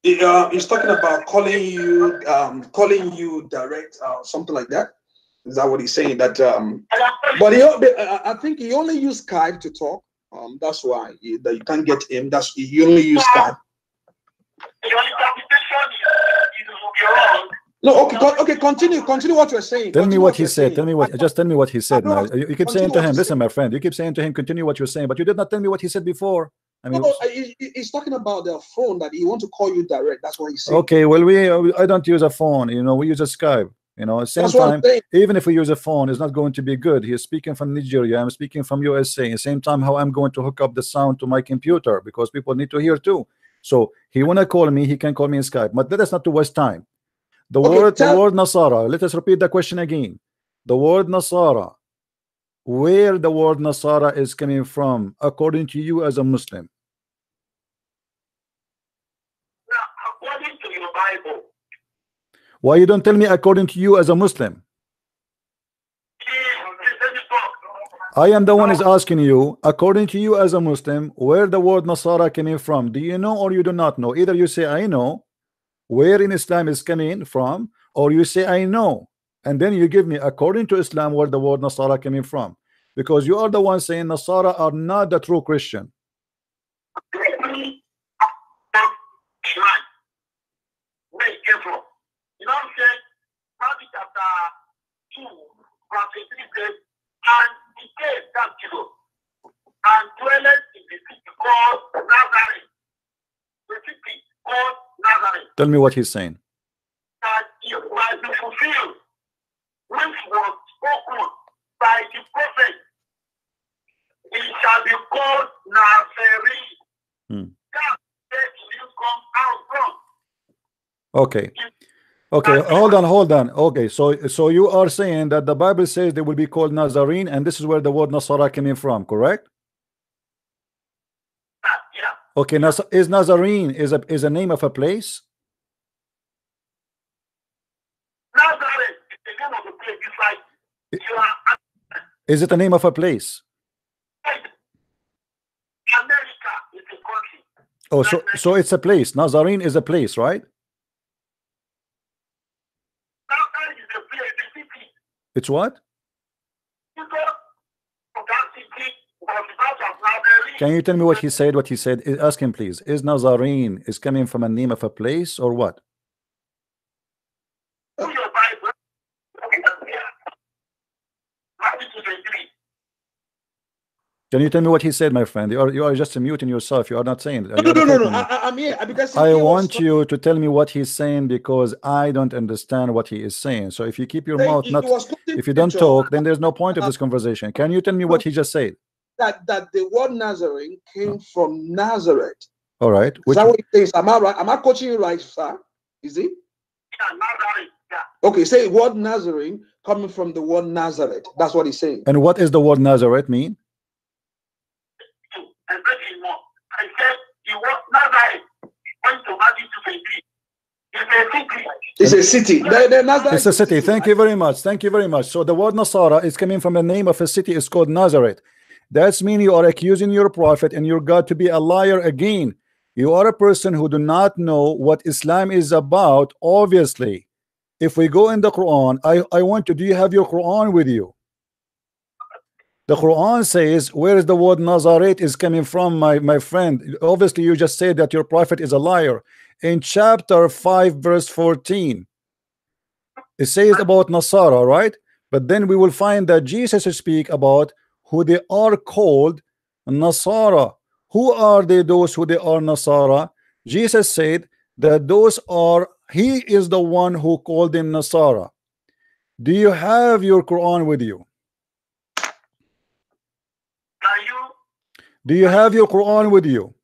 He, uh, he's talking about calling you, um, calling you direct, uh, something like that. Is that what he's saying? That, um, And I'm telling but he, I I think he only used Skype to talk. Um, that's why he, that you can't get him. That's he only used Skype. your interpretation is, is wrong. No, okay, co- okay. Continue, continue what you're saying. tell me Continue what he said saying. tell me what just tell me what he said now you, you keep saying to him listen my friend you keep saying to him continue what you're saying but you did not tell me what he said before I mean No, no, uh, he- he- he's talking about the phone that he want to call you direct. That's what he's saying. okay well we uh, I don't use a phone you know we use a Skype you know same That's what time even if we use a phone it's not going to be good he's speaking from Nigeria I'm speaking from USA at the same time how I'm going to hook up the sound to my computer because people need to hear too so he wanna call me he can call me in Skype but let us not to waste time the Okay, word tell- the word Nasara. Let us repeat the question again. The word Nasara. Where the word Nasara is coming from according to you as a Muslim? Now, according to your Bible, why you don't tell me according to you as a Muslim? Let me talk. I am the one is asking you, according to you as a Muslim, where the word Nasara coming from? Do you know or you do not know? Either you say I know where in Islam is coming from, or you say, I know, and then you give me according to Islam where the word Nasara coming from. Because you are the one saying Nasara are not the true Christian. and dwelleth in the city called Nazareth, the city Tell me what he's saying. that it might be fulfilled, which was spoken by the prophet. It shall be called Nazarene. Hmm. That did come out from? Okay. Okay, hold on, hold on. Okay, so so you are saying that the Bible says they will be called Nazarene, and this is where the word Nasara came in from, correct? Okay, is Nazarene is a is a name of a place? Nazareth is the name of the place. It's like you are Is it a name of a place? America is a country. Oh, so so it's a place. Nazarene is a place, right? Nazareth is a place, a city. It's what? You go to that city was because of Nazareth. Can you tell me what he said? What he said? Ask him, please. Is Nazarene is coming from a name of a place or what? Who your Bible? Matthew 23. Can you tell me what he said, my friend? You are you are just muting yourself. You are not saying. No, no, no, no, no. I, I'm here because I want you to tell me what he's saying because I don't understand what he is saying. So if you keep your mouth not, if you don't talk, then there's no point of this conversation. Can you tell me what he just said? That that the word Nazarene came oh. from Nazareth. All right. Is that what it is? Am I right? Am I coaching you right, sir? Is it? Yeah, Nazareth. Yeah. Okay, say word Nazarene coming from the word Nazareth. That's what he's saying. and what is the word Nazareth mean? and very more. I said he was Nazareth went to Matthew 23. It's a city. It's a city. The, the Nazareth It's a city. Thank you very much. Thank you very much. So the word Nasara is coming from the name of a city. It's called Nazareth. That's mean you are accusing your prophet and your God to be a liar again. You are a person who do not know what Islam is about. Obviously, if we go in the Quran, I I want to. Do you have your Quran with you? The Quran says, "Where is the word Nazareth is coming from, my my friend?" Obviously, you just said that your prophet is a liar. In chapter five, verse fourteen, it says about Nasara, right? But then we will find that Jesus speak about who they are called Nasara. Who are they? Those who they are Nasara? Jesus said that those are. He is the one who called them Nasara. Do you have your Quran with you? Do you have your Quran with you?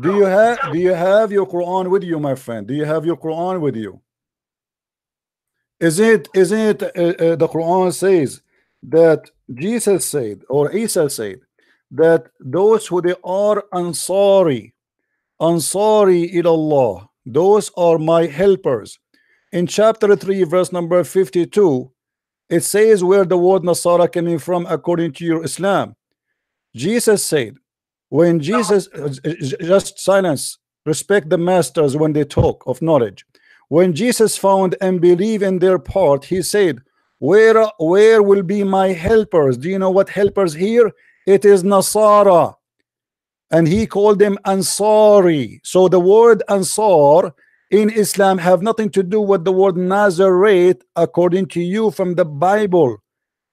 Do you have do you have your Quran with you, my friend? Do you have your Quran with you? Is it is it uh, uh, the Quran says that Jesus said or Isa said that those who they are Ansari, Ansari ilallah, those are my helpers. In chapter 3, verse number 52, it says where the word Nasara coming from according to your Islam. Jesus said, when Jesus uh, just silence, respect the masters when they talk of knowledge. When Jesus found and believe in their part, he said, Where where will be my helpers? Do you know what helpers here? It is Nasara. And he called them Ansari. So the word Ansar in Islam have nothing to do with the word Nazareth according to you from the Bible.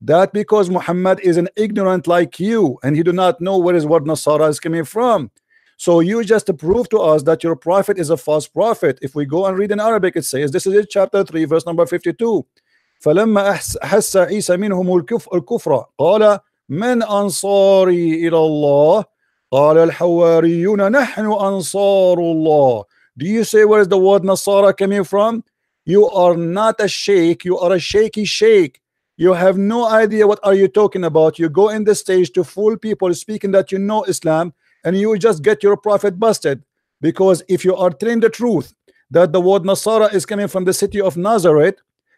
That because Muhammad is an ignorant like you and he do not know where his word Nasara is coming from. So you just prove to us that your prophet is a false prophet. If we go and read in Arabic, it says, this is it, chapter 3, verse number 52. فلما أحس- أحس عيسى منهم الكف- الكفر قال من أنصاري إلى الله قال الحواريون نحن أنصار الله Do you say where is the word Nasara coming from? You are not a sheikh, you are a shaky sheikh. You have no idea what are you talking about. You go in the stage to fool people speaking that you know Islam and you just get your prophet busted. Because if you are telling the truth that the word Nasara is coming from the city of Nazareth,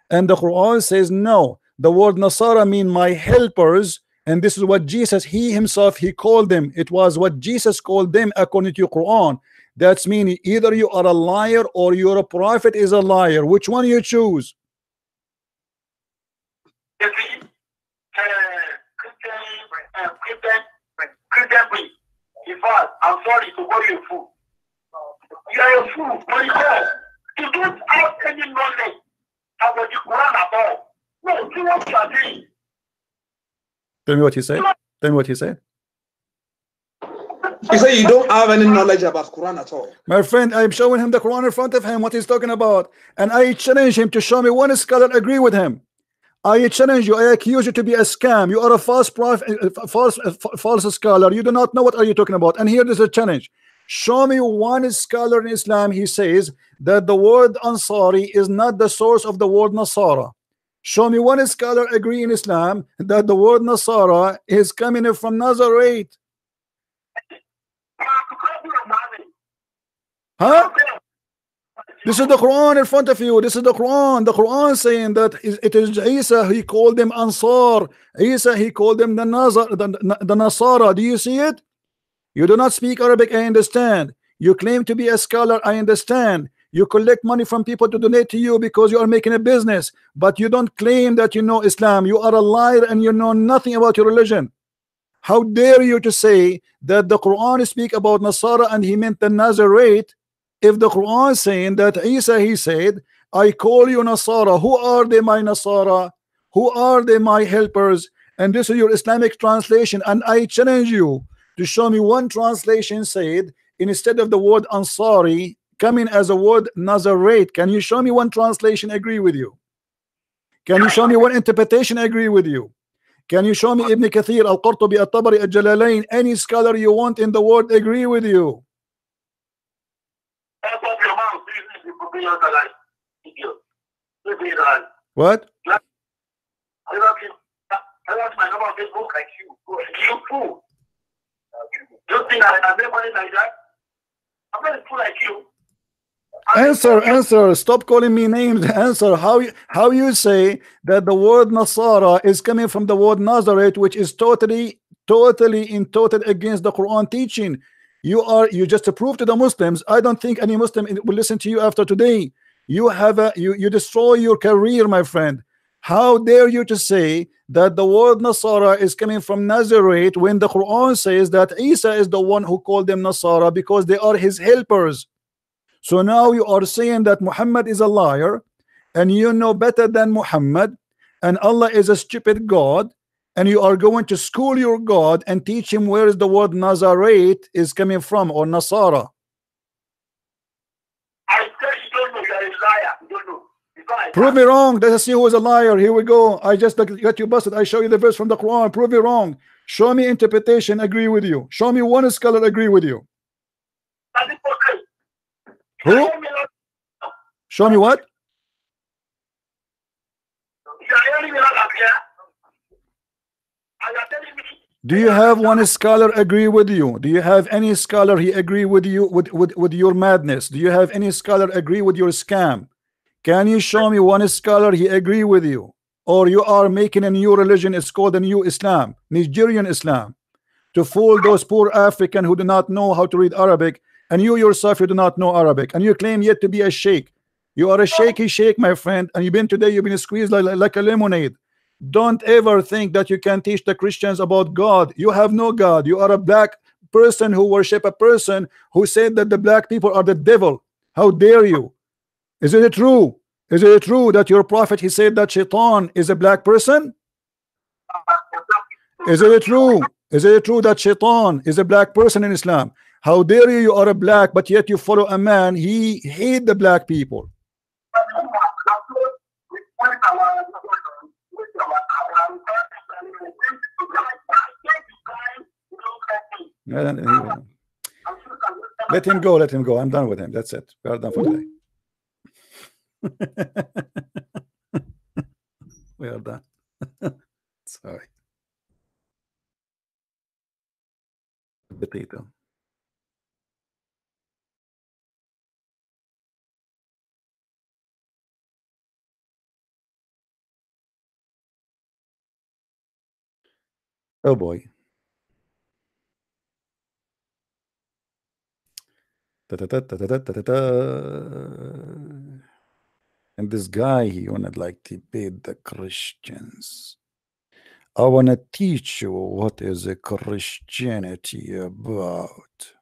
and the Quran says no, the word Nasara mean my helpers, and this is what Jesus, he himself, he called them. It was what Jesus called them according to Quran. That's meaning either you are a liar or your prophet is a liar. Which one you choose? I'm sorry to call you fool. You are a fool. But you don't have any knowledge about the Quran at all. No, do what you are doing. Tell me what he said. Tell me what he said. You He said you don't have any knowledge about Quran at all. My friend, I'm showing him the Quran in front of him, what he's talking about. And I challenge him to show me one scholar agree with him. I challenge you, I accuse you to be a scam. You are a false prophet, false, false scholar. You do not know what are you talking about. And here is a challenge. Show me one scholar in Islam, he says that the word Ansari is not the source of the word Nasara. Show me one scholar agree in Islam that the word Nasara is coming from Nazareth. Huh? This is the Quran in front of you. This is the Quran. The Quran saying that it is Isa. He called them Ansar. Isa. He called them the Nazar, the, the Nasara. Do you see it? You do not speak Arabic. I understand. You claim to be a scholar. I understand. You collect money from people to donate to you because you are making a business, but you don't claim that you know Islam. You are a liar and you know nothing about your religion. How dare you to say that the Quran speak about Nasara and he meant the Nazareth if the Quran is saying that Isa he said I call you Nasara who are they my Nasara who are they my helpers and this is your Islamic translation and I challenge you to show me one translation said instead of the word Ansari coming as a word Nazareth can you show me one translation agree with you? Can you show me one interpretation agree with you? Can you show me Ibn Kathir Al-Qurtubi Al-Tabari Al-Jalalain any scholar you want in the world agree with you? What? Answer, answer. Stop calling me names. Answer. How you how you say that the word Nasara is coming from the word Nazareth, which is totally, totally in total against the Quran teaching. You are you just prove to the Muslims. I don't think any Muslim will listen to you after today. You have a you you destroy your career my friend how dare you to say that the word Nasara is coming from Nazareth when the Quran says that Isa is the one who called them Nasara because they are his helpers so now you are saying that Muhammad is a liar and you know better than Muhammad and Allah is a stupid God and you are going to school your God and teach him where is the word Nazareth is coming from or Nasara. I said you don't know, you're a liar. You don't know. Prove me wrong. Let's see who is a liar. Here we go. I just got you busted. I show you the verse from the Quran. Prove me wrong. Show me interpretation. Agree with you. Show me one scholar. Agree with you. Who? Show me what? Do you have one scholar agree with you? Do you have any scholar he agree with you with, with, with your madness? Do you have any scholar agree with your scam? Can you show me one scholar he agree with you? Or you are making a new religion, it's called a new Islam, Nigerian Islam, to fool those poor African who do not know how to read Arabic, and you yourself you do not know Arabic, and you claim yet to be a sheikh. You are a shaky sheikh, my friend, and you've been today, you've been squeezed like, like a lemonade. Don't ever think that you can teach the Christians about God. You have no God. You are a black person who worship a person who said that the black people are the devil. How dare you? Is it true? Is it true that your prophet he said that Shaitan is a black person? Is it true? Is it true that Shaitan is a black person in Islam? How dare you? You are a black, but yet you follow a man. He hate the black people. Let him go, let him go. I'm done with him. That's it. We are done for today. We are done. Sorry. Potato. Oh boy. Da, da, da, da, da, da, da, da. And this guy, he wanted like debate the Christians. I want to teach you what is a Christianity about.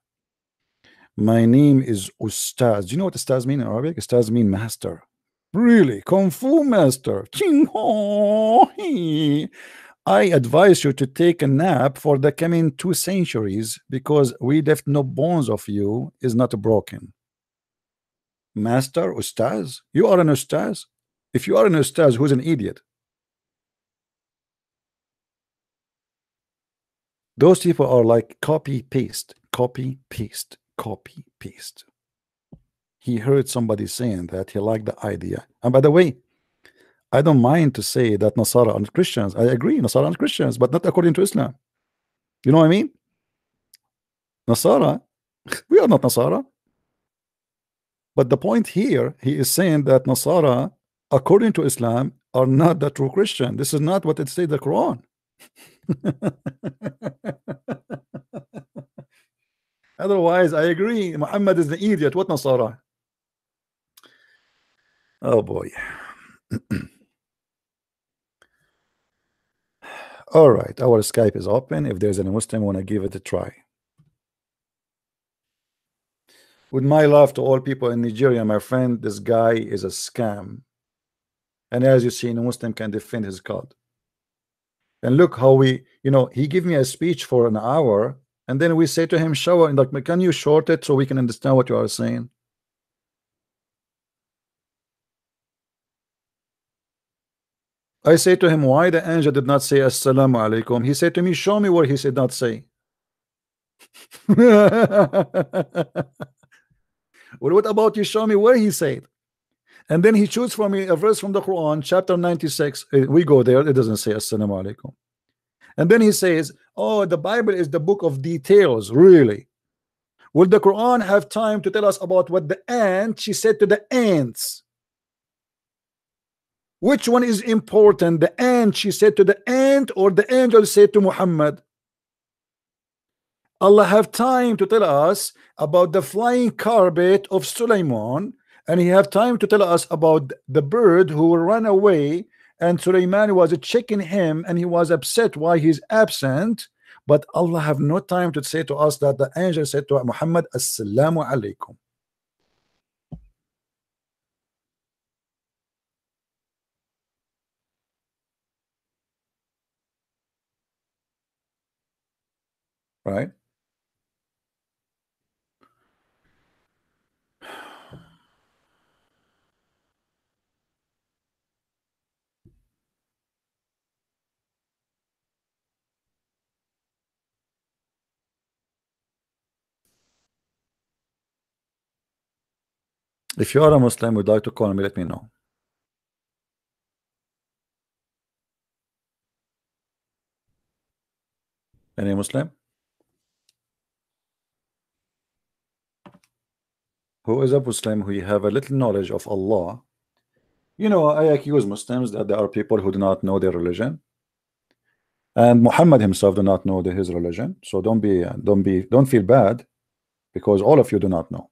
My name is Ustaz. Do you know what Ustaz mean in Arabic? Ustaz mean master. Really? Kung Fu master. I advise you to take a nap for the coming two centuries because we left no bones of you is not broken. Master, Ustaz, you are an Ustaz. If you are an Ustaz, who's an idiot? Those people are like copy paste, copy paste, copy paste. He heard somebody saying that he liked the idea. And by the way, I don't mind to say that Nasara are Christians. I agree, Nasara are Christians, but not according to Islam. You know what I mean? Nasara, we are not Nasara. But the point here, he is saying that Nasara, according to Islam, are not the true Christian. This is not what it says the Quran. Otherwise, I agree. Muhammad is an idiot. What Nasara? Oh boy. All right, our Skype is open. If there's any Muslim want to give it a try. With my love to all people in Nigeria, my friend, this guy is a scam. And as you see, no Muslim can defend his God. And look how we, you know, he give me a speech for an hour, and then we say to him, shower, and like, can you short it so we can understand what you are saying? I say to him, why the angel did not say Assalamu alaikum? He said to me, show me where he said not say. well, what about you show me where he said? And then he chooses for me a verse from the Quran, chapter 96. Uh, we go there, it doesn't say Assalamu alaikum. And then he says, Oh, the Bible is the book of details, really. Will the Quran have time to tell us about what the ant she said to the ants? Which one is important? The ant she said to the ant or the angel said to Muhammad? Allah have time to tell us about the flying carpet of Sulaiman and he have time to tell us about the bird who ran away and Sulaiman was checking him and he was upset why he's absent but Allah have no time to say to us that the angel said to Muhammad Assalamu alaikum right? If you are a Muslim, would like to call me, let me know. Any Muslim? who is a Muslim who have a little knowledge of Allah you know I accuse Muslims that there are people who do not know their religion and Muhammad himself do not know his religion so don't be don't be don't feel bad because all of you do not know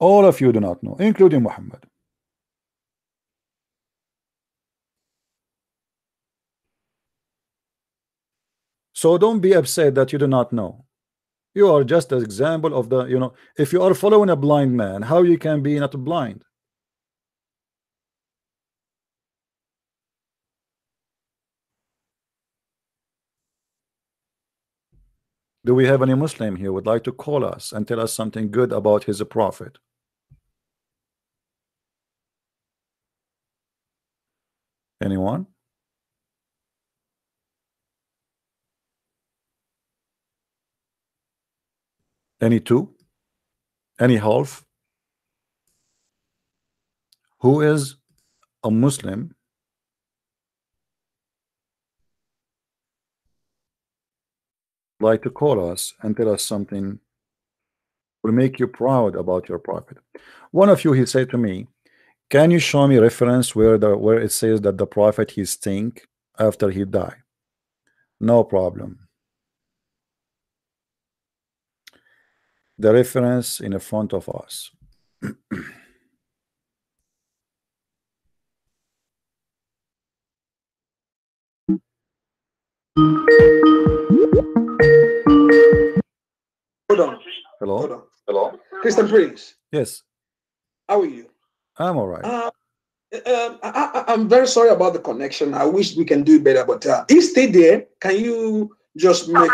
all of you do not know including Muhammad So don't be upset that you do not know. You are just an example of the, you know, if you are following a blind man, how you can be not blind? Do we have any Muslim here would like to call us and tell us something good about his prophet? Anyone? any two? Any half? Who is a Muslim? Like to call us and tell us something. Will make you proud about your prophet. One of you he said to me can you show me reference where the where it says that the prophet he stink after he die no problem the reference in the front of us. Hold on. Hello? Hold on. Hello. Christian Prince. Yes. How are you? I'm all right. Uh, um, I, I, am very sorry about the connection. I wish we can do better, but uh, you stay there. Can you just make?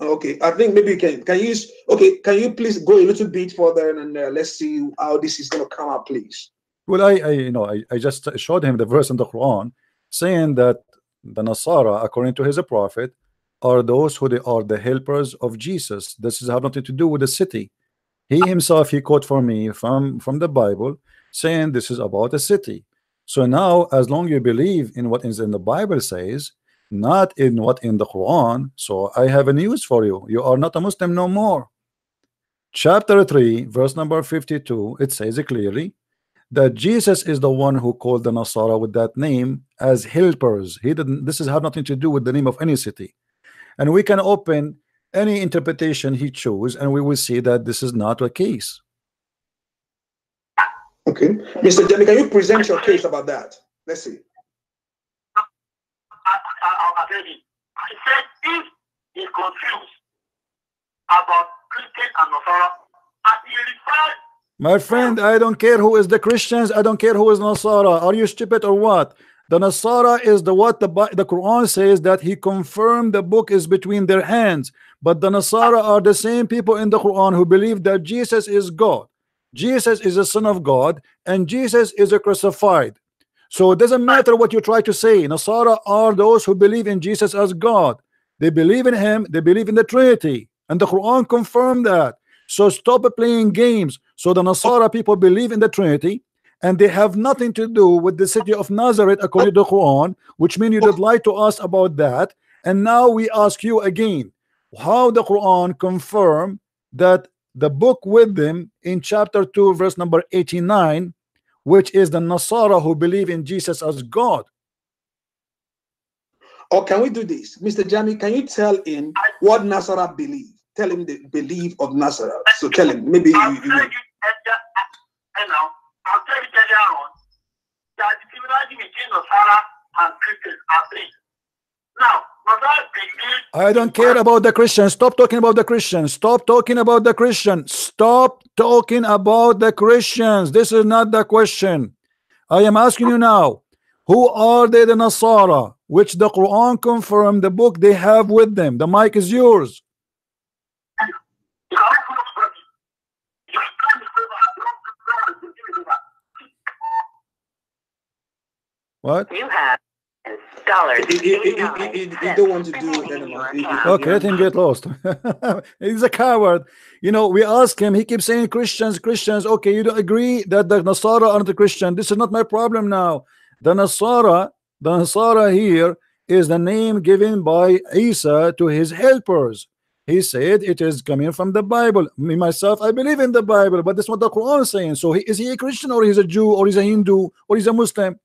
Okay, I think maybe you can. Can you? Okay, can you please go a little bit further and uh, let's see how this is going to come out, please. Well, I, I you know, I, I just showed him the verse in the Quran saying that the Nasara, according to his prophet, are those who they are the helpers of Jesus. This has nothing to do with the city. He himself he quote for me from from the Bible saying this is about a city. So now, as long you believe in what is in the Bible says, not in what in the Quran, so I have a news for you. You are not a Muslim no more. Chapter 3, verse number 52, it says it clearly that Jesus is the one who called the Nasara with that name as helpers. He didn't, this is have nothing to do with the name of any city. And we can open any interpretation he chose, and we will see that this is not a case. Okay. Mr. Jimmy, can you present your case about that? Let's see. I, said if he's confused about Christian and Nasara, and he referred my friend, I don't care who is the Christians. I don't care who is Nasara. Are you stupid or what? The Nasara is the what the the Quran says that he confirmed the book is between their hands. But the Nasara are the same people in the Quran who believe that Jesus is God. Jesus is a son of God and Jesus is a crucified. So it doesn't matter what you try to say. Nasara are those who believe in Jesus as God. They believe in him, they believe in the Trinity. And the Quran confirmed that. So stop playing games. So the Nasara people believe in the Trinity and they have nothing to do with the city of Nazareth according to the Quran, which means you did lie to us about that. And now we ask you again, how the Quran confirm that the book with them in chapter 2, verse number 89, which is the Nasara who believe in Jesus as God. Or can we do this? Mr. Jamiu, can you tell him what Nasara believe? tell him the belief of Nazareth. So tell him, maybe I'll you, you tell you, and now, I'll tell you earlier on that the similarity between Nasara and Christians are three. Now, I don't care about the Christians. Stop talking about the Christians. Stop talking about the Christians. Stop talking about the Christians. This is not the question. I am asking you now. Who are they, the Nasara, which the Quran confirmed the book they have with them? The mic is yours. What? You have dollars. He, don't want to do it anymore. Okay, let him get lost. He's a coward. You know, we ask him, he keeps saying Christians, Christians. Okay, you don't agree that the Nasara are not the Christian. This is not my problem now. The Nasara, the Nasara here is the name given by Isa to his helpers. He said it is coming from the Bible. Me myself, I believe in the Bible, but that's what the Quran is saying. So he, is he a Christian or he's a Jew or he's a Hindu or he's a Muslim?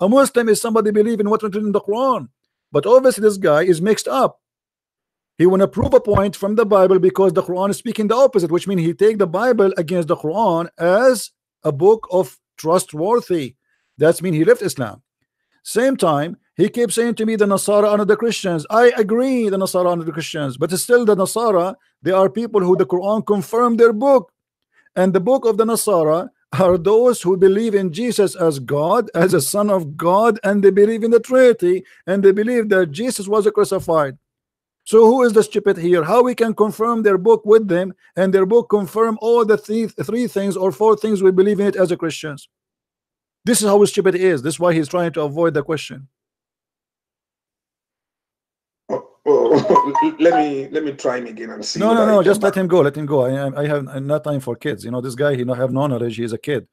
A Muslim is somebody believe in what's written in the Quran. But obviously this guy is mixed up. He want to prove a point from the Bible because the Quran is speaking the opposite, which means he take the Bible against the Quran as a book of trustworthy. That's mean he left Islam. Same time, he keeps saying to me the Nasara are the Christians. I agree the Nasara are the Christians, but still the Nasara, they are people who the Quran confirmed their book. And the book of the Nasara are those who believe in Jesus as God, as a son of God, and they believe in the Trinity, and they believe that Jesus was crucified. So who is the stupid here? How we can confirm their book with them, and their book confirm all the three, three things or four things we believe in it as a Christians? This is how stupid is. This is why he's trying to avoid the question. Oh, let me let me try him again and see. No, no, no. Just let him go. Let him go. I I have not time for kids. You know, this guy he not have no knowledge. He's a kid.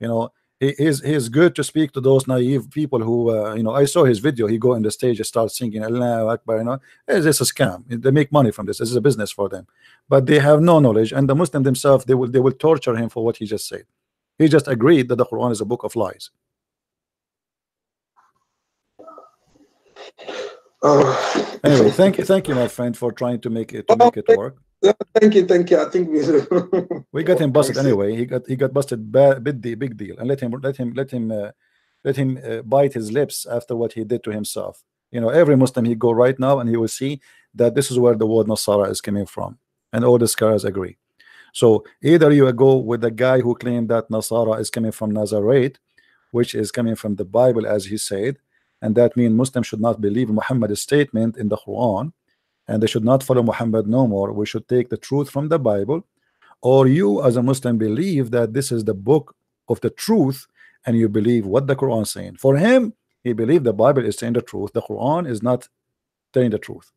You know, he is he's good to speak to those naive people who uh, you know. I saw his video. He go on the stage and start singing Allah Akbar. You know, it's just a scam. They make money from this. This is a business for them. But they have no knowledge, and the Muslim themselves they will they will torture him for what he just said. He just agreed that the Quran is a book of lies. Uh, anyway, thank you, thank you, my friend, for trying to make it to make it work. Thank you, thank you. I think we we got him busted anyway. He got he got busted bad, big deal, big deal, and let him let him let him uh, let him uh, bite his lips after what he did to himself. You know, every Muslim he go right now, and he will see that this is where the word Nasara is coming from, and all the scholars agree. So either you go with the guy who claimed that Nasara is coming from Nazareth, which is coming from the Bible, as he said, and that means Muslims should not believe Muhammad's statement in the Quran, and they should not follow Muhammad no more. We should take the truth from the Bible, or you as a Muslim believe that this is the book of the truth, and you believe what the Quran is saying. For him, he believed the Bible is saying the truth. The Quran is not telling the truth,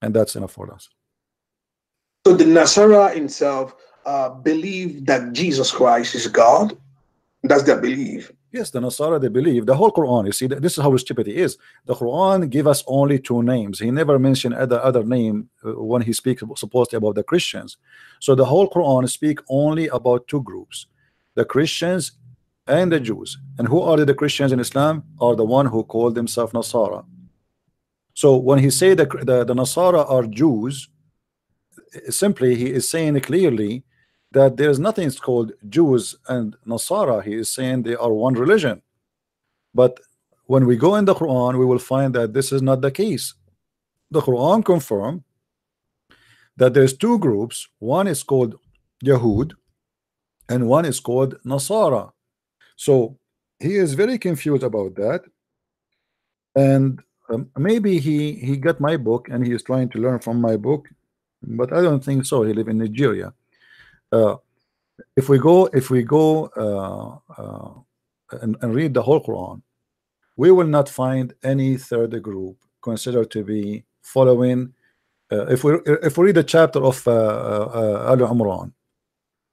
and that's enough for us. So the Nasara himself uh, believe that Jesus Christ is God. That's their belief. Yes, the Nasara they believe the whole Quran. You see, this is how stupid he is. The Quran give us only two names. He never mentioned other other name uh, when he speaks supposedly about the Christians. So the whole Quran speak only about two groups: the Christians and the Jews. And who are the Christians in Islam? Are the one who call themselves Nasara. So when he say that the, the Nasara are Jews, simply he is saying clearly that there is nothing called Jews and Nasara. He is saying they are one religion. But when we go in the Quran, we will find that this is not the case. The Quran confirm that there's two groups. One is called Yahud, and one is called Nasara. So he is very confused about that. And um, maybe he he got my book and he is trying to learn from my book but I don't think so. He live in Nigeria. Uh, if we go, if we go uh, uh, and, and, read the whole Quran, we will not find any third group considered to be following. Uh, if we if we read the chapter of uh, uh, Al Imran,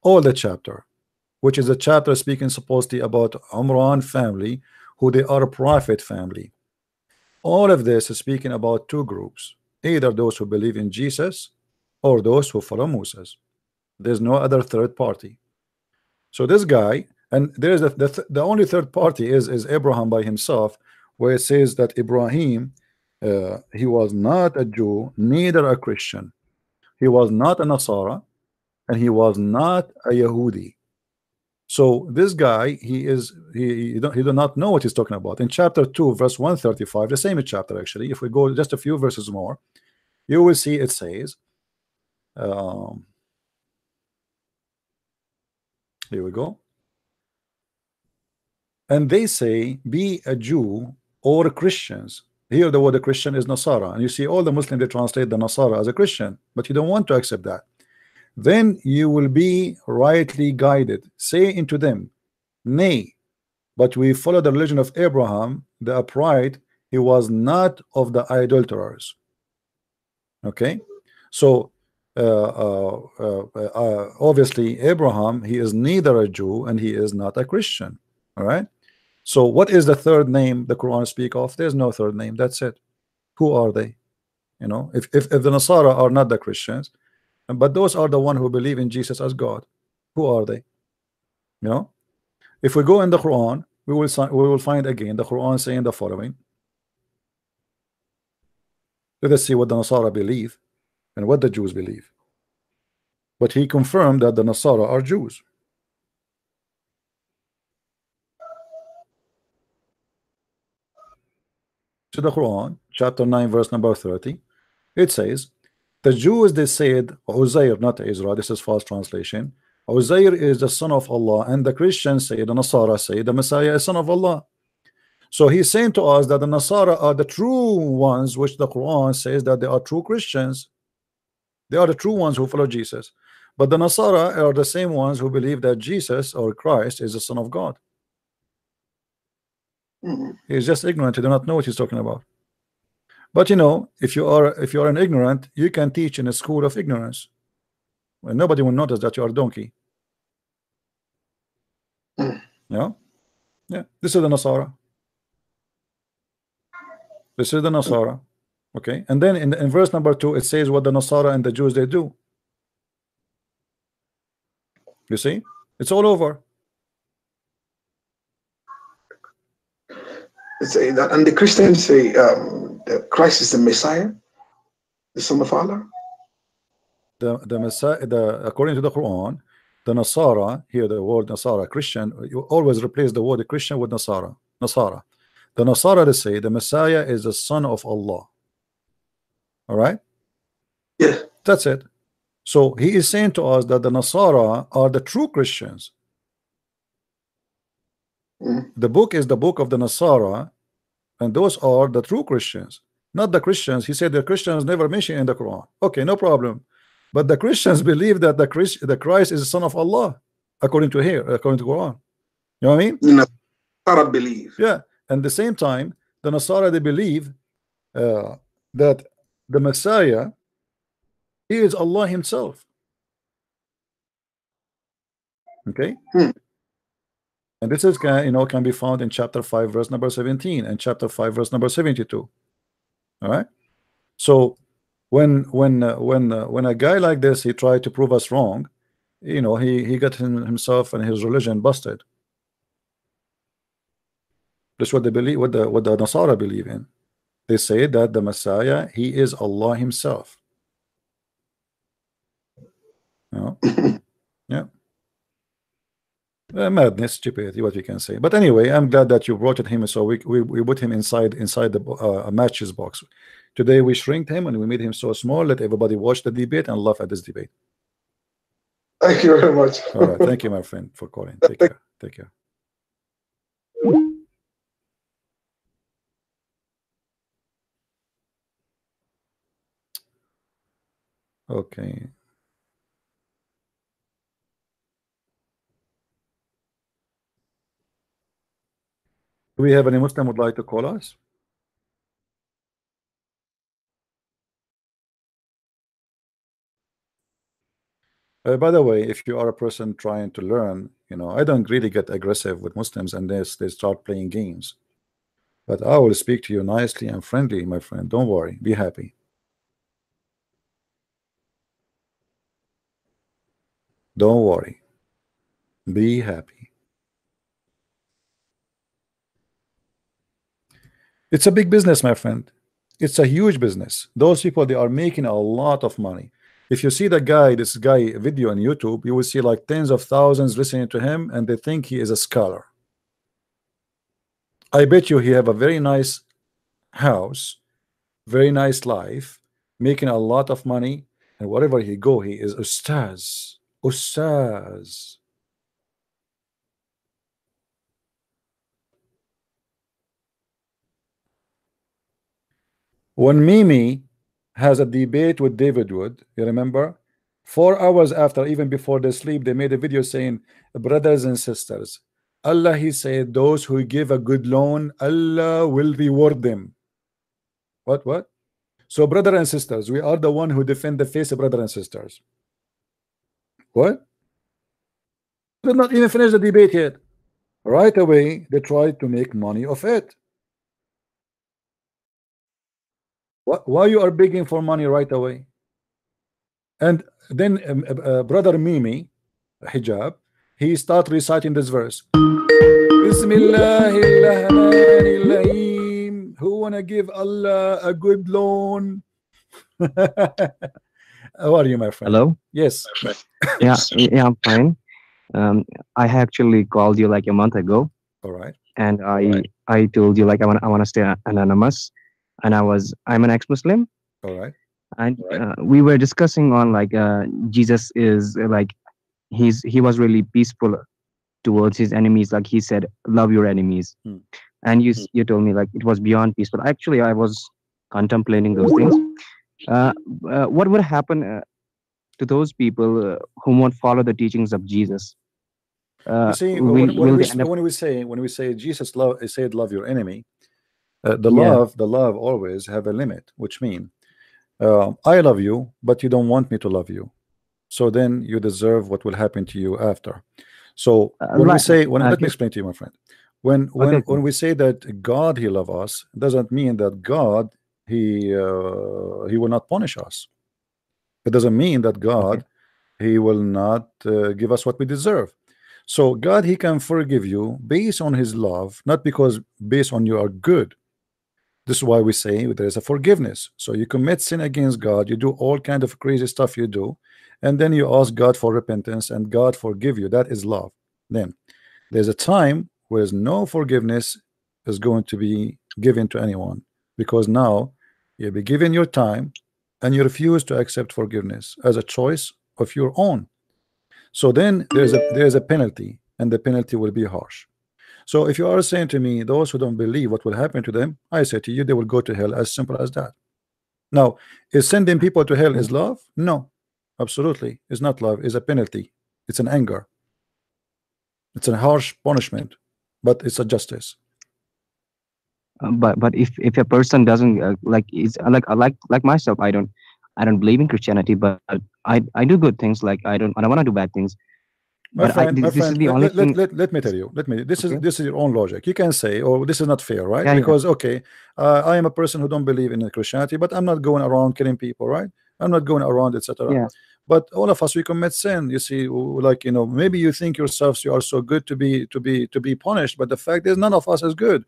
all the chapter, which is a chapter speaking supposedly about Umran family, who they are a prophet family. All of this is speaking about two groups: either those who believe in Jesus or those who follow Moses. There's no other third party. So this guy, and there's the, the, the only third party is, is Abraham by himself, where it says that Ibrahim, uh, he was not a Jew, neither a Christian. He was not a Nasara, and he was not a Yahudi. So this guy, he is he he, don't, he do not know what he's talking about. In chapter 2, verse 135, the same chapter actually, if we go just a few verses more, you will see it says um, here we go. And they say, be a Jew or Christians. Here the word Christian is Nasara. And you see all the Muslims, they translate the Nasara as a Christian. But you don't want to accept that. Then you will be rightly guided. Say into them, Nay, but we follow the religion of Abraham, the upright. He was not of the idolaters. Okay? So Uh, uh, uh, obviously Abraham he is neither a Jew and he is not a Christian all right? So what is the third name the Quran speak of? There's no third name that's it. Who are they? You know if, if, if the Nasara are not the Christians but those are the one who believe in Jesus as God who are they? You know if we go in the Quran we will we will find again the Quran saying the following. Let us see what the Nasara believe and what the Jews believe. But he confirmed that the Nasara are Jews. To the Quran, chapter 9, verse number 30, it says, The Jews they said, Uzair, not Israel, this is false translation. Uzair is the son of Allah, and the Christians say, the Nasara say, the Messiah is son of Allah. So he's saying to us that the Nasara are the true ones, which the Quran says that they are true Christians. They are the true ones who follow Jesus. But the Nasara are the same ones who believe that Jesus or Christ is the Son of God. Mm -hmm. He's just ignorant. He do not know what he's talking about. But you know, if you are if you are an ignorant, you can teach in a school of ignorance. Well, nobody will notice that you are a donkey. Mm. Yeah, yeah. This is the Nasara. This is the Nasara. Okay, and then in, in verse number two, it says what the Nasara and the Jews they do. You see, it's all over. Say that, and the Christians say um, that Christ is the Messiah, the Son of Allah. The the Messiah, the according to the Quran, the Nasara here, the word Nasara, Christian, you always replace the word Christian with Nasara. Nasara. The Nasara they say the Messiah is the Son of Allah. All right. Yeah. That's it. So he is saying to us that the Nasara are the true Christians. Mm. The book is the book of the Nasara, and those are the true Christians, not the Christians. He said the Christians never mentioned in the Quran. Okay, no problem. But the Christians believe that the Christ, the Christ is the son of Allah, according to here, according to Quran. You know what I mean? Know, Arab believe. Yeah. And the same time, the Nasara they believe uh, that the Messiah he is Allah Himself. Okay. Hmm. And this is can you know can be found in chapter 5 verse number 17 and chapter 5 verse number 72 all right so when when uh, when uh, when a guy like this he tried to prove us wrong you know he he got him, himself and his religion busted that's what they believe what the what the Nasara believe in they say that the Messiah he is Allah himself know? yeah uh, madness, stupidity, what we can say. But anyway, I'm glad that you brought it him, so we, we, we put him inside inside the uh, matches box. Today we shrinked him and we made him so small. Let everybody watch the debate and laugh at this debate. Thank you very much. All right, thank you, my friend, for calling. Take care. Take care. Okay. Do we have any Muslim would like to call us? Uh, by the way, if you are a person trying to learn, you know, I don't really get aggressive with Muslims unless they start playing games. But I will speak to you nicely and friendly, my friend. Don't worry. Be happy. Don't worry. Be happy. It's a big business, my friend. It's a huge business. Those people, they are making a lot of money. If you see the guy, this guy video on YouTube, you will see like tens of thousands listening to him and they think he is a scholar. I bet you he have a very nice house, very nice life, making a lot of money, and wherever he go, he is a ustaz, ustaz. When Mimi has a debate with David Wood, you remember? Four hours after, even before they sleep, they made a video saying, brothers and sisters, Allah, he said, those who give a good loan, Allah will reward them. What, what? So, brother and sisters, we are the one who defend the face of brother and sisters. What? Did not even finish the debate yet. Right away, they tried to make money of it. What, why you are begging for money right away? And then um, uh, brother Mimi, hijab, he start reciting this verse. Bismillahirrahmanirrahim. Who wanna give Allah a good loan? How are you, my friend? Hello. Yes. Yeah, yeah, I'm fine. Um, I actually called you like a month ago, All right. and I I told you like I want I want to stay anonymous, and I was I'm an ex-Muslim, All right. and uh, we were discussing on like uh, Jesus is like he's he was really peaceful towards his enemies like he said love your enemies Hmm. and you s- you told me like it was beyond peaceful actually i was contemplating those things uh, uh, what would happen uh, to those people uh, who won't follow the teachings of jesus uh, you see, will, when, when, we, up when we say when we say Jesus love said love your enemy, uh, the Yeah. love the love always have a limit, which mean uh, I love you, but you don't want me to love you. So then you deserve what will happen to you after. So when we say when Uh, let me explain to you, my friend. When when Okay, when we say that God he love us, doesn't mean that God he uh, he will not punish us. It doesn't mean that God he will not uh, give us what we deserve. So God he can forgive you based on his love, not because based on you are good. This is why we say there is a forgiveness. So you commit sin against God, you do all kind of crazy stuff you do, and then you ask God for repentance and God forgive you. That is love. Then there's a time where no forgiveness is going to be given to anyone because now you'll be given your time and you refuse to accept forgiveness as a choice of your own. So then there's a there's a penalty and the penalty will be harsh. So if you are saying to me those who don't believe what will happen to them I say to you they will go to hell as simple as that. Now is sending people to hell is love? No absolutely it's not love it's a penalty. It's an anger. It's a harsh punishment but it's a justice Uh, but but if if a person doesn't uh, like is uh, like uh, like like myself i don't i don't believe in christianity but i i do good things like i don't i don't want to do bad things My But I- this- my this friend, the let, only let, let, thing- let, let me tell you. Let me. This is this is your own logic. You can say, "Oh, this is not fair," right? Yeah, yeah. because okay, uh, I am a person who don't believe in Christianity, but I'm not going around killing people, right? I'm not going around, etc. Yeah. But all of us, we commit sin. You see, like you know, maybe you think yourselves you are so good to be to be to be punished, but the fact is, none of us is good.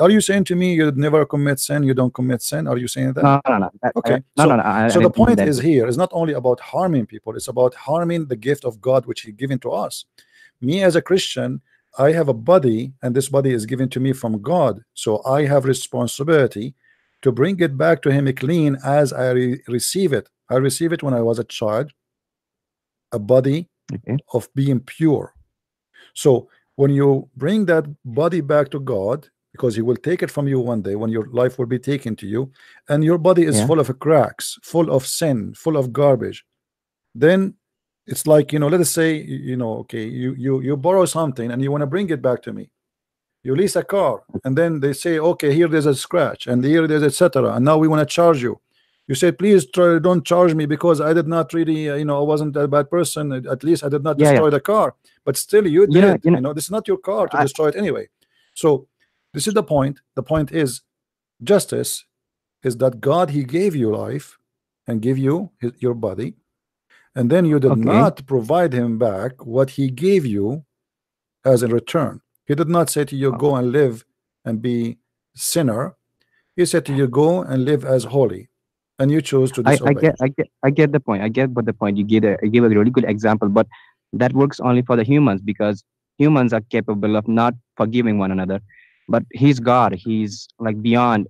Are you saying to me you never commit sin? You don't commit sin? Are you saying that? no no no Okay, no so- no, no I, so the point is here is not only about harming people it's about harming the gift of god which he given to us me as a christian i have a body and this body is given to me from god so i have responsibility to bring it back to him clean as i re- receive it i receive it when i was a child a body okay of being pure. So when you bring that body back to God, because He will take it from you one day when your life will be taken to you, and your body is Yeah. full of cracks, full of sin, full of garbage, then it's like you know, let us say you know, okay, you you you borrow something and you want to bring it back to me. You lease a car, and then they say, okay, here there's a scratch, and here there's etc. And now we want to charge you. You say, please try, don't charge me because I did not really, uh, you know, I wasn't a bad person. At least I did not Yeah, yeah. destroy the car. But still, you did. You know- You know- this is not your car to I- destroy it anyway. So this is the point. The point is, justice is that God He gave you life and give you his, your body, and then you did Okay. not provide Him back what He gave you as a return. He did not say to you, "Go and live and be sinner." He said to you, "Go and live as holy," and you chose to I, disobey. I get I get I get the point. I get but the point you gave a gave a really good example, but that works only for the humans because humans are capable of not forgiving one another. But he's God. He's like beyond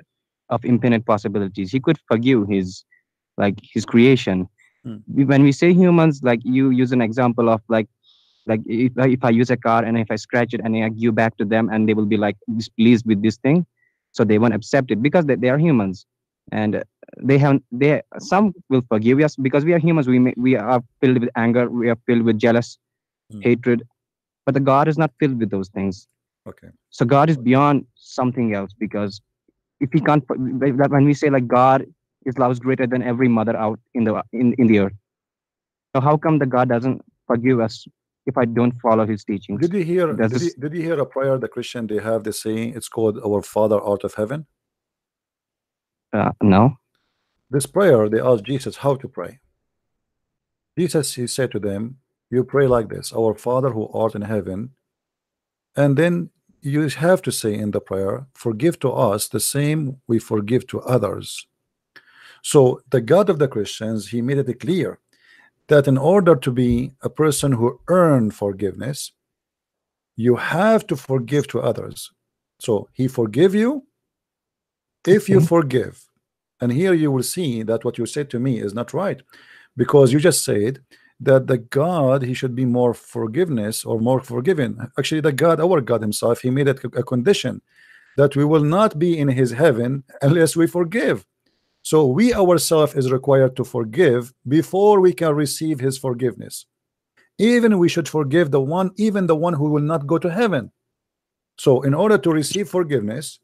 of infinite possibilities. He could forgive his like his creation. We- When we say humans, like you use an example of like like if I, if I use a car and if I scratch it and I give back to them and they will be like displeased with this thing, so they won't accept it because they, they are humans and they have they some will forgive us because we are humans we may, we are filled with anger we are filled with jealous Mm. hatred but the god is not filled with those things Okay. so god is beyond something else because if he can't when we say like god is love is greater than every mother out in the in, in the earth so how come the god doesn't forgive us if i don't follow his teachings Did you hear? Does Did you, did you hear a prayer? The Christian they have this saying. It's called "Our Father Art of Heaven." uh, no This prayer, they asked Jesus how to pray. Jesus, he said to them, "You pray like this: Our Father who art in heaven." And then you have to say in the prayer, "Forgive to us the same we forgive to others." So the God of the Christians, he made it clear that in order to be a person who earn forgiveness, you have to forgive to others. So he forgive you if you Okay. forgive. And here you will see that what you said to me is not right because you just said that the God he should be more forgiveness or more forgiven. Actually, the God, our God Himself, He made it a condition that we will not be in His heaven unless we forgive. So we ourselves is required to forgive before we can receive His forgiveness. Even we should forgive the one, even the one who will not go to heaven. So in order to receive forgiveness,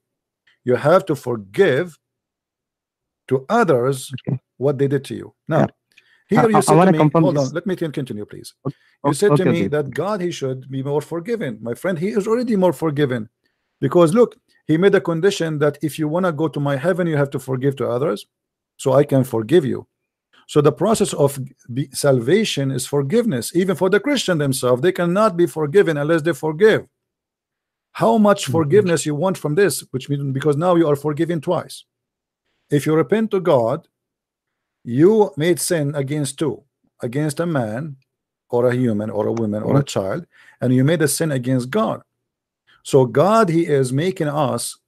you have to forgive to others what they did to you. Now. Here you I- I said to wanna me, hold this. on, let me continue, please. You said to me okay. that God he should be more forgiven. My friend, he is already more forgiven because look, he made a condition that if you want to go to my heaven, you have to forgive to others, so I can forgive you. So the process of salvation is forgiveness. Even for the Christian themselves, they cannot be forgiven unless they forgive. How much Mhm. forgiveness you want from this? Which means because now you are forgiven twice. If you repent to God, you made sin against two, against a man or a human or a woman or a mm-hmm. child, and you made a sin against God. So God, He is making us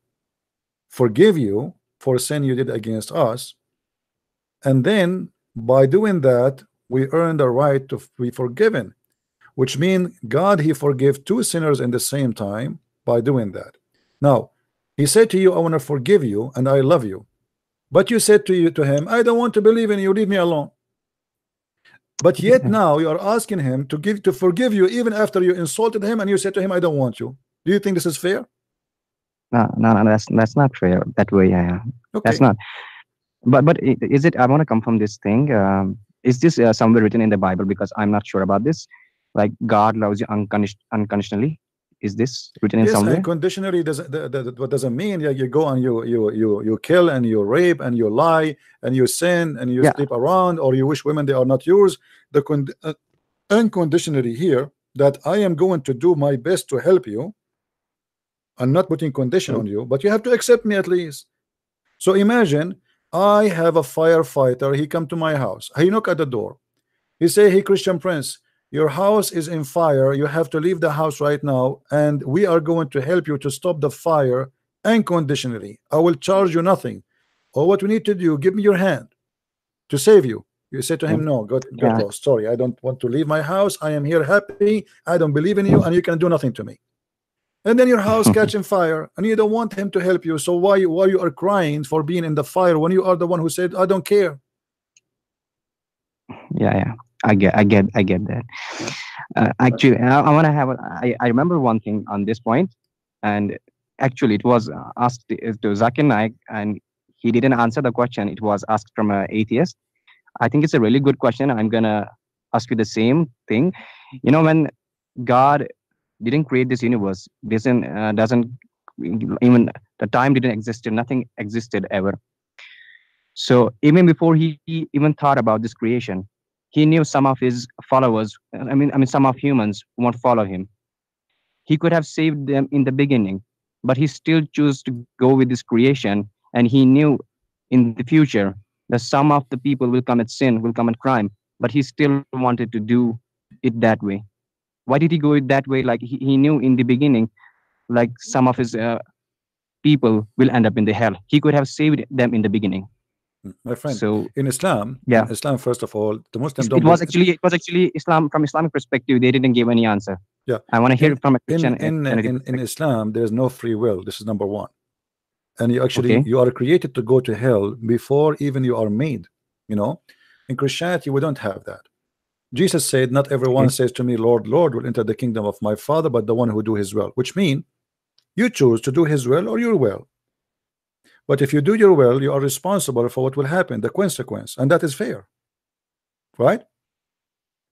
forgive you for sin you did against us, and then by doing that we earn the right to be forgiven which means God he forgive two sinners in the same time by doing that. Now he said to you I want to forgive you and I love you but you said to you to him I don't want to believe in you. Leave me alone. But yet now you are asking him to give to forgive you even after you insulted him and you said to him I don't want you. Do you think this is fair? No no, no that's that's not fair that way yeah okay that's not but but is it i want to confirm this thing um, is this uh, somewhere written in the bible? Because i'm not sure about this. Like god loves you uncondition, unconditionally is this written in yes somewhere unconditionally doesn't that, that, what doesn't mean yeah you go and you you you you kill and you rape and you lie and you sin and you Yeah. sleep around or you wish women they are not yours. The con uh, unconditionally here that I am going to do my best to help you. I'm not putting condition on you but you have to accept me at least. So imagine I have a firefighter he come to my house. He knock at the door. He say hey Christian Prince your house is in fire. You have to leave the house right now and we are going to help you to stop the fire unconditionally. I will charge you nothing. All what we need to do give me your hand to save you. You say to him mm. no God, God Yeah. lost sorry I don't want to leave my house. I am here happy. I don't believe in you and you can do nothing to me. And then your house catching fire and you don't want him to help you. So why why you are crying for being in the fire when you are the one who said I don't care. Yeah yeah i get i get i get that. Uh, actually i, I want to have a, I, I remember one thing on this point and actually it was uh, asked to to zakir naik and he didn't answer the question. It was asked from an atheist. I think it's a really good question. I'm gonna ask you the same thing. You know when god didn't create this universe doesn't uh, doesn't even the time didn't exist nothing existed ever. So even before he, he even thought about this creation he knew some of his followers i mean i mean some of humans won't follow him. He could have saved them in the beginning but he still chose to go with his creation and he knew in the future that some of the people will commit sin will commit crime but he still wanted to do it that way. Why did he go it that way? Like he, he knew in the beginning like some of his uh, people will end up in the hell. He could have saved them in the beginning my friend so in Islam Yeah. in Islam first of all the Muslim it was actually it was actually Islam from Islamic perspective. They didn't give any answer. Yeah. I want to hear In- it from a in Christian. in, and in, in. Islam there's no free will this is number one and you actually Okay. you are created to go to hell before even you are made you know in Christianity we don't have that Jesus said not everyone Okay. says to me Lord Lord will enter the kingdom of my father but the one who do his will which mean you choose to do his will or your will but if you do your will you are responsible for what will happen the consequence and that is fair. Right?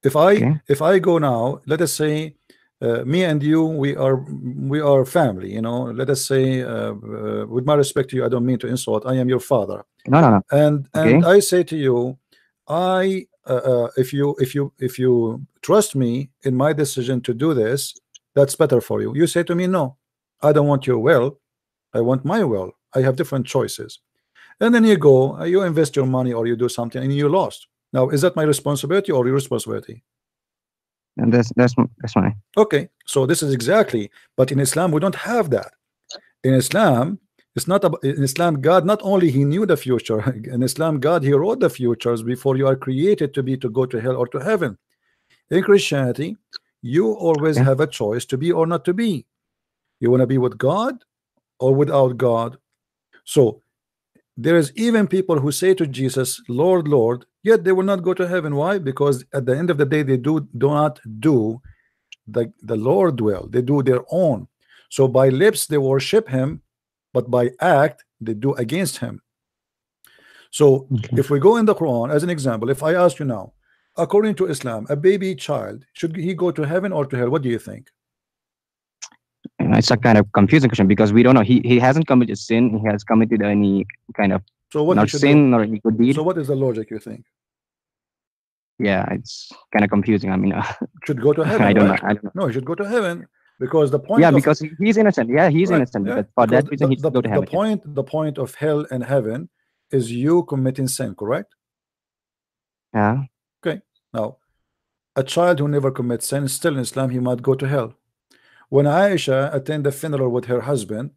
If I Okay. if I go now let us say uh, me and you we are we are family you know. Let us say uh, uh, with my respect to you I don't mean to insult I am your father. No, no, no. and and Okay. I say to you I uh, uh, if you if you if you trust me in my decision to do this that's better for you. You say to me no I don't want your will. I want my will I have different choices and then you go uh, you invest your money or you do something and you lost now is that my responsibility or your responsibility And that's that's that's fine. Okay, so this is exactly, but in Islam we don't have that. In Islam, it's not about in Islam. God not only He knew the future. In Islam, God He wrote the futures before you are created to be to go to hell or to heaven. In Christianity, you always Yeah. have a choice to be or not to be. You want to be with God or without God. So there is even people who say to Jesus, Lord, Lord, yet they will not go to heaven. Why? Because at the end of the day, they do do not do the, the Lord will. They do their own. So by lips they worship him, but by act they do against him. So Okay. if we go in the Quran as an example, if I ask you now, according to Islam, a baby child, should he go to heaven or to hell? What do you think? It's a kind of confusing question because we don't know. He he hasn't committed sin. He has committed any kind of So what not sin or any good deed. So what is the logic you think? yeah, it's kind of confusing. I mean, uh, Should go to heaven. I don't right? know. I don't know. No, he should go to heaven because the point Yeah, of because he's innocent. Yeah, he's Right, innocent. yeah, But for that reason, the, he the, should go to heaven. the point the point of hell and heaven is you committing sin, correct? Yeah. Okay. Now, a child who never commits sin, still in Islam, he might go to hell. When Aisha attend the funeral with her husband,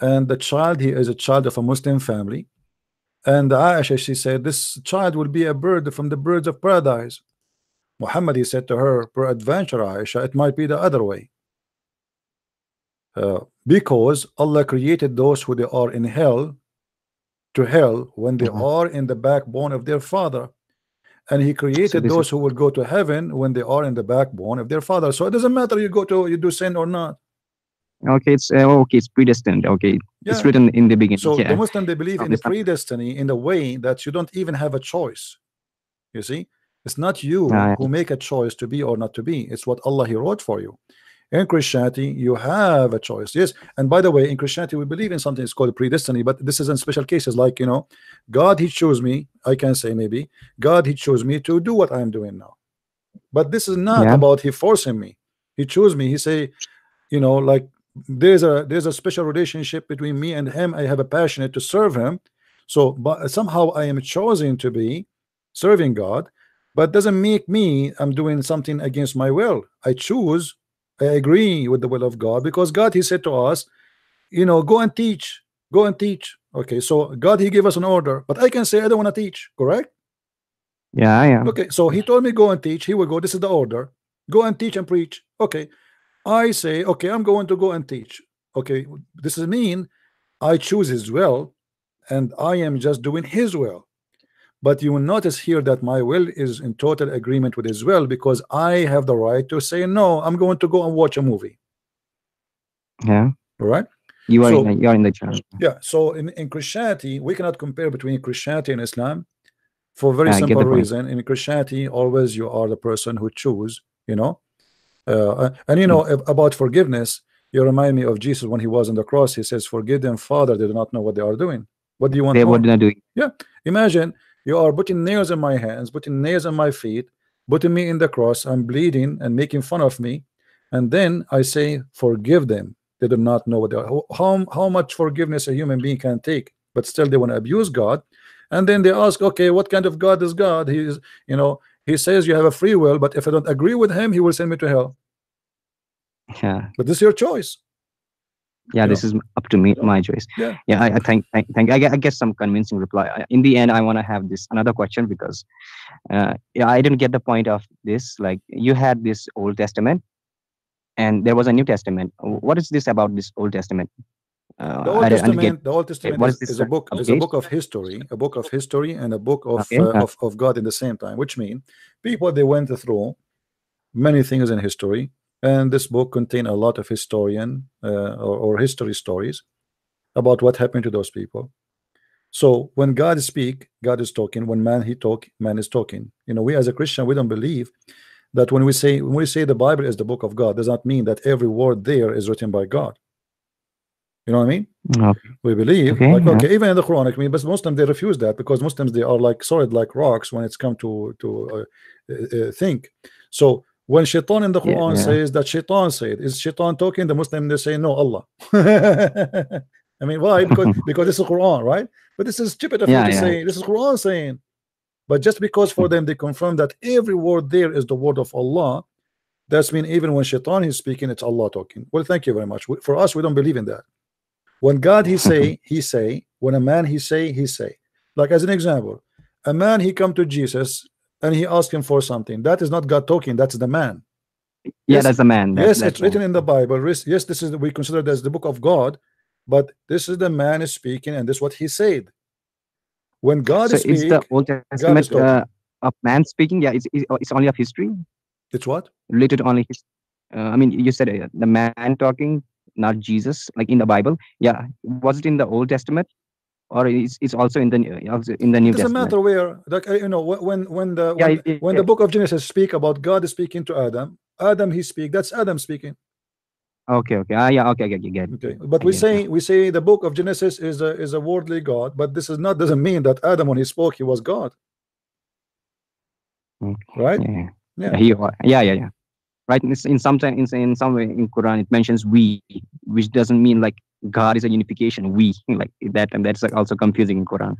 and the child, he is a child of a Muslim family, and Aisha she said this child will be a bird from the birds of paradise. Muhammad he said to her per adventure Aisha it might be the other way. Uh, because Allah created those who they are in hell to hell when they Mhm. are in the backbone of their father and he created this those who will go to heaven when they are in the backbone of their father so it doesn't matter you go to you do sin or not Okay, it's uh, okay. It's predestined. Okay, yeah it's written in the beginning. so yeah. the Muslim they believe in the predestiny in the way that you don't even have a choice you see it's not you Ah, who make a choice to be or not to be it's what Allah he wrote for you in Christianity you have a choice. Yes and by the way in Christianity we believe in something it's called predestiny but this is in special cases like you know God he chose me I can say maybe God he chose me to do what I am doing now. But this is not Yeah. about he forcing me. He chose me. He say you know like there's a there's a special relationship between me and him. I have a passionate to serve him. So but somehow I am chosen to be serving God but doesn't make me I'm doing something against my will. I choose I agree with the will of God because God he said to us you know go and teach go and teach okay so God he gave us an order but I can say I don't want to teach correct yeah, yeah. Okay, so he told me go and teach. He will go. This is the order. Go and teach and preach. Okay, I say okay. I'm going to go and teach. Okay, this is mean I choose His will, and I am just doing His will. But you will notice here that my will is in total agreement with His will because I have the right to say no. I'm going to go and watch a movie. yeah. All right. You are So- in, you are in the church. Yeah. So in, in Christianity, we cannot compare between Christianity and Islam for very I the simple reason. In Christianity, always you are the person who choose, you know. Uh, and you know ab- about forgiveness, you remind me of Jesus when he was on the cross. He says, Forgive them, Father, they do not know what they are doing. What do you want? They were not doing. Imagine you are putting nails in my hands, putting nails on my feet, putting me in the cross. I'm bleeding and making fun of me. And then I say, Forgive them. They do not know what they are. How- How, how much forgiveness a human being can take, but still they want to abuse God. And then they ask, Okay, what kind of God is God? He is, you know, he says you have a free will, but if I don't agree with him, he will send me to hell. Yeah, But this is your choice. Yeah. You This is up to me, my choice. Yeah. yeah. I, I think, thank, thank. I, get- I guess some convincing reply. In the end, I want to have this another question because, uh, yeah, I didn't get the point of this. Like you had this Old Testament, and there was a New Testament. What is this about this Old Testament? Uh, The Old I didn't- I didn't Testament, the Old Testament is, is a book, is a book of history, a book of history, and a book of Okay, uh, uh. of, of God in the same time. Which mean people they went through many things in history, and this book contain a lot of historian uh, or, or history stories about what happened to those people. So when God speak, God is talking. When man he talk, man is talking. You know, we as a Christian, we don't believe that when we say when we say the Bible is the book of God, does not mean that every word there is written by God. You know what I mean? Okay. we believe Okay, like yeah. okay even in the Quran I mean but Muslims they refuse that because Muslims they are like solid like rocks when it's come to to uh, uh, uh, think so when shaitan in the Quran yeah. says that shaitan said is shaitan talking? The Muslim they say no Allah. I mean why? Because because this is Quran right? But this is stupid of Yeah, you to yeah. say this is Quran saying. But just because for them they confirm that every word there is the word of Allah that's mean even when shaitan is speaking it's Allah talking. Well thank you very much. For us we don't believe in that. When God he say he say when a man he say he say. Like as an example a man he come to Jesus and he asked him for something. That is not God talking that's the man. Yeah, Yes, that's the man. Yes it's written in the Bible. Yes- yes this is we consider it as the book of God but this is the man is speaking and this is what he said. When God so is the Old Testament uh, of man speaking? Yeah, it's, it's it's only of history? It's what? Related only. His, uh, I mean, you said uh, the man talking, not Jesus, like in the Bible. Yeah, was it in the Old Testament, or it's, it's also in the in the New it doesn't Testament? matter where like uh, you know when when the Yeah, when, it- it- when the book of Genesis speak about God is speaking to Adam Adam he speak that's Adam speaking Okay, okay. Ah, yeah, okay, okay, okay, get it. Okay, but we say we say the book of Genesis is a is a worldly God, but this is not doesn't mean that Adam when he spoke he was God, right? Yeah, Yeah. yeah, he, yeah, yeah, yeah. Right. In, some time, in, in some way, in Quran, it mentions we, which doesn't mean like God is a unification. We, like that, and that's also confusing in Quran.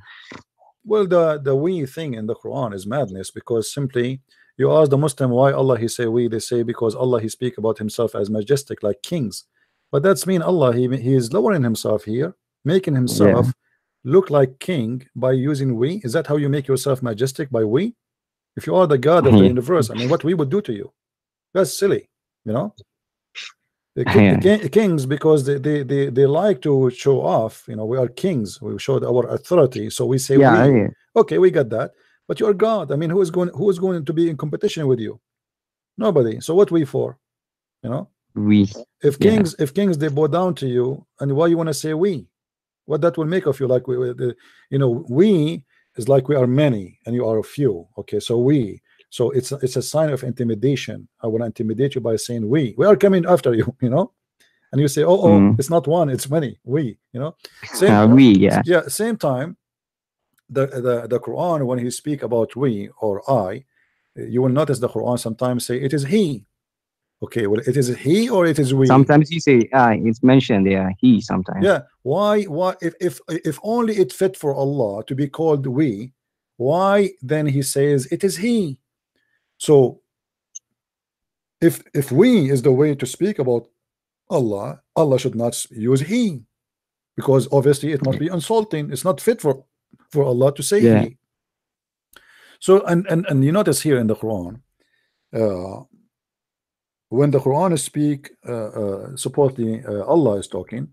Well, the the we thing in the Quran is madness because simply you ask the Muslim why Allah he say we they say because Allah he speak about himself as majestic like kings, but that's mean Allah he he is lowering himself here, making himself look like king by using we? Is that how you make yourself majestic by we? If you are the God of the hmm. universe, I mean, what we would do to you? That's silly, you know. The, Yeah. the kings, because they, they they they like to show off. You know, we are kings. We showed our authority, so we say Yeah, we. yeah. Okay, we got that. But you're God. I mean, who is going who is going to be in competition with you? Nobody. So what we for? You know, We. if kings if kings they bow down to you, and why you want to say we? What that will make of you? Like we, we- the, you know, we is like we are many and you are a few. Okay, so we. So it's a- it's a sign of intimidation. I want to intimidate you by saying we. We are coming after you. You know, and you say, oh, oh, Mm. it's not one, it's many. We. You know, same Uh, we. Yeah. yeah same time the the the quran when he speak about we or i you will notice the quran sometimes say it is he okay well it is he or it is we Sometimes you say, ah, it's mentioned. Yeah, he. Sometimes. yeah why why if if if only it fit for allah to be called we why then he says it is he so if if we is the way to speak about allah allah should not use he because obviously it must be insulting it's not fit for for allah to say Yeah. he so and and and you notice here in the quran uh when the quran speak uh, uh supposedly uh, allah is talking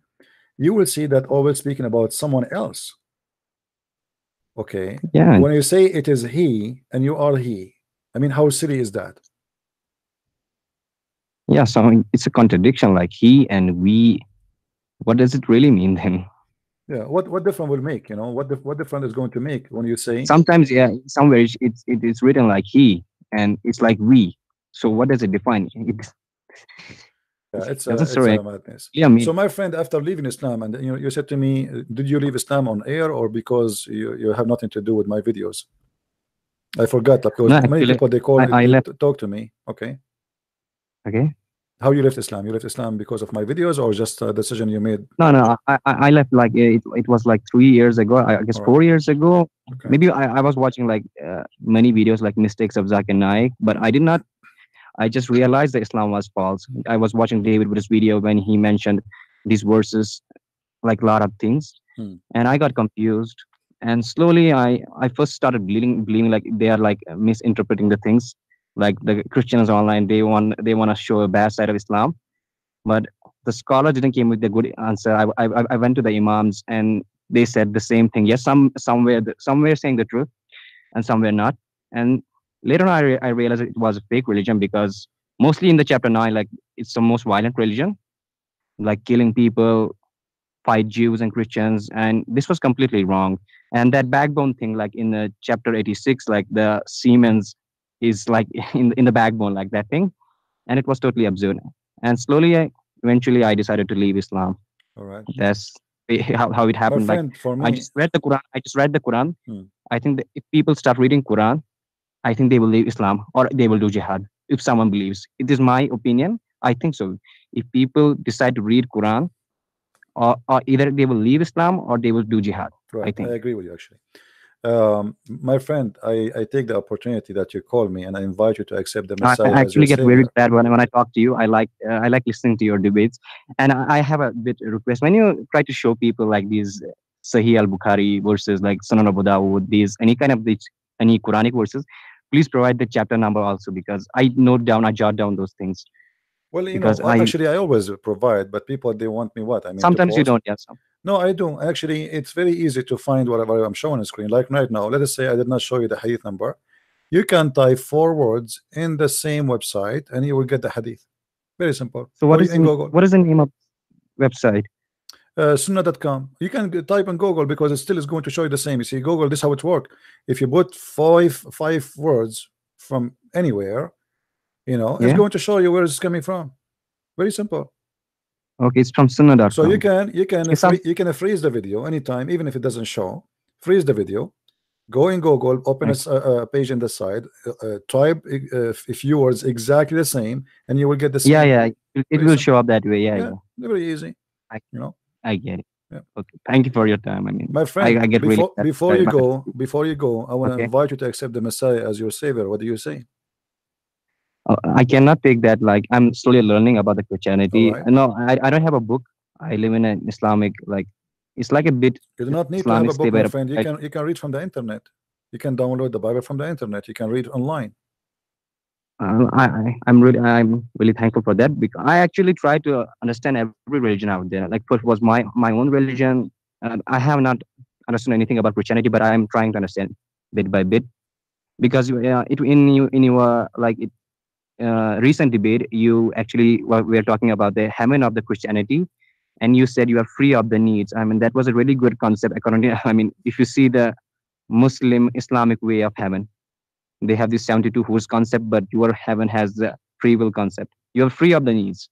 you will see that always speaking about someone else okay Yeah. when you say it is he and you are he i mean how silly is that Yeah. So it's a contradiction. Like he and we. What does it really mean then? yeah what what difference will make you know what the, what difference is going to make when you say Sometimes, yeah, somewhere it's it's, it is written like he, and it's like we. So what does it define? It's, yeah, it's a, it's a madness yeah, mean, so my friend after leaving islam and you know you said to me uh, did you leave islam on air or because you, you have nothing to do with my videos i forgot like, because No, many actually, people they call I- I left- t- talk to me okay okay. how you left islam you left islam because of my videos or just a decision you made No, no, I, I I left like it, it was like three years ago. I I guess Alright. four years ago. okay. Maybe I, I was watching like uh, many videos like mistakes of Zakir Naik, but I did not. I just realized that Islam was false. I was watching David Wood's video when he mentioned these verses, like a lot of things, Hmm. and I got confused. And slowly, I I first started believing believing like they are like misinterpreting the things. Like the Christians online, they want they want to show a bad side of Islam, but the scholar didn't came with the good answer. I, I I- went to the imams and they said the same thing. Yes, some somewhere somewhere saying the truth, and somewhere not. And later on, I, re- I realized it was a fake religion because mostly in the chapter nine, like it's the most violent religion, like killing people, fight Jews and Christians, and this was completely wrong. And that backbone thing, like in the chapter eighty six, like the Siemens is like in in the backbone, like that thing, and it was totally absurd. And slowly, I, eventually, I decided to leave Islam. all right That's how, how it happened. Like for me I just read the Quran. I just read the Quran. Hmm. I think that if people start reading Quran, I think they will leave Islam or they will do jihad. If someone believes, it is my opinion. I think so. If people decide to read Quran, or, or either they will leave Islam or they will do jihad. Right I, think. agree with you actually um my friend I I take the opportunity that you call me and I invite you to accept the I, I actually get very bad when, when I talk to you. I like uh, I like listening to your debates, and I, I have a bit request when you try to show people like these Sahih al Bukhari verses like Sunan Abu Dawud, these any kind of these any Quranic verses. Please provide the chapter number also because I note down, I jot down those things. Well, you Because know, I- actually, I always provide, but people they want me what? I mean, Sometimes you don't. Yes. No, I do. Actually, it's very easy to find whatever I'm showing on the screen. Like right now, let us say I did not show you the hadith number. You can type four words in the same website, and you will get the hadith. Very simple. So what or is in Google. what is the name of website? uh, sunnah.com. You can type in Google because it still is going to show you the same. You see, Google, this is how it works. If you put five five words from anywhere, you know, it's going to show you where it's coming from. Very simple. Okay, it's from Sunnah.com. So you can you can free, you can freeze the video anytime, even if it doesn't show. Freeze the video. Go in Google, open a s- a, a page in the side, uh, uh, type uh, a few exactly the same, and you will get the same. yeah, yeah, it, it will show up that way. Yeah, Yeah. yeah. Very easy. I- you know, I get it. Yeah. Okay, thank you for your time. I mean, my friend. I get before sad- before you go, before you go, I want to Okay. invite you to accept the Messiah as your savior. What do you say? Uh, I cannot take that. Like I'm slowly learning about the Christianity. Alright. No, I, I don't have a book. I live in an Islamic like it's like a bit You do not need Islamic to have a book, my friend. You right? can you can read from the internet. You can download the Bible from the internet. You can read online. uh, I, I'm really I'm really thankful for that because I actually try to understand every religion out there. Like first was my my own religion. and I have not understood anything about Christianity, but I am trying to understand bit by bit because uh, it in you in your like it, uh, recent debate you actually well, we are talking about the heaven of the Christianity, and you said you are free of the needs. I mean that was a really good concept. According to I mean if you see the Muslim Islamic way of heaven, they have this 72 houris concept, but your heaven has the free will concept. You're free of the needs.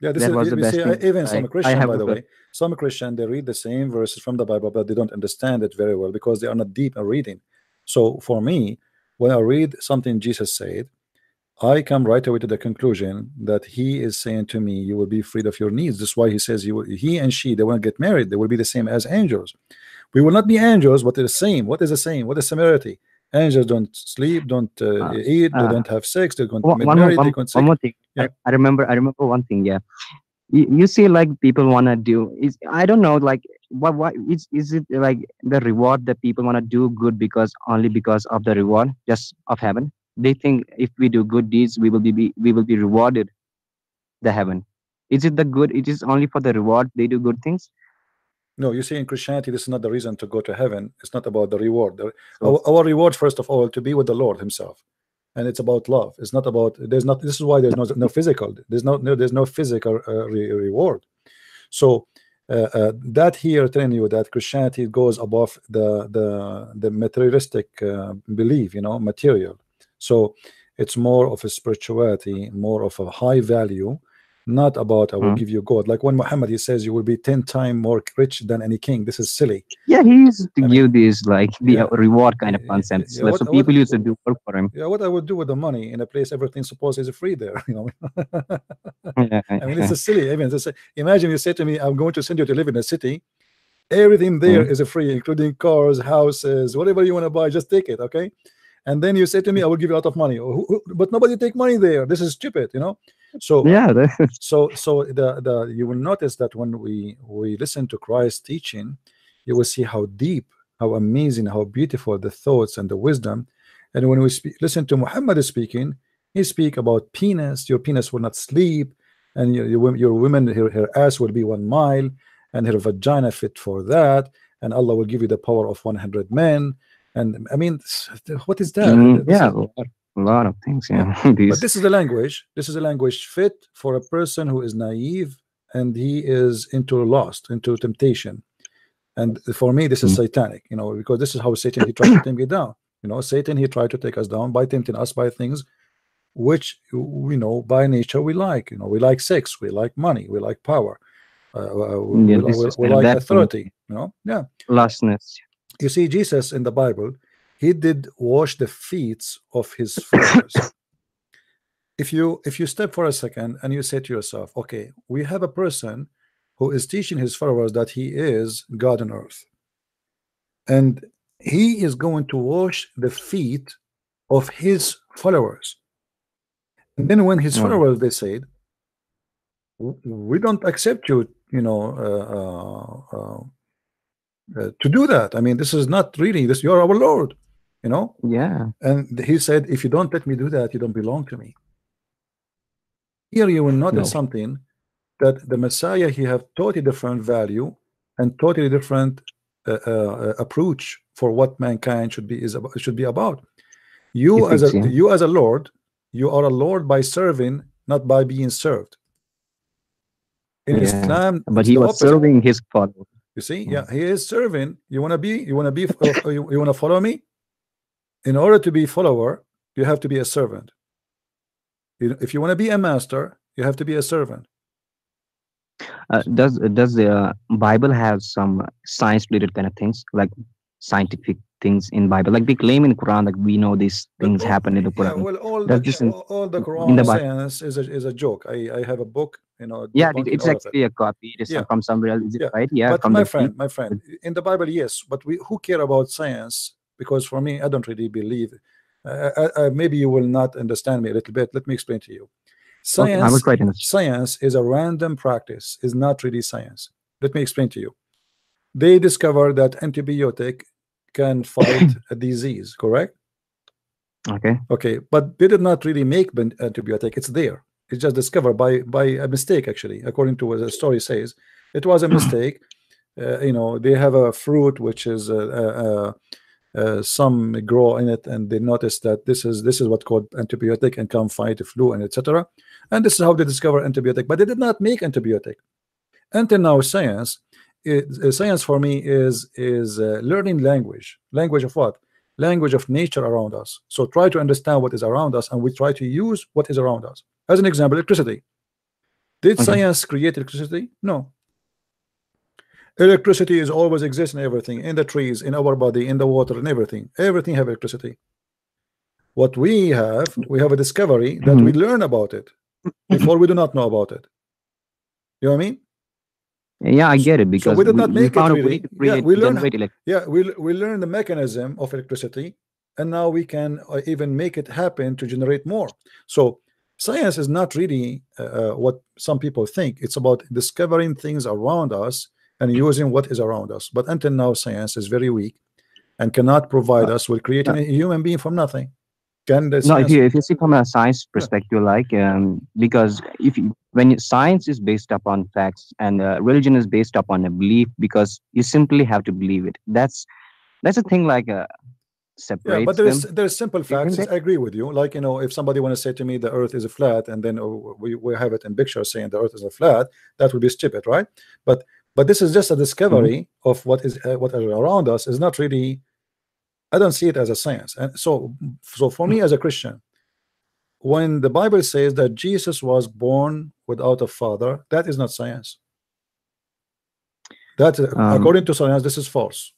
Yeah, this That is was the best I- thing even some I Christian, have by the way, some Christian they read the same verses from the Bible, but they don't understand it very well because they are not deep in reading. So for me, when I read something Jesus said, I come right away to the conclusion that he is saying to me, "You will be freed of your needs." That's why he says, "You will." He and she, they won't get married. They will be the same as angels. We will not be angels, but they're the same. What is the same? What is similarity? Angels don't sleep, don't uh, Uh, eat, they uh, don't have sex, they don't One, get one, married, they one, can't one more thing. Yeah. I, I remember. I remember one thing. Yeah, you, you see, like people wanna do. Is I don't know. Like what? What is is it like the reward that people wanna do good because only because of the reward just of heaven? They think if we do good deeds, we will be, be we will be rewarded the heaven. Is it the good? It is only for the reward they do good things. No, you see, in Christianity, this is not the reason to go to heaven. It's not about the reward. The- our, our reward, first of all, to be with the Lord Himself, and it's about love. It's not about. There's not. This is why there's no no physical. There's no, no there's no physical uh, re- reward. So uh, uh, that here telling you that Christianity goes above the the the materialistic uh, belief, you know, material. So it's more of a spirituality, more of a high value, not about I will Mhm. give you God. Like when Muhammad he says you will be ten times more rich than any king. This is silly. Yeah, he used to I mean, give these like the yeah. reward kind of Yeah, concepts. yeah, what- so people used to do work for him. Yeah, what I would do with the money in a place everything supposed is free there. You know, Yeah, I mean it's a silly. I mean, it's a, imagine you say to me, "I'm going to send you to live in a city." Everything there is a free, including cars, houses, whatever you want to buy. Just take it, okay? And then you say to me, "I will give you a lot of money," but nobody take money there. This is stupid, you know. So yeah, so so the the you will notice that when we we listen to Christ's teaching, you will see how deep, how amazing, how beautiful the thoughts and the wisdom. And when we speak, listen to Muhammad speaking, he speak about penis. Your penis will not sleep, and your your, your woman her, her ass will be one mile, and her vagina fit for that, and Allah will give you the power of 100 men. And I mean, what is that? Mm, yeah, a lot, a lot of things. Yeah, but this is a language. This is a language fit for a person who is naive and he is into lust, into temptation. And for me, this is Mm. satanic, you know, because this is how Satan he tried to take me down. You know, Satan he tried to take us down by tempting us by things which we know by nature we like. You know, we like sex, we like money, we like power, uh, uh, we, Yeah, we- we- we like that for me. authority. You know, yeah lostness. You see jesus in the bible he did wash the feet of his followers. If you if you step for a second and you say to yourself okay we have a person who is teaching his followers that he is god on earth and he is going to wash the feet of his followers. And then when his followers they said we don't accept you you know uh, uh, uh, uh, to do that. I mean, this is not really this. You're our Lord, you know. Yeah, And he said, if you don't let me do that, you don't belong to me. Here you will notice No. something that the Messiah he have totally different value and totally different uh, uh, approach for what mankind should be is about, should be about. You If as a you as a Lord, you are a Lord by serving, not by being served. In Yeah, Islam, but he was opposite. serving his followers. You see, yeah, he is serving. You want to be, you want to be, uh, you, you want to follow me. In order to be follower, you have to be a servant. You- If you want to be a master, you have to be a servant. Uh, does does the uh, Bible have some science related kind of things like scientific things in Bible? Like they claim in Quran, like we know these things all- happen in the Yeah, Quran. well, all Does the this in- all, the in the Bible? science is a is a joke. I I have a book, you know. yeah, it's all it. actually a copy. It is Yeah. from somewhere else. Is it Yeah, right? Yeah, but from my the friend, my friend, in the Bible, yes, but we who care about science? Because for me, I don't really believe. Uh, I, I, maybe you will not understand me a little bit. Let me explain to you. Okay, Science, try science is a random practice. Is not really science. Let me explain to you. they discovered that antibiotic can fight a disease correct Okay. okay but they did not really make antibiotic it's there it's just discovered by by a mistake actually according to what the story says. It was a mistake. Uh, you know they have a fruit which is uh, uh, uh, uh, some grow in it and they notice that this is this is what called antibiotic and can fight the flu and etc and this is how they discover antibiotic but they did not make antibiotic. Until now science it, uh, science for me is is uh, learning language. Language of what language of nature around us. So try to understand what is around us and we try to use what is around us. As an example electricity. Did Okay. science create electricity? No. Electricity is always exists in everything in the trees in our body in the water in everything. Everything have electricity. What we have we have a discovery that we mm-hmm. learn about it before we do not know about it. You know what I mean Yeah, I get it because we did not we, make it really. Yeah, create we learn- generate elec- yeah we, we learn the mechanism of electricity and now we can uh, even make it happen to generate more. So science is not really uh, uh, what some people think. It's about discovering things around us and using what is around us. But until now science is very weak and cannot provide us with creating a human being from nothing can the No, if you if you see from a science perspective, like um, because if you, when you, science is based upon facts and uh, religion is based upon a belief, because you simply have to believe it. That's that's a thing like uh, separates yeah but there's there's simple facts. i agree with you. Like you know if somebody want to say to me the earth is a flat and then uh, we, we have it in pictures saying the earth is a flat that would be stupid right? But but this is just a discovery Mm-hmm. of what is uh, what is around us is not really i don't see it as a science and so so for me as a christian when the bible says that jesus was born without a father that is not science that Um, according to science this is false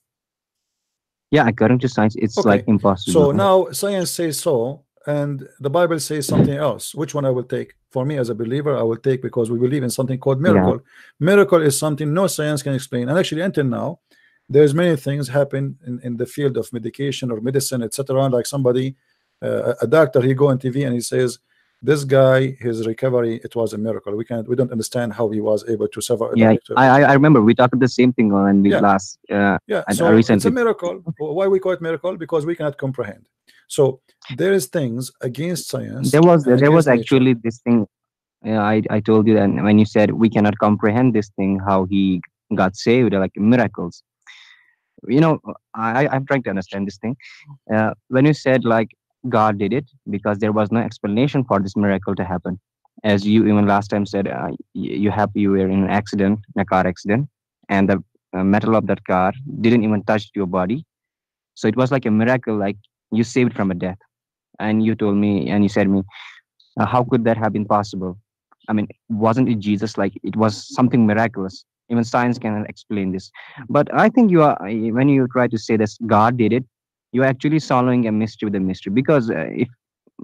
Yeah, according to science, it's Okay, like impossible. So now science says so, and the Bible says something else. Which one I will take? For me as a believer, I will take because we believe in something called miracle. Miracle is something no science can explain. And actually, until now, there's many things happen in, in the field of medication or medicine, etc. Like somebody, uh, a doctor, he go on TV and he says, "This guy, his recovery, it was a miracle. We can't, we don't understand how he was able to survive." yeah, I I- remember we talked the same thing on the Yeah. last. Uh, yeah and so I it's a miracle why we call it miracle because we cannot comprehend so there is things against science there was there was nature. actually this thing. Uh, I I told you that when you said we cannot comprehend this thing, how he got saved, like miracles. You know, I I'm trying to understand this thing. Uh, when you said like God did it because there was no explanation for this miracle to happen, as you even last time said, uh, you have you were in an accident, in a car accident, and the metal of that car didn't even touch your body, so it was like a miracle, like you saved from a death. And you told me, and you said me, uh, how could that have been possible? I mean, wasn't it Jesus? Like it was something miraculous. Even science cannot explain this. But I think you are when you try to say that God did it, you're actually solving a mystery with a mystery. Because uh, if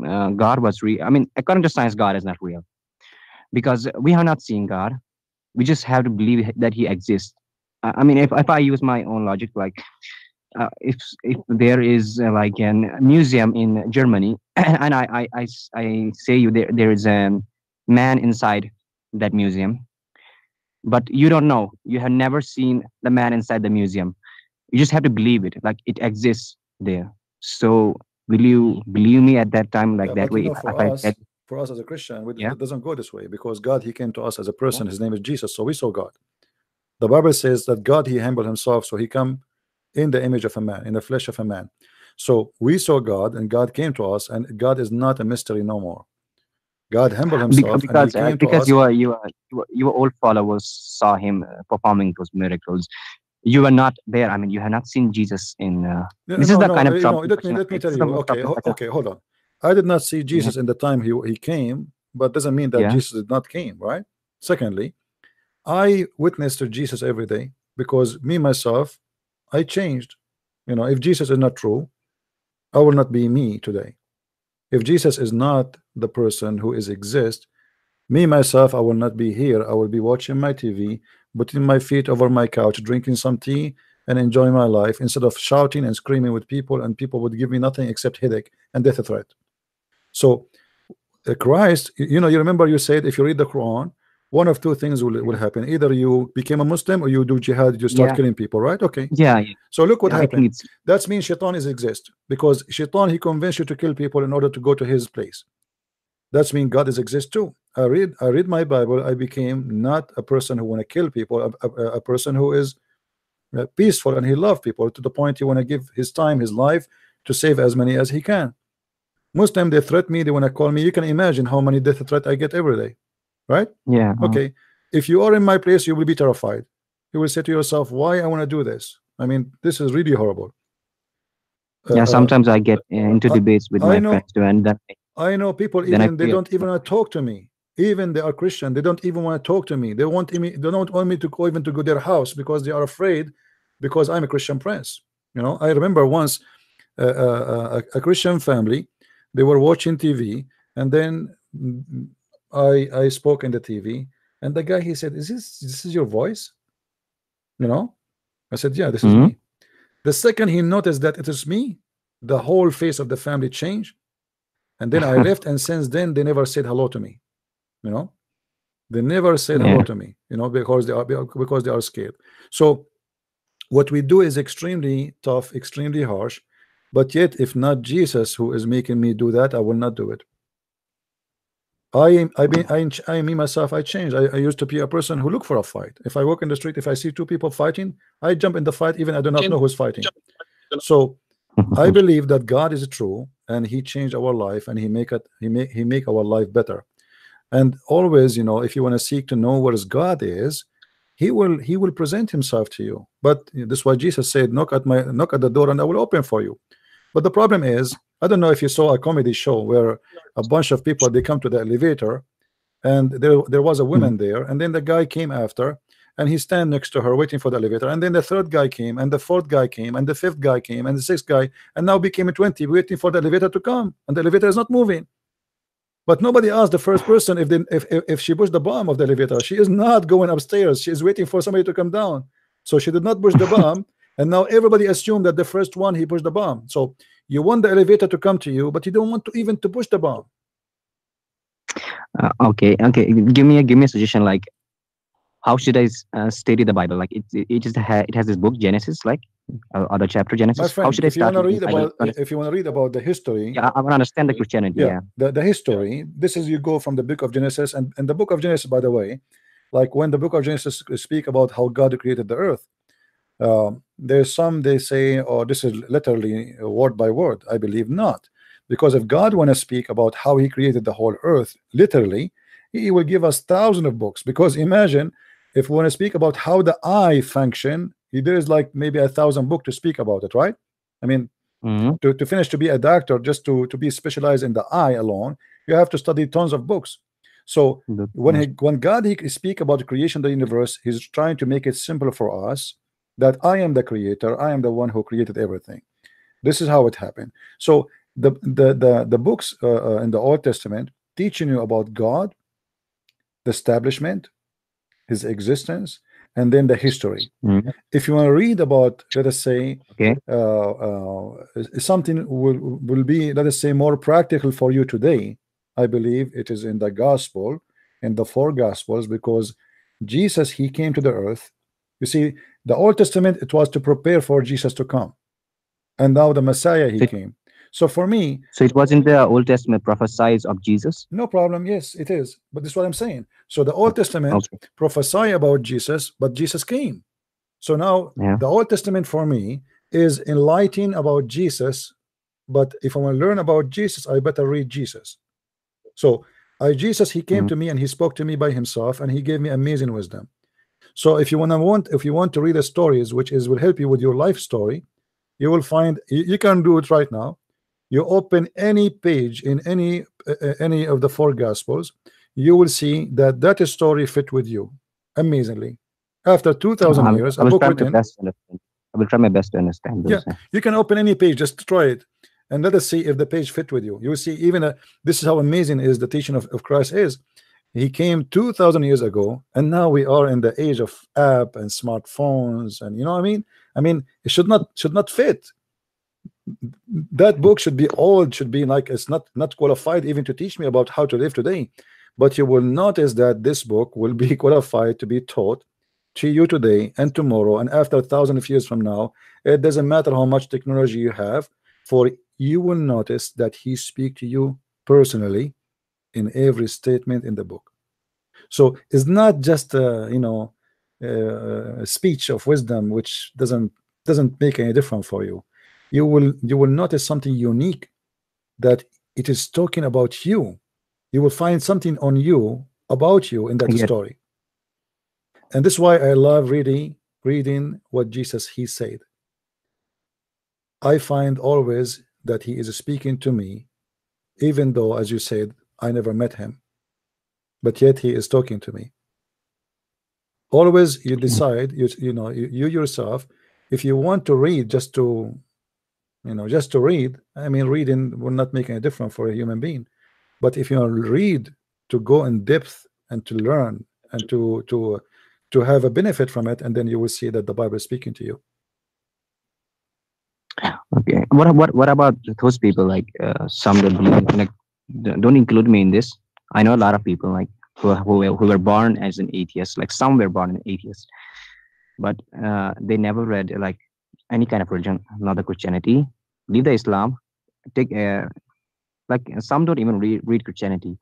uh, God was real, I mean, according to science, God is not real. Because we have not seen God. We just have to believe that He exists. I I mean, if if I use my own logic, like uh, if if there is uh, like a museum in Germany, and I I I say you there there is a man inside that museum, but you don't know. You have never seen the man inside the museum. You just have to believe it, like it exists there. So will you believe me at that time, like Yeah, that you way? know, for if I us, for us as a christian we, Yeah. it doesn't go this way because god he came to us as a person his name is jesus so we saw god the bible says that god he humbled himself so he come in the image of a man in the flesh of a man so we saw god and god came to us and god is not a mystery no more god humbled himself because uh, to because us you are you are you are- your old followers saw him uh, performing those miracles. You were not there. I mean, you have not seen Jesus in. Uh, No, This is no, the no, kind of uh, trouble no, let me let me tell you. Okay, ho- okay, hold on. I did not see Jesus in the time he he came, but doesn't mean that Yeah. Jesus did not came, right? Secondly, I witnessed to Jesus every day because me myself, I changed. You know, if Jesus is not true, I will not be me today. If Jesus is not the person who is exist, me myself, I will not be here. I will be watching my TV, putting my feet over my couch, drinking some tea, and enjoying my life instead of shouting and screaming with people, and people would give me nothing except headache and death threat. So, uh, Christ, you you know, you remember you said if you read the Quran, one of two things will, will happen. Either you became a Muslim or you do jihad you start Yeah. killing people right? Okay. Yeah, yeah. so look what think happened. that means shaitan is exist because shaitan he convinced you to kill people in order to go to his place. That's mean God is exist too. I read I read my Bible. I became not a person who want to kill people a, a, a person who is uh, peaceful and he love people to the point he want to give his time his life to save as many as he can. Muslim they threat me they want to call me. You can imagine how many death threat I get every day right yeah. uh, okay if you are in my place you will be terrified you will say to yourself why I want to do this I mean this is really horrible Yeah, Uh, sometimes I get uh, into debates with I my know. friends too, and then I know people even they don't even want to talk to me. Even they are Christian, they don't even want to talk to me. They want me, they don't want me to go even to go their house because they are afraid because I'm a Christian prince. You know, I remember once uh, uh, a, a Christian family, they were watching TV, and then I I spoke in the TV, and the guy he said, "Is this this is your voice?" You know, I said, "Yeah, this is Mhm. me." The second he noticed that it is me, the whole face of the family changed. And then I left, and since then they never said hello to me. You know, they never said hello to me. You know, because they are because they are scared. So, what we do is extremely tough, extremely harsh. But yet, if not Jesus who is making me do that, I will not do it. I am, I been, I, I me myself, I changed. I, I used to be a person who look for a fight. If I walk in the street, if I see two people fighting, I jump in the fight, even I do not know who's fighting. So I believe that God is true and he changed our life and he make it he make he make our life better. And always, you know, if you want to seek to know what is God is, he will he will present himself to you. But this is why Jesus said, knock at my knock at the door and I will open for you. But the problem is, I don't know if you saw a comedy show where a bunch of people they come to the elevator and there there was a hmm. woman there and then the guy came after and he stand next to her waiting for the elevator and then the third guy came and the fourth guy came and the fifth guy came and the sixth guy and now became a 20 waiting for the elevator to come and the elevator is not moving. But nobody asked the first person if they, if, if if she pushed the bomb of the elevator. She is not going upstairs. She is waiting for somebody to come down. So she did not push the bomb and now everybody assumed that the first one he pushed the bomb so you want the elevator to come to you but you don't want to even to push the bomb Uh, okay, okay. Give me a give me a suggestion. Like, how should i uh, study the Bible? Like, it it, just ha- it has this book Genesis, like uh, other chapter Genesis. friend how should I if you start? want to read about if you want to read about the history yeah, I, want to understand the Christianity. Yeah. the, the history this is you go from the book of genesis and and the book of genesis by the way like when the book of genesis speak about how god created the earth um, there's some they say oh this is literally word by word. I believe not. Because if god want to speak about how he created the whole earth literally he will give us thousands of books. Because imagine if we want to speak about how the eye function there is like maybe a thousand book to speak about it right? I mean Mhm. to, to finish to be a doctor just to to be specialized in the eye alone you have to study tons of books. So when he when god he speak about the creation of the universe he's trying to make it simple for us that i am the creator i am the one who created everything this is how it happened so the the the, the books uh, uh, in the old testament teaching you about god the establishment his existence and then the history Mhm. if you want to read about let us say Okay. uh, uh, something will will be let us say more practical for you today i believe it is in the gospel in the four gospels because jesus he came to the earth you see the old testament it was to prepare for jesus to come and now the messiah he It- came so for me So it was in the Old Testament prophesies of Jesus. no problem yes it is but this is what i'm saying so the old testament Okay. prophesy about Jesus, but Jesus came. So now Yeah. the Old Testament for me is enlightening about Jesus, but if I want to learn about Jesus, I better read Jesus. So I Jesus he came Mhm. to me and he spoke to me by himself and he gave me amazing wisdom. So if you want to want if you want to read the stories which is will help you with your life story, you will find you, you can do it right now. You open any page in any uh, any of the four gospels, you will see that that story fit with you amazingly. After 2000 I will- years, I a will book try my written, best to understand. I will try my best to understand. Those, uh, you can open any page, just try it, and let us see if the page fit with you. You will see even a, this is how amazing is the teaching of, of Christ is. He came 2000 years ago, and now we are in the age of app and smartphones, and you know what I mean. I mean, it should not should not fit. That book should be old, should be like it's not not qualified even to teach me about how to live today. but you will notice that this book will be qualified to be taught to you today and tomorrow and after a thousand of years from now it doesn't matter how much technology you have for you will notice that he speak to you personally in every statement in the book. So it's not just a you know uh, a speech of wisdom which doesn't doesn't make any difference for you. You will you will notice something unique that it is talking about you. You will find something on you about you in that story. And this is why I love reading reading what Jesus he said. I find always that he is speaking to me even though as you said I never met him but yet he is talking to me. Always you decide you, you know you, you yourself if you want to read just to you know just to read I mean reading will not make any difference for a human being. But if you read to go in depth and to learn and to to to have a benefit from it and then you will see that the Bible is speaking to you. Okay. What what what about those people like uh, some that believe d- don't include me in this. I know a lot of people like who who, were- who were born as an atheist. Like some were born an atheist, but uh, they never read like any kind of religion, not the Christianity. Leave the Islam. Take uh, like some don't even read, read Christianity,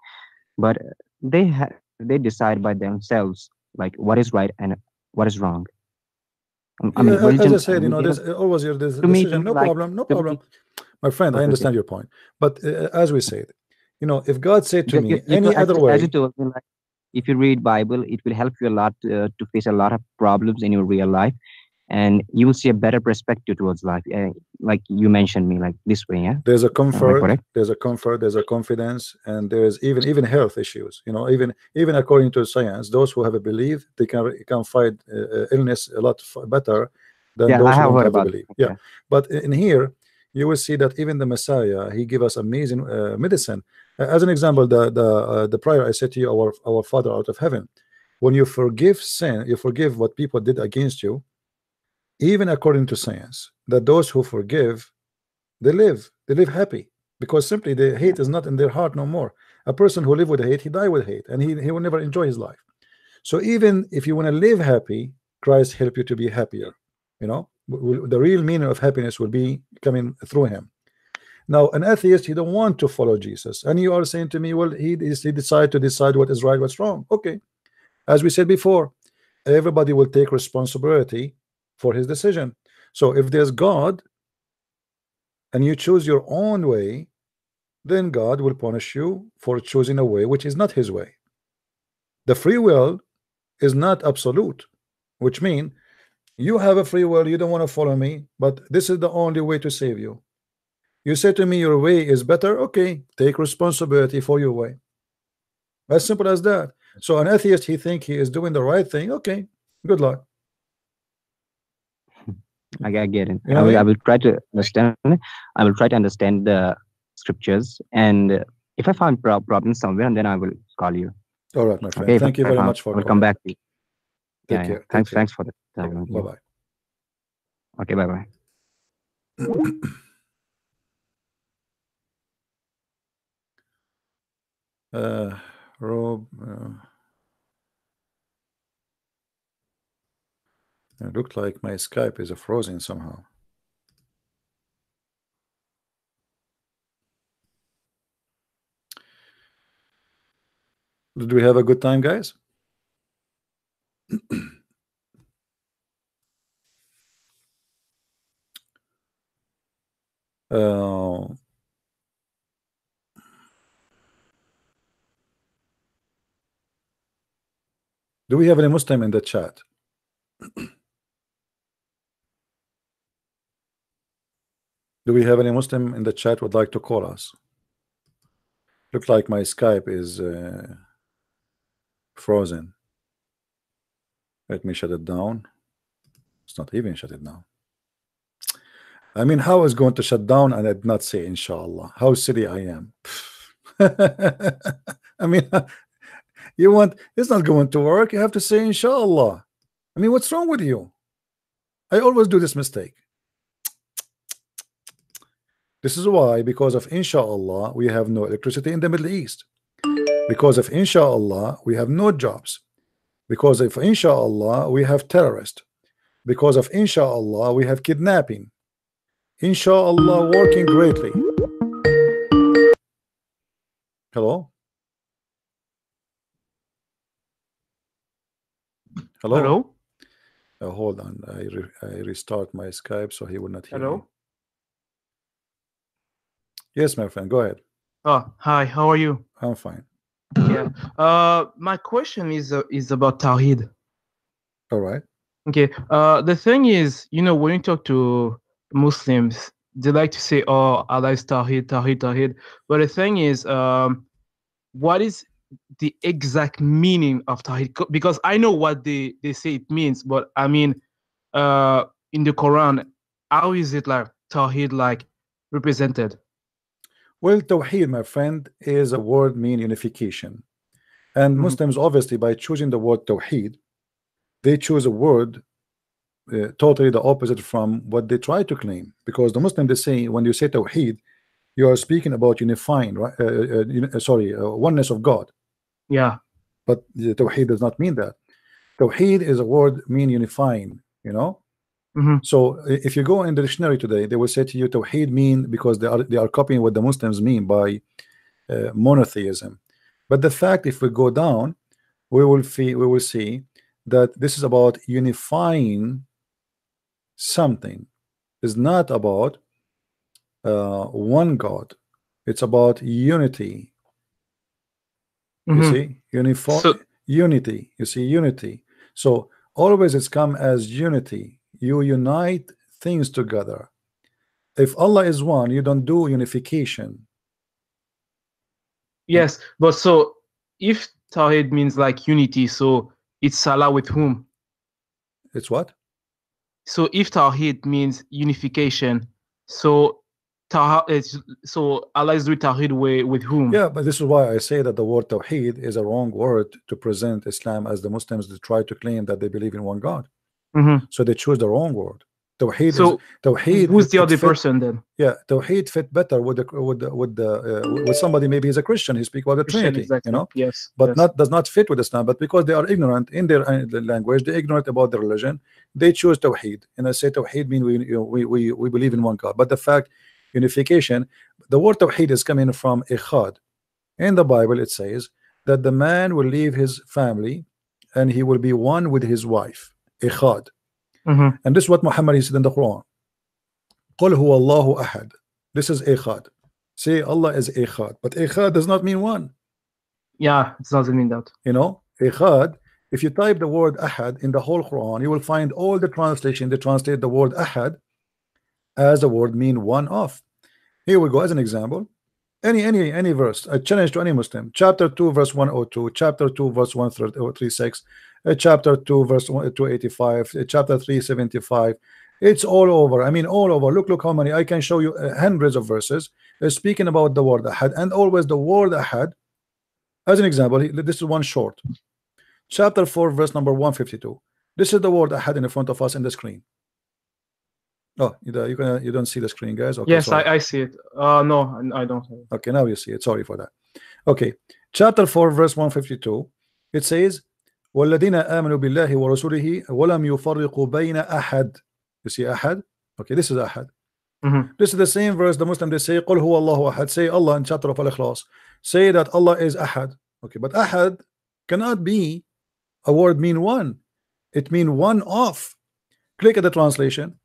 but they ha- they decide by themselves like what is right and what is wrong. I mean, Yeah, as religion, I said, you know, there's always your this to me, decision. No like, problem, no problem. My friend, I understand your point. But uh, as we said, you know, if God said to You- me any as other way, as you told me, like, if you read Bible, it will help you a lot uh, to face a lot of problems in your real life, and you will see a better perspective towards life. Uh, like you mentioned me, like this way, yeah. there's a comfort, there's a comfort, there's a confidence, and there's even even health issues. You know, even even according to science, those who have a belief, they can can fight uh, uh, illness a lot better than Yeah, those I who have don't heard about. belief. it. Yeah. But in here, you will see that even the Messiah, he give us amazing uh, medicine. As an example, the the uh, the prayer I said to you, our our Father out of heaven, when you forgive sin, you forgive what people did against you. Even according to science, that those who forgive, they live, they live happy because simply the hate is not in their heart no more. A person who live with hate, he die with hate, and he he will never enjoy his life. So even if you want to live happy, Christ help you to be happier you know the real meaning of happiness will be coming through him now an atheist he don't want to follow jesus. And you are saying to me well he is he decide to decide what is right what's wrong. Okay. As we said before everybody will take responsibility for his decision. So if there's god and you choose your own way then god will punish you for choosing a way which is not his way. The free will is not absolute which means you have a free will you don't want to follow me but this is the only way to save you you say to me your way is better okay take responsibility for your way as simple as that so an atheist he think he is doing the right thing okay good luck I, I get it. You know I will, I will try to understand. I will try to understand the scriptures, and if I find pro- problems somewhere, and then I will call you. all right my friend Okay. thank you very much for I will come back. Take yeah, yeah. care, take Thanks. care. Thanks for that. Uh, bye bye Okay. Bye. Bye. Uh Rob uh, it looked like my Skype is frozen somehow Did we have a good time, guys? uh, do we have any Muslim in the chat? Do we have any Muslim in the chat would like to call us? Look like my Skype is uh, frozen. Let me shut it down. It's not even shut it down. I mean, how is going to shut down and I'd not say inshallah? How silly I am. I mean, you want it's not going to work. You have to say inshallah. I mean, what's wrong with you? I always do this mistake. This is why, because of inshallah, we have no electricity in the Middle East. Because of inshallah, we have no jobs. Because of inshallah, we have terrorists. Because of inshallah, we have kidnapping. Inshallah, working greatly. Hello? Hello? Hello? Uh, hold on. I, re I restart my Skype so he will not hear me. Hello? Yes, my friend, go ahead. Oh, hi. How are you? I'm fine. Yeah. Uh, my question is uh, is about Tawhid. All right. Okay. Uh, the thing is, you know, when you talk to Muslims, they like to say, "Oh, Allah is Tawhid, Tawhid, Tawhid." But the thing is, um, what is the exact meaning of Tawhid? Because I know what they they say it means, but I mean, uh, in the Quran, how is it like Tawhid like represented? Well, Tawheed, my friend, is a word mean unification. And Mhm. Muslims, obviously, by choosing the word Tawheed, they choose a word uh, totally the opposite from what they try to claim. Because the Muslim, they say, when you say Tawheed, you are speaking about unifying, right? Uh, uh, uh, sorry, uh, oneness of God. Yeah. But the Tawheed does not mean that. Tawheed is a word mean unifying, you know? Mhm. So if you go in the dictionary today, they will say to you Tawheed mean because they are they are copying what the Muslims mean by uh, monotheism. But the fact, if we go down, we will see we will see that this is about unifying something. It's not about uh, one God. It's about unity. You Mhm. see, uniform So- unity. You see, unity. So always it's come as unity. You unite things together. If Allah is one, you don't do unification. Yes, but so if Tawhid means like unity, so it's Salah with whom? It's what? So if Tawhid means unification, so So Allah is doing Tawhid with, with whom? Yeah, but this is why I say that the word Tawheed is a wrong word to present Islam as the Muslims they try to claim that they believe in one God. Mhm. So they choose the wrong word. Tawheed So is Tawheed. who's the other fit- person then? Yeah, Tawheed fit better with the with the, with the uh, with somebody maybe he's a Christian. He speak about the Christian, Trinity, exactly. you know. Yes. but yes. not does not fit with Islam. But because they are ignorant in their language, they ignorant about the religion. They choose Tawheed, and I say Tawheed mean we you know, we, we we believe in one God. But the fact unification, the word Tawheed is coming from Ikhad. In the Bible, it says that the man will leave his family and he will be one with his wife. Ikhad, Mhm. and this is what Muhammad said in the Quran. قل هو الله أحد. This is Ikhad. Say Allah is Ikhad, but Ikhad does not mean one. Yeah, it doesn't mean that. you know Ikhad if you type the word ahad in the whole Quran you will find all the translation they translate the word ahad as a word mean one of here we go as an example. Any any any verse a challenge to any Muslim. Chapter 2 verse 102 chapter 2 verse 136 uh, chapter 2 verse 285 uh, chapter 375 it's all over. I mean all over. Look look how many. I can show you uh, hundreds of verses uh, speaking about the word ahad and always the word ahad. As an example, this is one short. Chapter 4, verse number 152. This is the word ahad in front of us in the screen. Oh, you don't, you, can, you don't see the screen, guys? Okay, yes, sorry. I, I see it. Uh, no, I I don't. Okay, now you see it. Sorry for that. Okay, chapter 4, verse 152. It says, والذين آمنوا بالله ورسوله ولم يفرقوا بين أحد. You see أحد? Okay, this is أحد. Mhm. This is the same verse the Muslim they say قل هو الله أحد. Say Allah in chapter of Al-Ikhlas. Say that Allah is Ahad. Okay, but Ahad cannot be a word mean one. It mean one of. Click at the translation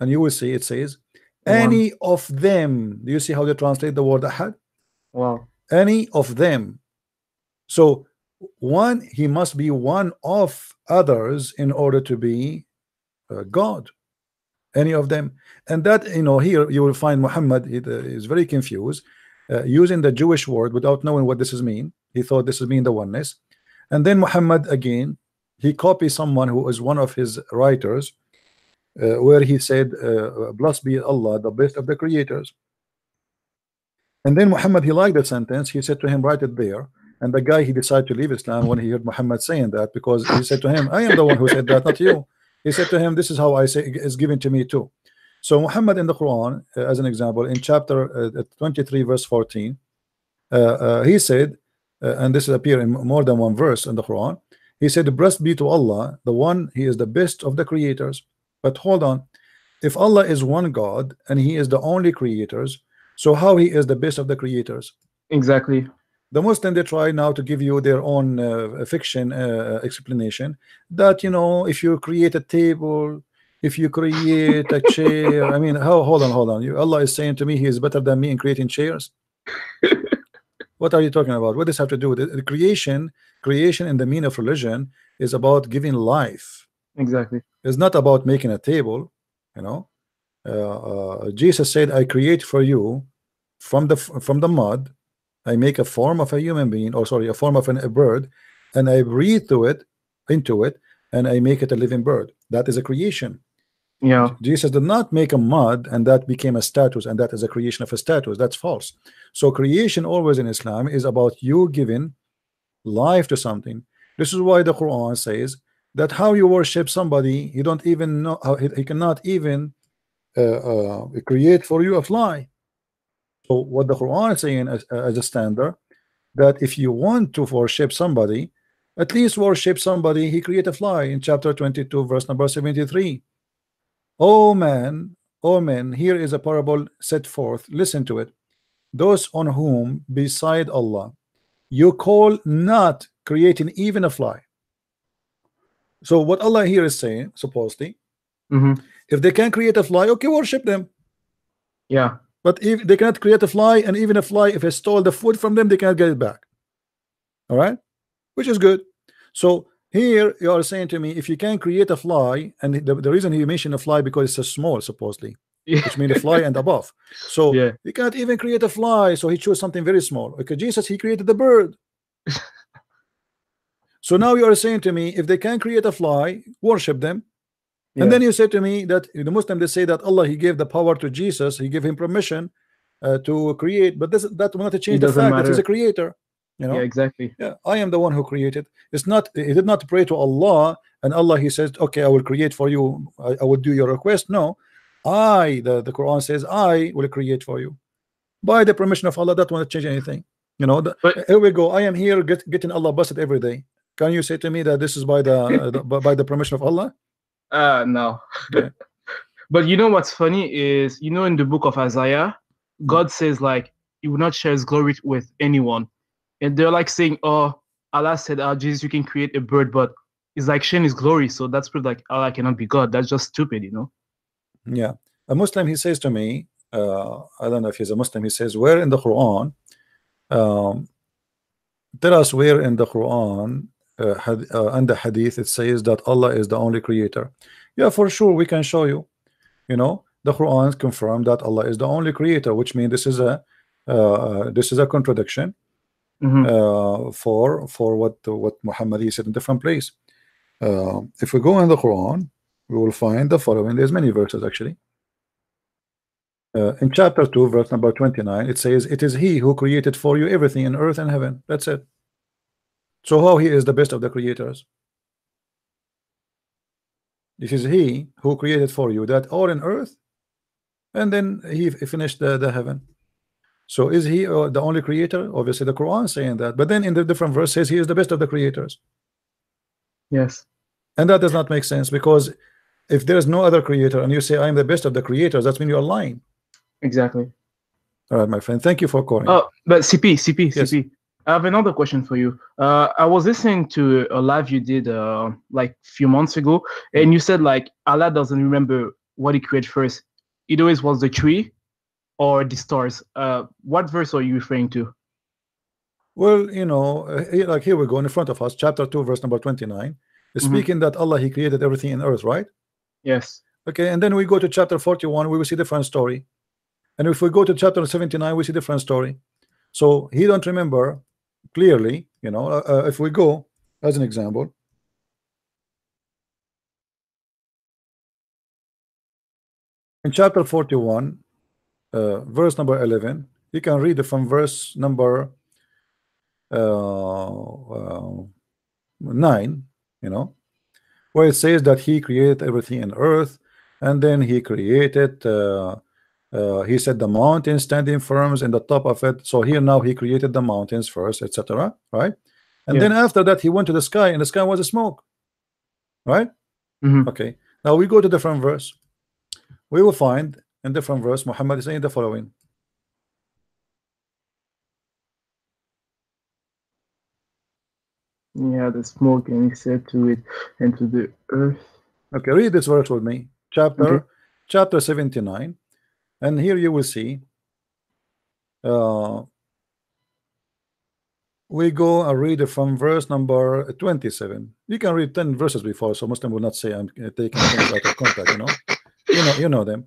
and you will see it says any of them. Do you see how they translate the word Ahad? Wow. any of them. So one, he must be one of others in order to be uh, God. Any of them, and that you know here you will find Muhammad he, uh, is very confused, uh, using the Jewish word without knowing what this is mean. He thought this is mean the oneness, and then Muhammad again he copies someone who is one of his writers, where he said, uh, "Blessed be Allah, the best of the creators." And then Muhammad, he liked that sentence. He said to him, write it there. And the guy, he decided to leave Islam when he heard Muhammad saying that because he said to him, I am the one who said that, not you. He said to him, this is how I say it's given to me too. So Muhammad in the Quran, uh, as an example, in chapter uh, 23, verse 14, uh, uh, he said, uh, and this appear in more than one verse in the Quran. He said, "Blessed be to Allah, the one He is the best of the creators." But hold on, if Allah is one God and He is the only creators, so how He is the best of the creators? Exactly. The Muslim they try now to give you their own uh, fiction uh, explanation that you know if you create a table, if you create a chair, I mean, how? Hold on, hold on. You, Allah is saying to me He is better than me in creating chairs. what are you talking about? What does this have to do with it? The creation? Creation in the mean of religion is about giving life. Exactly. It's not about making a table. You know, uh, uh, Jesus said, "I create for you from the from the mud." I make a form of a human being, or sorry, a form of an, a bird, and I breathe to it, into it, and I make it a living bird. That is a creation. Yeah. Jesus did not make a mud, and that became a status, and that is a creation of a status. That's false. So creation always in Islam is about you giving life to something. This is why the Quran says that how you worship somebody, you don't even know how he, cannot even uh, uh, create for you a fly. So what the Quran is saying as, as a standard that if you want to worship somebody, at least worship somebody. He create a fly in chapter 22, verse number 73. Oh man, oh man, here is a parable set forth. Listen to it. Those on whom beside Allah you call not creating even a fly. So what Allah here is saying, supposedly, hmm if they can create a fly, okay, worship them. Yeah. But if they cannot create a fly, and even a fly, if I stole the food from them, they cannot get it back. All right, which is good. So here you are saying to me, if you can create a fly, and the, the reason he mentioned a fly because it's so small, supposedly, Yeah. which means a fly and above. So Yeah. you cannot even create a fly, so he chose something very small. Okay, Jesus, he created the bird. so now you are saying to me, if they can create a fly, worship them. Yeah. And then you say to me that the Muslim they say that Allah he gave the power to Jesus, he gave him permission uh, to create, but this that will not change the fact that he's a creator. You know, Yeah. Exactly. yeah, I am the one who created. It's not he did not pray to Allah and Allah he says, Okay, I will create for you, I, I will do your request. No, I the, the Quran says, I will create for you by the permission of Allah. That won't change anything. You know, the, But- here we go. I am here get, getting Allah busted every day. Can you say to me that this is by the, uh, the by- the permission of Allah? Uh no. But you know what's funny is you know in the book of Isaiah, God says like he will not share his glory with anyone. And they're like saying, Oh, Allah said, Oh Jesus, you can create a bird, but it's like sharing his glory. So that's proof like Allah cannot be God. That's just stupid, you know? Yeah, a Muslim he says to me, uh, I don't know if he's a Muslim. He says, where in the Quran? Um, tell us where in the Quran uh, had, uh, and the Hadith it says that Allah is the only creator. Yeah, for sure we can show you. You know, the Quran confirmed that Allah is the only creator, which means this is a uh, this is a contradiction Mhm. uh, for for what what Muhammad he said in different place. Uh, if we go in the Quran, we will find the following. There's many verses actually. Uh, in chapter 2, verse number 29, it says, It is He who created for you everything in earth and heaven. That's it. So, how He is the best of the creators? This is He who created for you that all in earth, and then He finished the, the heaven. So, is He uh, the only creator? Obviously, the Quran saying that, but then in the different verse says He is the best of the creators. Yes. And that does not make sense because if there is no other creator and you say I am the best of the creators, that's mean you are lying. Exactly. All right, my friend. Thank you for calling. Oh, but CP, CP, Yes. CP. I have another question for you. Uh, I was listening to a live you did uh, like few months ago, and you said like Allah doesn't remember what He created first. It always was the tree or the stars. Uh, what verse are you referring to? Well, you know, uh, like here we go in front of us, chapter 2, verse number 29, is Mhm. speaking that Allah He created everything in earth, right? Yes. Okay, and then we go to chapter 41, we will see different story. And if we go to chapter 79, we see different story. So he don't remember clearly, you know. Uh, uh, if we go as an example, in chapter 41, uh, verse number 11, you can read it from verse number uh, uh, 9, you know, where it says that he created everything in earth and then he created uh, he said the mountain standing firm in the top of it so here now he created the mountains first etc right and Yeah. then after that he went to the sky and the sky was a smoke right Mhm. okay now we go to different verse we will find in different verse Muhammad is saying the following Yeah, the smoke and he said to it and to the earth. Okay, read this verse with me. Chapter Okay. chapter 79. And here you will see uh we go and read from verse number 27. You can read 10 verses before, so Muslim will not say I'm uh, taking things out of context, you know. You know, you know them.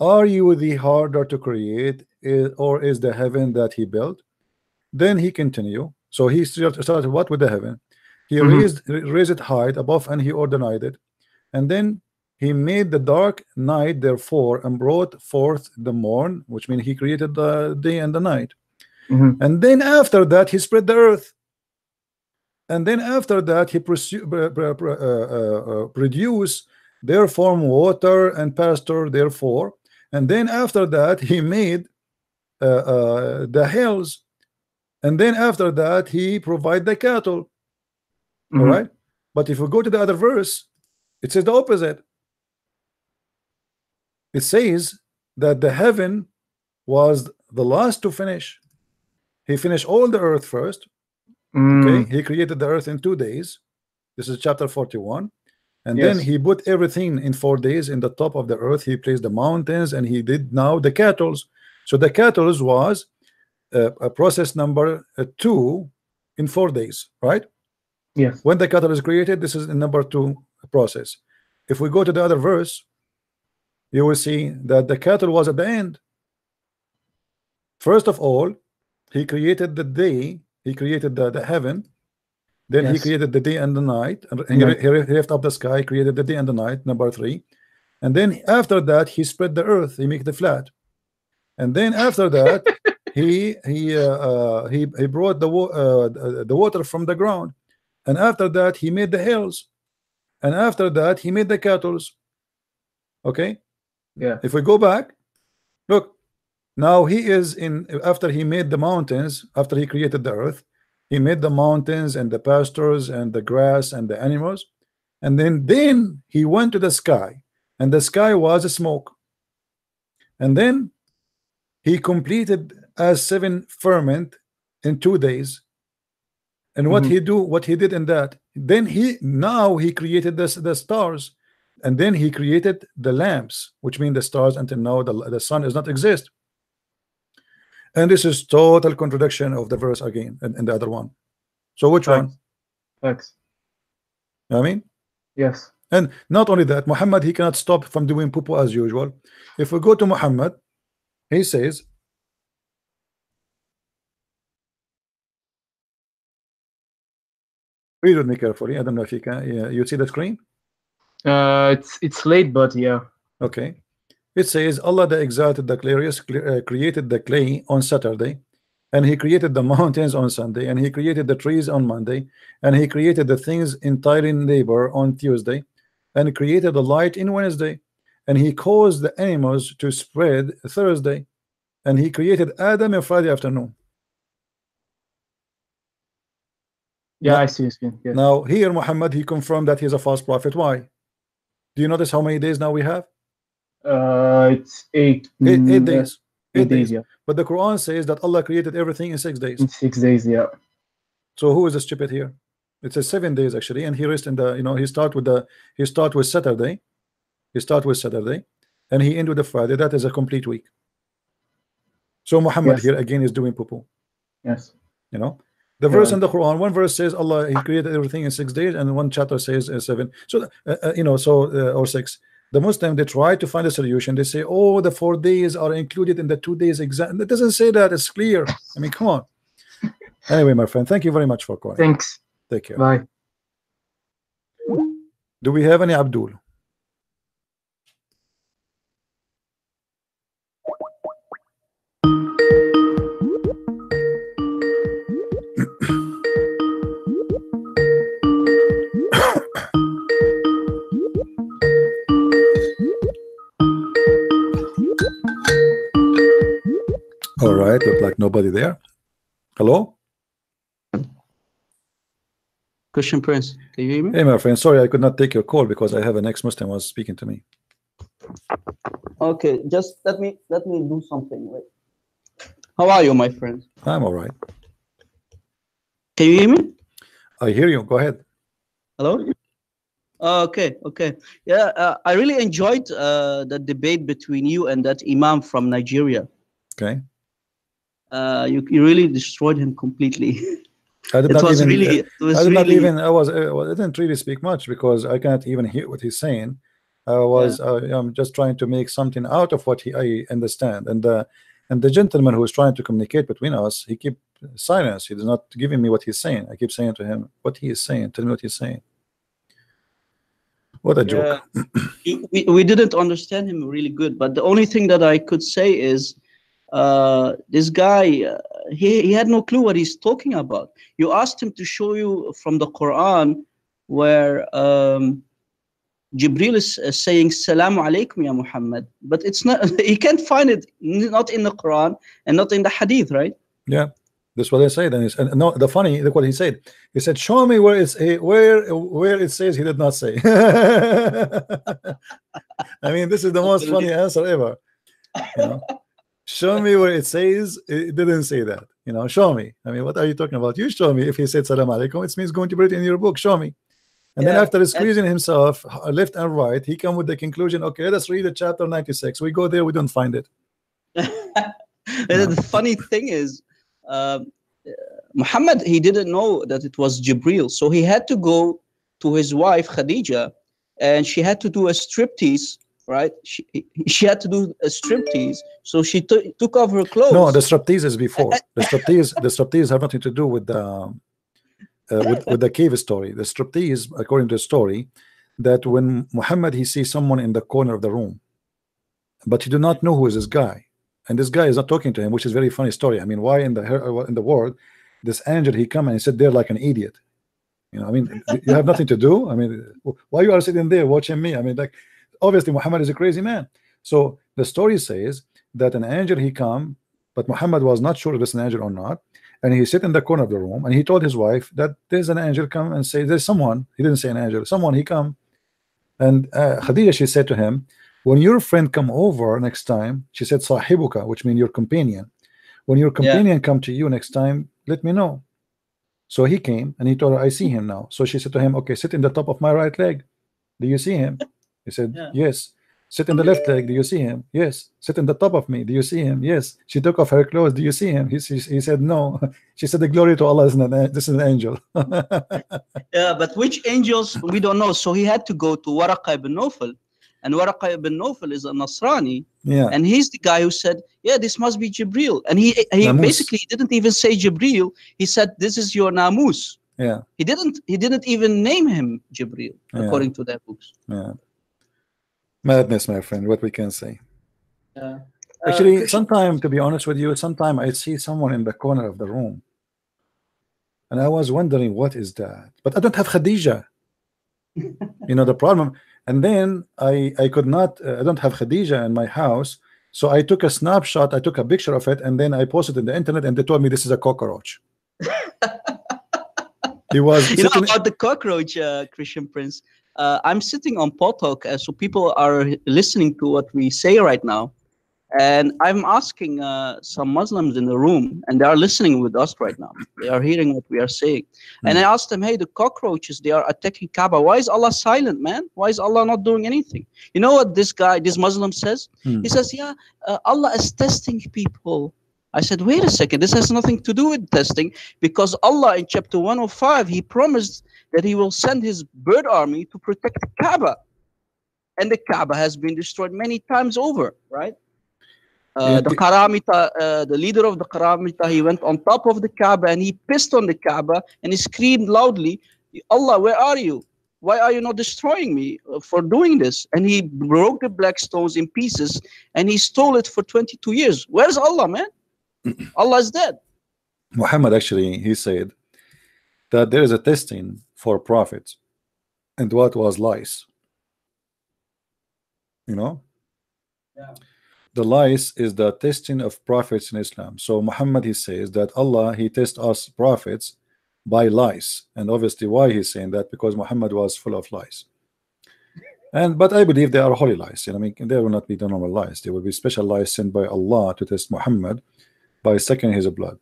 Are you the harder to create, or is the heaven that he built? Then he continue. So he start- started what with the heaven? He Mhm. raised raised it high above, and he ordained it. And then he made the dark night, therefore, and brought forth the morn, which means he created the day and the night. Mhm. And then after that, he spread the earth. And then after that, he pursue, pr- pr- uh, uh, uh, produce therefore water and pasture, therefore. And then after that, he made uh, uh, the hills. And then after that, he provide the cattle. All Mhm. right. But if we go to the other verse, it says the opposite. It says that the heaven was the last to finish. He finished all the earth first. Mm. Okay. He created the earth in two days. This is chapter 41. And then he put everything in four days in the top of the earth. He placed the mountains and he did now the cattle. So the cattle was uh, a process number uh, two in four days, right? Yes. when the cattle is created this is the number two process if we go to the other verse you will see that the cattle was at the end first of all he created the day he created the, the heaven. Then he created the day and the night and he, Right. he left up the sky created the day and the night number three. And then after that he spread the earth he make the flat. And then after that he he uh, uh, he he brought the uh, the the water from the ground. And after that he made the hills. And after that he made the cattle. Okay Yeah. if we go back look now he is in after he made the mountains after he created the earth he made the mountains and the pastures and the grass and the animals and then then he went to the sky and the sky was a smoke and then he completed as seven firmament in two days and what Mhm. he do what he did in that then he now he created this the stars and then he created the lamps which mean the stars until now the, the sun does not exist. And this is total contradiction of the verse again in, in the other one. So which one? Facts. I mean? Yes. and not only that Muhammad he cannot stop from doing poo as usual. If we go to Muhammad he says read with me carefully. I don't know if you can yeah, you see the screen Uh, it's it's late, but yeah. Okay. It says Allah the exalted the glorious uh, created the clay on Saturday and he created the mountains on Sunday and he created the trees on Monday and he created the things entirely in labor on Tuesday and created the light in Wednesday and he caused the animals to spread Thursday and he created Adam on Friday afternoon. Yeah, Now- I see. Yes. Now here Muhammad he confirmed that he's a false prophet. Why? Do you notice how many days now we have? Uh, it's eight. Eight, eight days. Eight, Eight days. days. Yeah. But the Quran says that Allah created everything in six days. In six days. Yeah. So who is the stupid here? It says seven days actually, and he rest in the you know he start with the he start with Saturday, he start with Saturday, and he end with the Friday. That is a complete week. So Muhammad Yes. here again is doing poo Yes. You know, the verse Yeah. in the Quran, one verse says Allah He created everything in six days, and one chapter says uh, seven. So uh, uh, you know, so uh, or six. The Muslim they try to find a solution. They say, oh, the four days are included in the two days exam. It doesn't say that. It's clear. I mean, come on. Anyway, my friend, thank you very much for calling. Thanks. Take care. Bye. Do we have any Abdul? Right, look like nobody there. Hello? Christian Prince, can you hear me? Hey, my friend. Sorry, I could not take your call because I have an ex-Muslim was speaking to me. Okay, just let me let me do something. Wait. How are you, my friend? I'm all right. Can you hear me? I hear you. Go ahead. Hello? Uh, okay, okay. Yeah, uh, I really enjoyed uh, the debate between you and that imam from Nigeria. Okay. Uh, you, you really destroyed him completely. I did it not was even. really, it was I did not really, even. I was. uh, I didn't really speak much because I cannot even hear what he's saying. I was. Uh, I'm just trying to make something out of what he I understand, and the and the gentleman who is trying to communicate between us, he keep silence. He is not giving me what he's saying. I keep saying to him, "What he is saying? Tell me what he's saying." What a joke. Yeah. You- we, we didn't understand him really good, but the only thing that I could say is uh, this guy, uh, he, he had no clue what he's talking about. You asked him to show you from the Quran where um, Jibril is uh, saying Salamu alaikum ya Muhammad, but it's not, he can't find it, not in the Quran and not in the Hadith, right? Yeah, that's what I said. And, and no, the funny, look what he said. He said, "Show me where it's a, where where it says." He did not say. I mean, this is the most funny answer ever. You know, show me where it says. It didn't say that. You know, show me. I mean, what are you talking about? You show me. If he said "Salam alaikum," it means going to put it in your book. Show me. And then after squeezing himself left and right, he come with the conclusion. Okay, let's read the chapter ninety-six. We go there, we don't find it. And the funny thing is, um, uh, Muhammad, he didn't know that it was Jibril. So he had to go to his wife, Khadija, and she had to do a striptease, right? She, she had to do a striptease. So she took took off her clothes. No, the striptease is before. The striptease, the striptease have nothing to do with the uh, with, with the cave story. The striptease, according to the story, that when Muhammad he sees someone in the corner of the room, but he do not know who is this guy, and this guy is not talking to him, which is very funny story. I mean, why in the in the world this angel he come and he sit there like an idiot? You know, I mean, you- you have nothing to do. I mean, why you are sitting there watching me? I mean, like, obviously Muhammad is a crazy man. So the story says that an angel he come, but Muhammad was not sure if it's an angel or not, and he sit in the corner of the room and he told his wife that there's an angel come and say there's someone. He didn't say an angel, someone he come, and uh, Khadija she said to him, when your friend come over next time, she said sahibuka, which means your companion. When your companion come to you next time, let me know. So he came and he told her, I see him now. So she said to him, Okay, sit in the top of my right leg. Do you see him? He said, Yeah. Yes. Sit in the left leg. Do you see him? Yes. Sit in the top of me. Do you see him? Yes. She took off her clothes. Do you see him? He, he, he said, No. She said, The glory to Allah is an, this is an angel. Yeah, but which angels we don't know. So he had to go to Waraqa ibn Nawfal, and Waraqa ibn Nawfal is a Nasrani, yeah. and he's the guy who said, "Yeah, this must be Jibril." And he he Namus. basically didn't even say Jibril. He said, "This is your Namus." Yeah. He didn't he didn't even name him Jibril Yeah. according to their books. Yeah. Madness, my friend. What we can say. Yeah. Actually, sometime to be honest with you, sometime I see someone in the corner of the room, and I was wondering what is that. But I don't have Khadija. you know the problem. And then I I could not. Uh, I don't have Khadija in my house, so I took a snapshot. I took a picture of it, and then I posted it in the internet, and they told me this is a cockroach. he was You know about the cockroach, uh, Christian Prince. Uh, I'm sitting on Paltalk, uh, so people are listening to what we say right now, and I'm asking uh, some Muslims in the room, and they are listening with us right now. They are hearing what we are saying, and I asked them, "Hey, the cockroaches they are attacking Kaaba. Why is Allah silent, man? Why is Allah not doing anything?" You know what this guy, this Muslim says? Hmm. He says, "Yeah, uh, Allah is testing people." I said, "Wait a second. This has nothing to do with testing." because Allah in chapter 105 he promised that he will send his bird army to protect the Kaaba. And the Kaaba has been destroyed many times over right? Uh, the Karamita uh, the leader of the Karamita he went on top of the Kaaba and he pissed on the Kaaba and he screamed loudly Allah where are you? Why are you not destroying me uh, for doing this? And he broke the black stones in pieces and he stole it for 22 years. Where's Allah man? Allah is dead. Muhammad actually he said that there is a testing for prophets and what was lies you know Yeah. the lies is the testing of prophets in Islam. So Muhammad he says that Allah he tests us prophets by lies, and obviously why he's saying that because Muhammad was full of lies. And but I believe they are holy lies. You know, I mean, they will not be the normal lies. They will be special lies sent by Allah to test Muhammad by sucking his blood.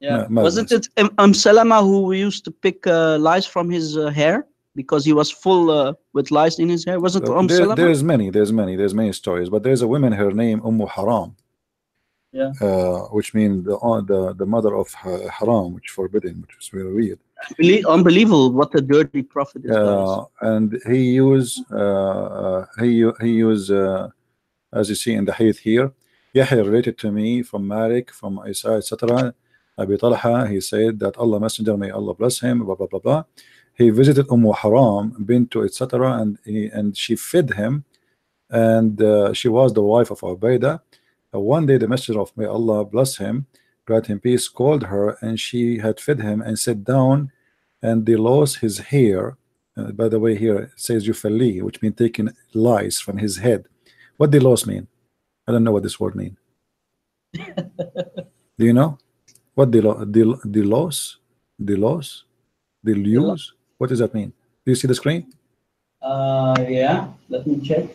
Yeah. Wasn't it Um, Salama who used to pick uh, lice from his uh, hair because he was full uh, with lice in his hair? Wasn't Um there- Salama? there's many, there's many, there's many stories, but there's a woman, her name Ummu Haram, Yeah. uh, which means the, uh, the the mother of ha- haram, which forbidden, which is very weird. Belie- unbelievable what a dirty prophet is. Uh, and he used uh, uh, he he used uh, as you see in the hadith here, Yahya related to me from Malik, from Isa, etc. Abi Talha, he said that Allah Messenger, may Allah bless him, blah blah blah blah. He visited Umm Haram, bint to etc. and he, and she fed him, and uh, she was the wife of Ubaidah. Uh, one day, the Messenger of may Allah bless him, grant him peace, called her, and she had fed him and sat down, and they lost his hair. Uh, by the way, here it says Yufali, which means taking lice from his head. What the loss mean? I don't know what this word mean. Do you know what the lo- the the loss, the loss, the lose? What does that mean? Do you see the screen? Uh, yeah, let me check.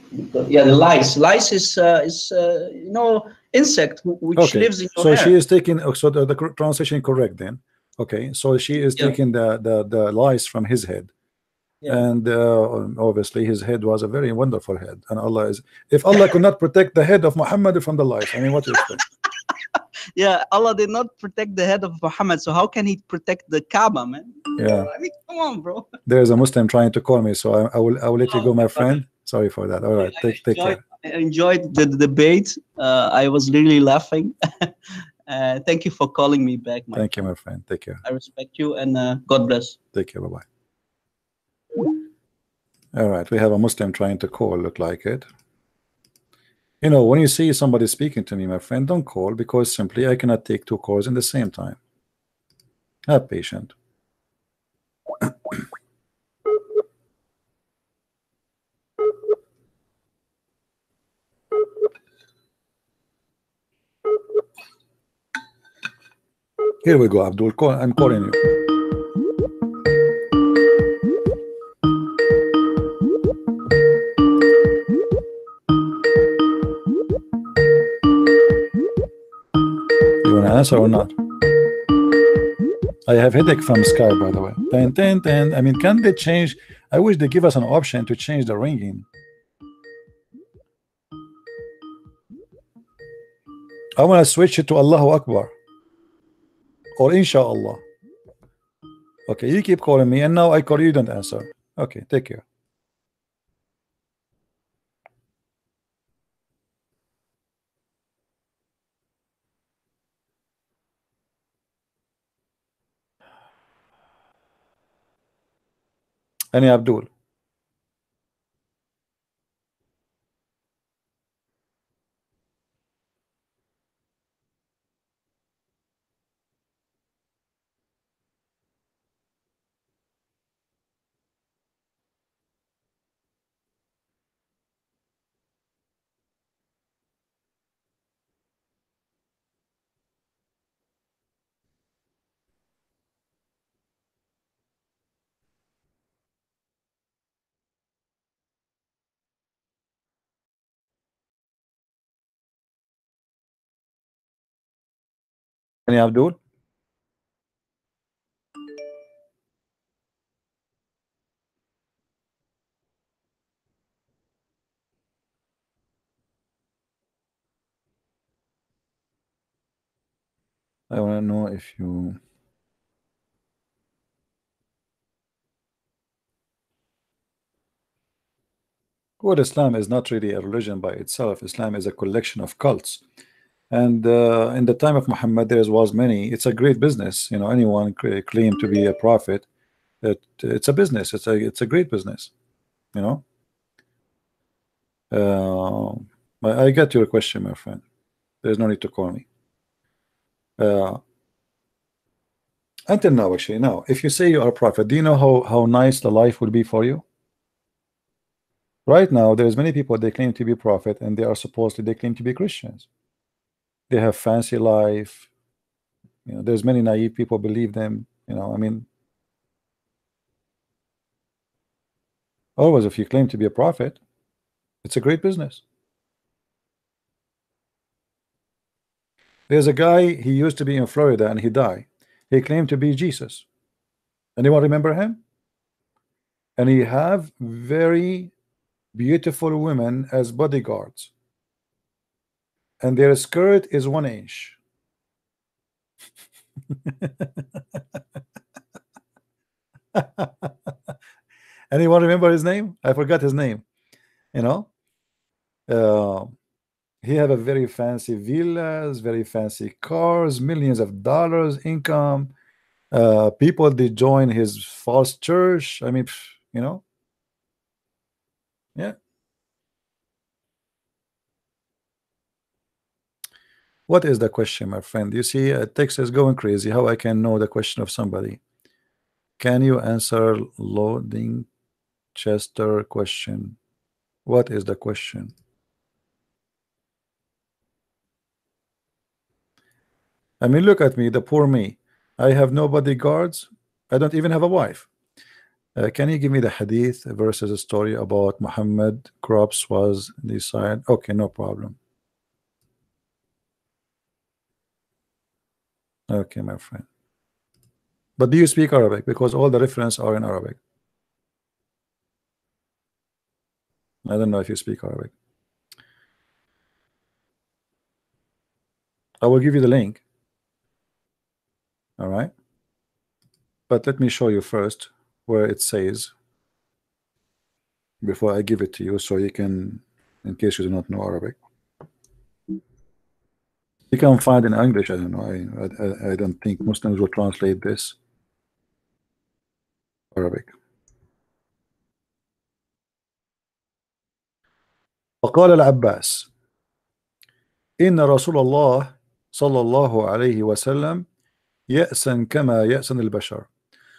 Yeah, the lice. Lice is uh, is uh, you know insect which Okay, lives in your so hair. she is taking. oh, So the, the translation correct then. Okay, so she is Yeah. taking the the the lice from his head. Yeah. And uh, obviously, his head was a very wonderful head. And Allah is, if Allah could not protect the head of Muhammad from the lice, I mean, what do you expect? Yeah, Allah did not protect the head of Muhammad, so how can He protect the Kaaba, man? Yeah. I mean, come on, bro. There is a Muslim trying to call me, so I, I will I will let you go, my Oh, friend. Sorry for that. All right, take take enjoyed, care. I enjoyed the, the debate. Uh, I was really laughing. uh, thank you for calling me back, man. Thank you, my friend. Take care. I respect you and uh, God bless. Take care. Bye bye. All right, we have a Muslim trying to call. Look like it. You know, when you see somebody speaking to me, my friend, don't call because simply I cannot take two calls in the same time. Have patient. Here we go, Abdul. Call, I'm calling you. Answer or not? I have headache from Skype, by the way. Ten, ten, ten. I mean, can they change? I wish they give us an option to change the ringing. I want to switch it to Allahu Akbar or Inshallah. Okay, you keep calling me, and now I call you don't answer. Okay, take care. Any Abdul? Any Abdul? I want to know if you. Well, Islam is not really a religion by itself. Islam is a collection of cults. And uh, in the time of Muhammad, there was many. It's a great business. You know, anyone claim to be a prophet. It, it's a business. It's a it's a great business. You know. Uh, I get your question, my friend. There's no need to call me. Uh, until now, actually, now, if you say you are a prophet, do you know how how nice the life would be for you? Right now, there's many people they claim to be prophet, and they are supposedly they claim to be Christians. They have fancy life. You know, there's many naive people believe them. You know, I mean, always if you claim to be a prophet, it's a great business. There's a guy, he used to be in Florida and he died. He claimed to be Jesus. Anyone remember him? And he have very beautiful women as bodyguards. And their skirt is one inch. Anyone remember his name? I forgot his name. You know, uh, he have a very fancy villas, very fancy cars, millions of dollars income. Uh, people they join his false church. I mean, you know, yeah. What is the question, my friend? You see, uh, text is going crazy. How I can know the question of somebody? Can you answer loading Chester question? What is the question? I mean, look at me, the poor me. I have no bodyguards. I don't even have a wife. Uh, can you give me the hadith versus a story about Muhammad crops was decided? Okay, no problem. Okay, my friend. But do you speak Arabic? Because all the references are in Arabic. I don't know if you speak Arabic. I will give you the link. All right. But let me show you first where it says before I give it to you so you can in case you do not know Arabic you can find in English I don't know I, I, I don't think Muslims will translate this Arabic وقال العباس إن رسول الله صلى الله عليه وسلم يأسن كما يأسن البشر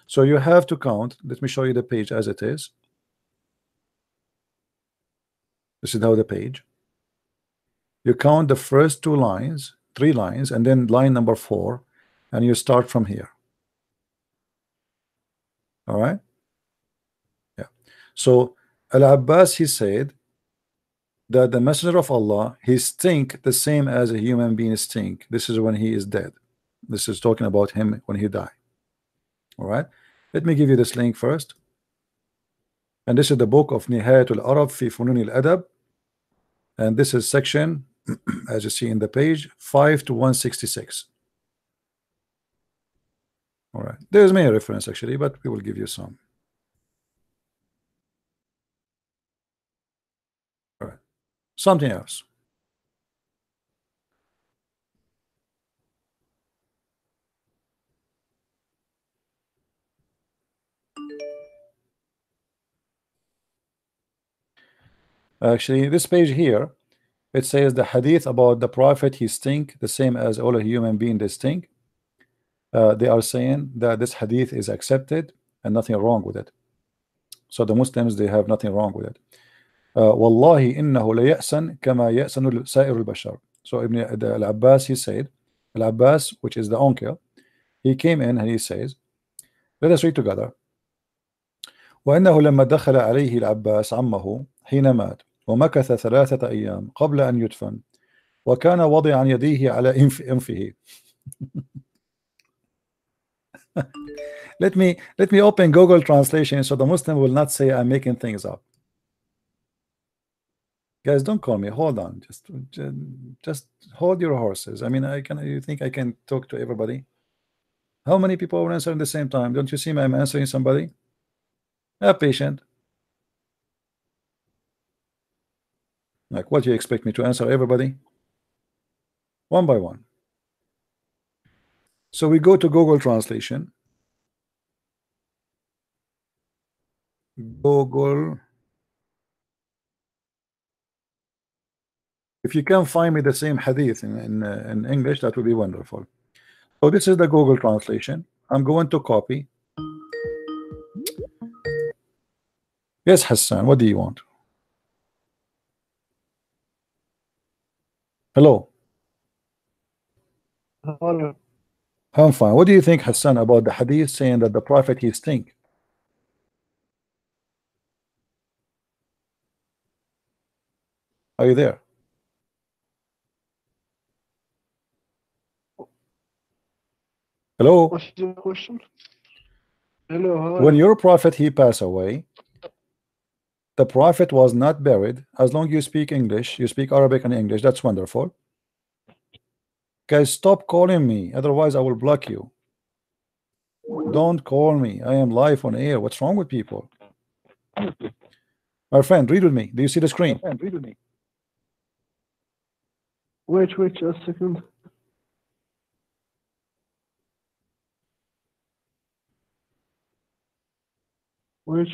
so you have to count let me show you the page as it is this is how the page you count the first two lines three lines and then line number four and you start from here. All right? Yeah. So Al-Abbas he said that the messenger of Allah he stink the same as a human being stink. This is when he is dead. This is talking about him when he died all right? Let me give you this link first. And this is the book of Nihayatul Arab fi Funun al-Adab. And this is section as you see in the page 5 to 166 all right. There's many reference actually but we will give you some. All right. Something else. Actually this page here it says the hadith about the prophet he stink the same as all a human being they stink uh, they are saying that this hadith is accepted and nothing wrong with it so the Muslims they have nothing wrong with it والله إنه ليأسن كما يأسن سائر البشر so Ibn al-Abbas he said al-Abbas which is the uncle he came in and he says let us read together وأنه لما دخل عليه العباس عمه حين مات ومكث ثلاثة أيام قبل أن يدفن وكان وضعا يديه على انف انفه let me let me open Google translation so the Muslim will not say I'm making things up guys don't call me hold on just just hold your horses I mean I can you think I can talk to everybody how many people are answering at the same time don't you see me I'm answering somebody have patient Like, what do you expect me to answer everybody? One by one. So we go to Google Translation. Google. If you can find me the same hadith in, in, uh, in English, that would be wonderful. So this is the Google Translation. I'm going to copy. Yes, Hassan, what do you want? Hello. How are you? I'm fine. What do you think, Hassan, about the hadith saying that the prophet he stink? Are you there? Hello. What's your question? Hello, When your prophet he passed away, the prophet was not buried. As long as you speak English, you speak Arabic and English. That's wonderful. Guys, stop calling me. Otherwise, I will block you. Don't call me. I am live on air. What's wrong with people? My friend, read with me. Do you see the screen? Friend, read with me wait, wait a second. Wait.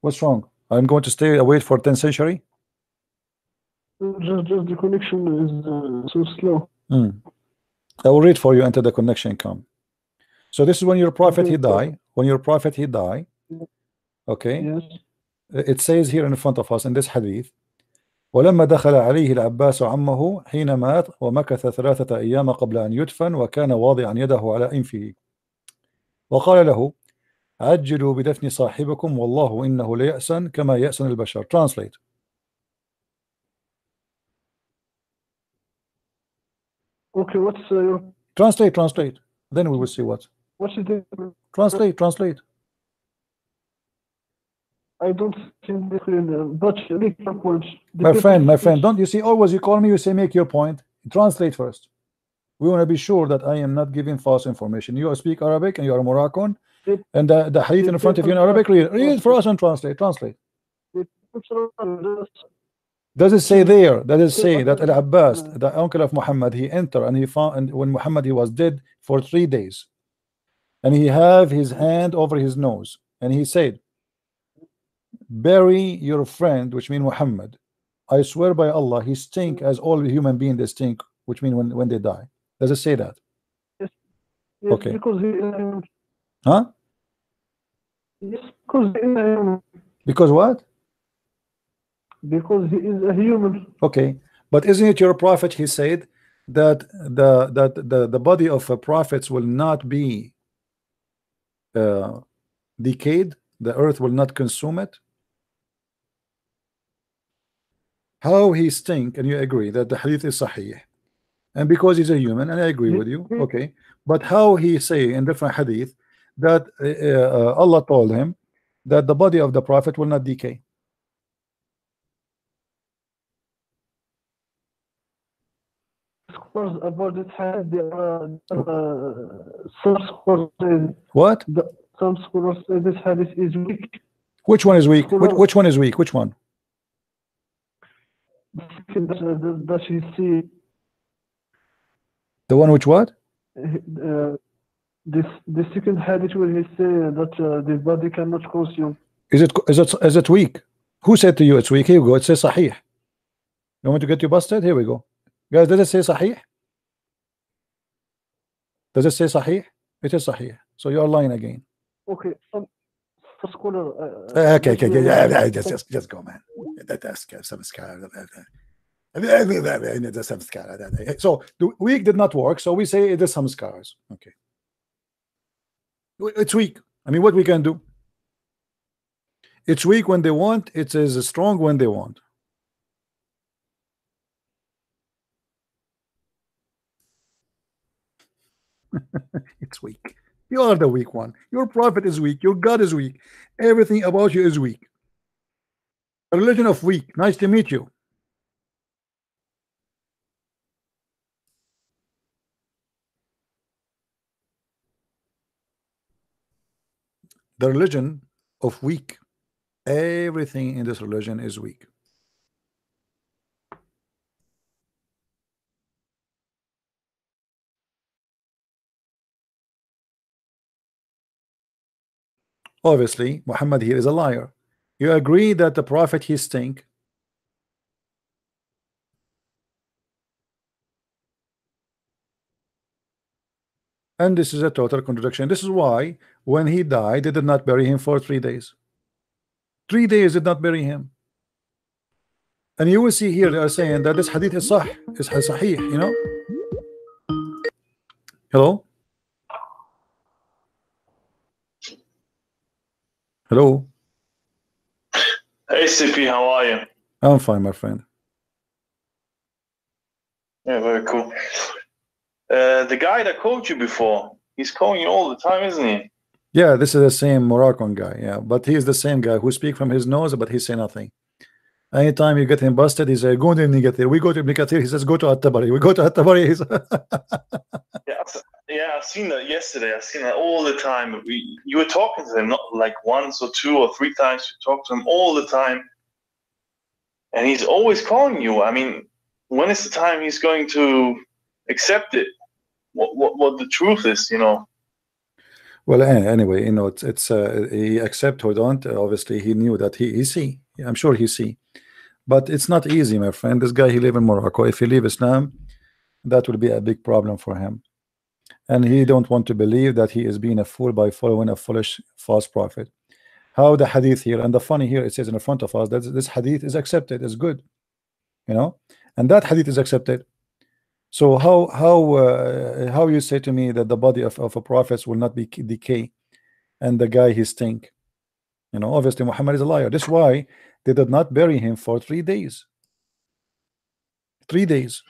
What's wrong? I'm going to stay away for 10th century. Just, just the connection is uh, so slow. Hmm. I will read for you until the connection come. So this is when your prophet he die. When your prophet he die. Okay. Yes. It says here in front of us in this hadith ولما دخل عليه العباس عمه حين مات ومكث ثلاثة أيام قبل أن يدفن وكان واضعا يده على أنفه وقال له عجلوا بدفن صاحبكم والله إنه ليأسن كما يأسن البشر translate Okay, what's uh, your translate translate then we will see what what's the translate translate I don't think the uh, but make your points. The my friend my difference friend is- don't you see always you call me you say make your point translate first we want to be sure that I am not giving false information you speak Arabic and you are Moroccan the- and the, the hadith in front of you in Arabic read, read it for us and translate translate Does it say there? Does it say that Al Abbas, the uncle of Muhammad, he entered and he found and when Muhammad he was dead for three days, and he have his hand over his nose, and he said, "Bury your friend," which mean Muhammad. I swear by Allah, he stink as all human beings they stink, which mean when when they die. Does it say that? Yes, Okay. because he, uh, Huh? yes, because he, Because what? because he is a human. Okay, but isn't it your prophet? He said that the that the the body of uh, prophets will not be uh, decayed. The earth will not consume it. How he stink, and you agree that the hadith is sahih, and because he's a human, and I agree with you. Okay, but how he say in different hadith that uh, uh, Allah told him that the body of the prophet will not decay. Scholars about this hadith, there are uh, some scholars say What? the, some scholars say this hadith is weak. Which one is weak? Which, which one is weak? Which one? That, that, that The one which what? uh, this the second hadith where he say that uh, the body cannot consume. Is it is it is it weak? Who said to you it's weak? Here we go. It says sahih. You want to get you busted? Here we go. Guys, does it say sahih? Does it say sahih? It is sahih. So you are lying again. Okay, some scholar. Uh, Uh, okay, okay, okay. Yeah, yeah, just, just, just go, man. That's some scar. That's some scar. So the weak did not work. So we say it is some scars. Okay. It's weak. I mean, what we can do? It's weak when they want. It is strong when they want. it's weak. You are the weak one. Your prophet is weak. Your God is weak. Everything about you is weak. A religion of weak. Nice to meet you. The religion of weak. Everything in this religion is weak. Obviously, Muhammad here is a liar. You agree that the prophet he stink. And this is a total contradiction. This is why when he died they did not bury him for three days. Three days did not bury him. And you will see here they are saying that this hadith is sah is sahih you know? Hello? Hello? Hey CP, how are you? I'm fine my friend. Yeah, very cool. Uh, the guy that called you before, he's calling you all the time, isn't he? Yeah, this is the same Moroccan guy. Yeah, but he's the same guy who speak from his nose, but he say nothing. Anytime you get him busted, he say, "Go to Ibn Kathir." We go to Ibn Kathir. He says, "Go to At-Tabari." We go to At-Tabari. He's Yeah, yeah, I've seen that yesterday. I've seen that all the time. We, you were talking to him not like once or two or three times. You talk to him all the time, and he's always calling you. I mean, when is the time he's going to accept it? What what, what the truth is, you know? well. Anyway, you know, it's it's uh, he accept or don't. Obviously, he knew that he he see. I'm sure he see, but it's not easy, my friend. This guy he live in Morocco. If he leave Islam, that will be a big problem for him, and he don't want to believe that he is being a fool by following a foolish false prophet. How the hadith here and the funny here it says in front of us that this hadith is accepted, is good, you know, and that hadith is accepted. So how how uh, how you say to me that the body of, of a prophet will not be decay, and the guy he stink? You know, obviously Muhammad is a liar. That's why they did not bury him for three days. Three days.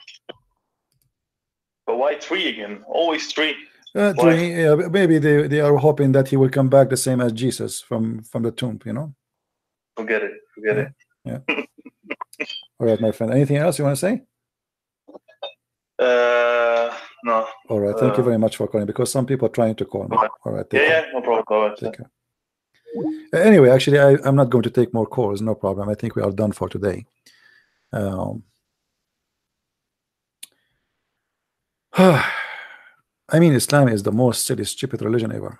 But why three again? Always three. Uh, three, yeah, maybe they, they are hoping that he will come back the same as Jesus from from the tomb. You know. Forget it. Forget it. Yeah. All right, my friend. Anything else you want to say? Uh, no. All right. Thank you Uh, very much for calling because some people are trying to call me. Okay. All right. Yeah, yeah, no problem. Go ahead. Take care. Anyway, actually, I, I'm not going to take more calls. No problem. I think we are done for today. Um, I mean, Islam is the most silly, stupid religion ever.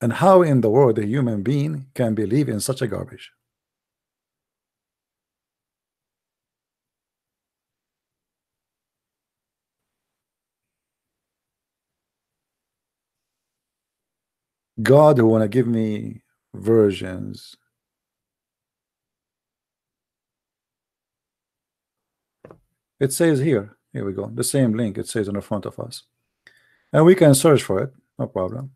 And how in the world a human being can believe in such a garbage? God who want to give me versions. It says here, here we go, the same link it says on the front of us. And we can search for it, no problem.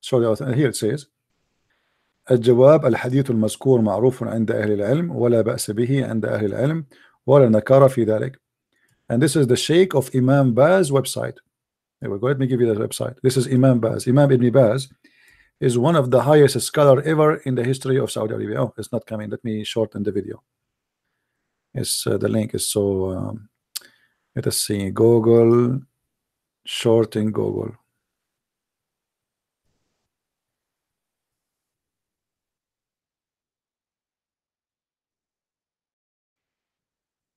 So the author- here it says الجواب الحديث المذكور معروف عند أهل العلم ولا بأس به عند أهل العلم ولا نكارة في ذلك and this is the Sheikh of Imam Baz website here we go let me give you the website. This is Imam Baz. Imam Ibn Baz is one of the highest scholar ever in the history of Saudi Arabia. Oh it's not coming. Let me shorten the video. It's uh, the link is so um, let us see. Google shorten Google.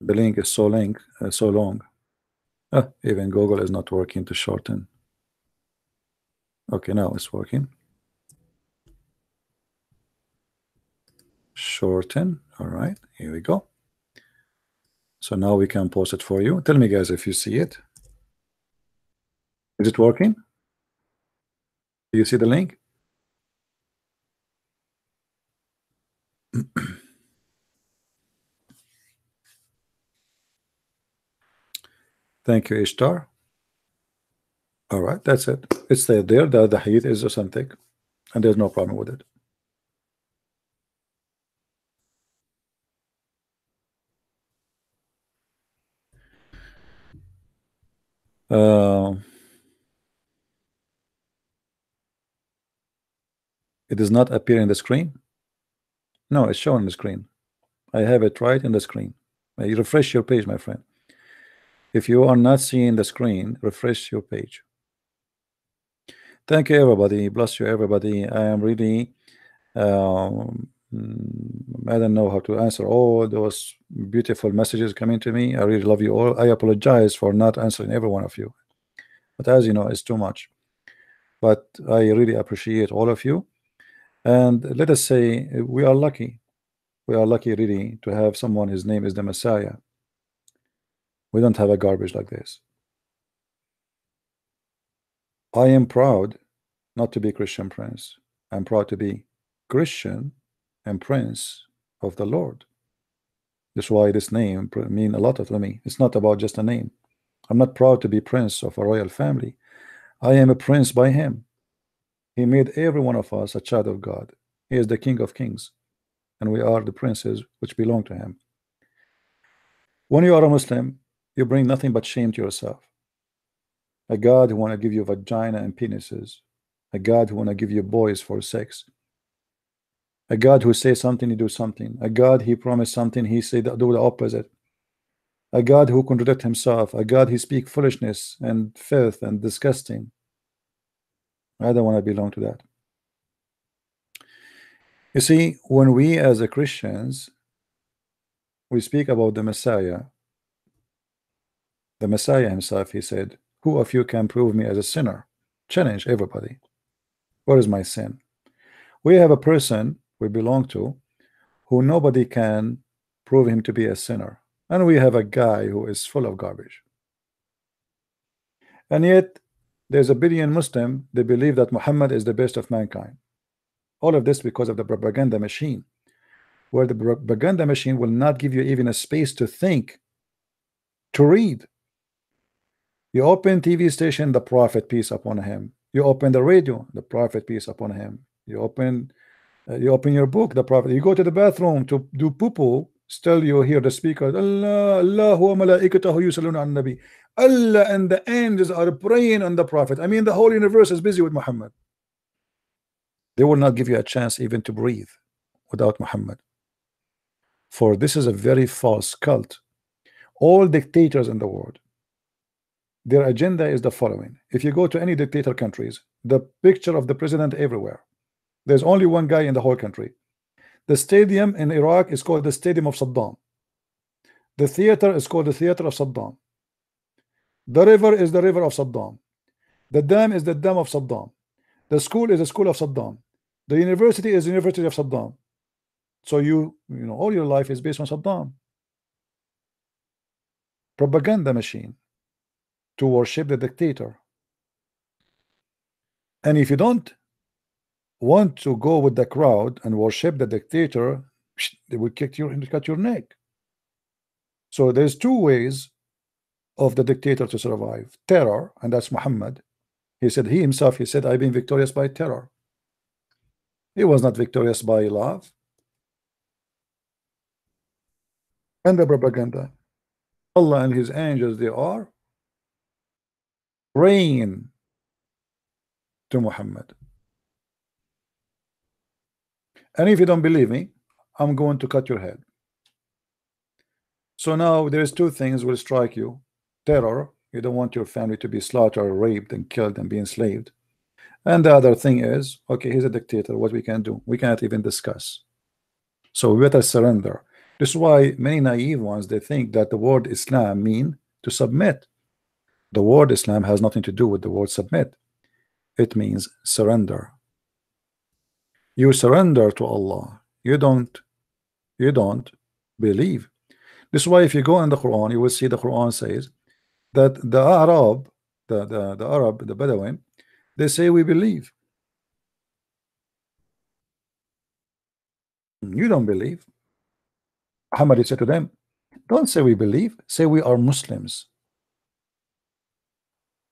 The link is so long uh, so long Even Google is not working to shorten. Okay now it's working. Shorten all right here we go. So now we can post it for you. Tell me guys if you see it. Is it working? Do you see the link Thank you, Ishtar. All right, that's it. It's there. there. The, the hadith is authentic, and there's no problem with it. Uh, it does not appear in the screen. No, it's shown on the screen. I have it right in the screen. You refresh your page, my friend. If you are not seeing the screen, refresh your page. Thank you, everybody. Bless you, everybody. I am really, um, mm, I don't know how to answer all those beautiful messages coming to me. I really love you all. I apologize for not answering every one of you, but as you know, it's too much. But I really appreciate all of you. And let us say we are lucky. We are lucky, really, to have someone. His name is the Messiah. We don't have a garbage like this. I am proud not to be Christian prince. I'm proud to be Christian and prince of the Lord. That's why this name mean a lot to me. It's not about just a name. I'm not proud to be prince of a royal family. I am a prince by him. He made every one of us a child of God. He is the King of Kings, and we are the princes which belong to him. When you are a Muslim, you bring nothing but shame to yourself. A God who want to give you vagina and penises, a God who want to give you boys for sex, a God who says something, he do something, a God he promised something, he say do the opposite, a God who contradict himself, a God he speak foolishness and filth and disgusting. I don't want to belong to that. You see, when we as a Christians we speak about the Messiah, the Messiah himself, he said, Who of you can prove me as a sinner? Challenge everybody. What is my sin? We have a person we belong to who nobody can prove him to be a sinner. And we have a guy who is full of garbage. And yet, there's a billion Muslim, they believe that Muhammad is the best of mankind. All of this because of the propaganda machine, where the propaganda machine will not give you even a space to think, to read. You open TV station, the Prophet, peace upon him. You open the radio, the Prophet, peace upon him. You open uh, you open your book, the Prophet. You go to the bathroom to do poo-poo, still you hear the speaker, Allah, Allah wa yusalluna an nabi. Allah and the angels are praying on the Prophet. I mean, the whole universe is busy with Muhammad. They will not give you a chance even to breathe without Muhammad. For this is a very false cult. All dictators in the world, their agenda is the following. If you go to any dictator countries, the picture of the president everywhere. There's only one guy in the whole country. The stadium in Iraq is called the Stadium of Saddam. The theater is called the Theater of Saddam. The river is the river of Saddam. The dam is the dam of Saddam. The school is the school of Saddam. The university is the university of Saddam. So you, you know, all your life is based on Saddam. Propaganda machine to worship the dictator. And if you don't want to go with the crowd and worship the dictator, they will kick your and cut your neck. So there's two ways of the dictator to survive terror, and that's Muhammad. He said he himself, he said, I've been victorious by terror. He was not victorious by love. And the propaganda. Allah and his angels, they are praying to Muhammad. And if you don't believe me, I'm going to cut your head. So now there's two things will strike you. Terror, you don't want your family to be slaughtered, raped, and killed and be enslaved. And the other thing is, okay, he's a dictator. What we can do? We cannot even discuss. So we better surrender. This is why many naive ones they think that the word Islam mean to submit. The word Islam has nothing to do with the word submit. It means surrender. You surrender to Allah. You don't you don't believe. This is why if you go in the Quran you will see the Quran says that the Arab the, the, the Arab the Bedouin they say we believe. You don't believe. Muhammad said to them don't say we believe say we are Muslims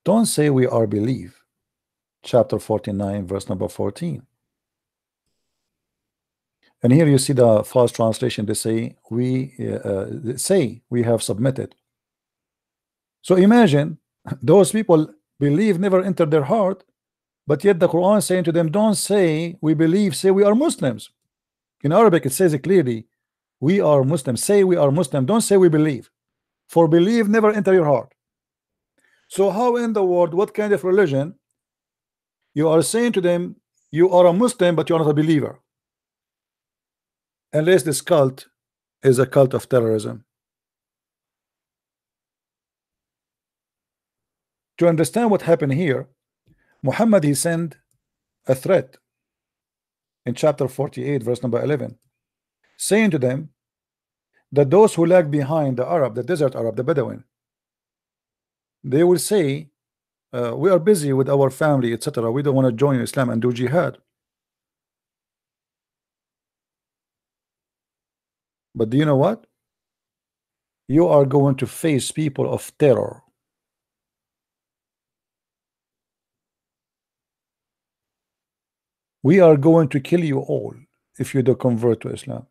don't say we are believe. Chapter 49 verse number 14 and here you see the false translation. They say we uh, say we have submitted. So imagine those people believe never entered their heart but yet the Quran saying to them don't say we believe say we are Muslims. In Arabic it says it clearly we are Muslims. Say we are Muslim. Don't say we believe. For believe never enter your heart so how in the world what kind of religion you are saying to them you are a Muslim but you are not a believer unless this cult is a cult of terrorism. To understand what happened here, Muhammad he sent a threat in chapter 48 verse number 11 saying to them that those who lag behind the Arab the desert Arab the Bedouin they will say uh, we are busy with our family etc we don't want to join Islam and do jihad. But do you know what? You are going to face people of terror. We are going to kill you all if you don't convert to Islam.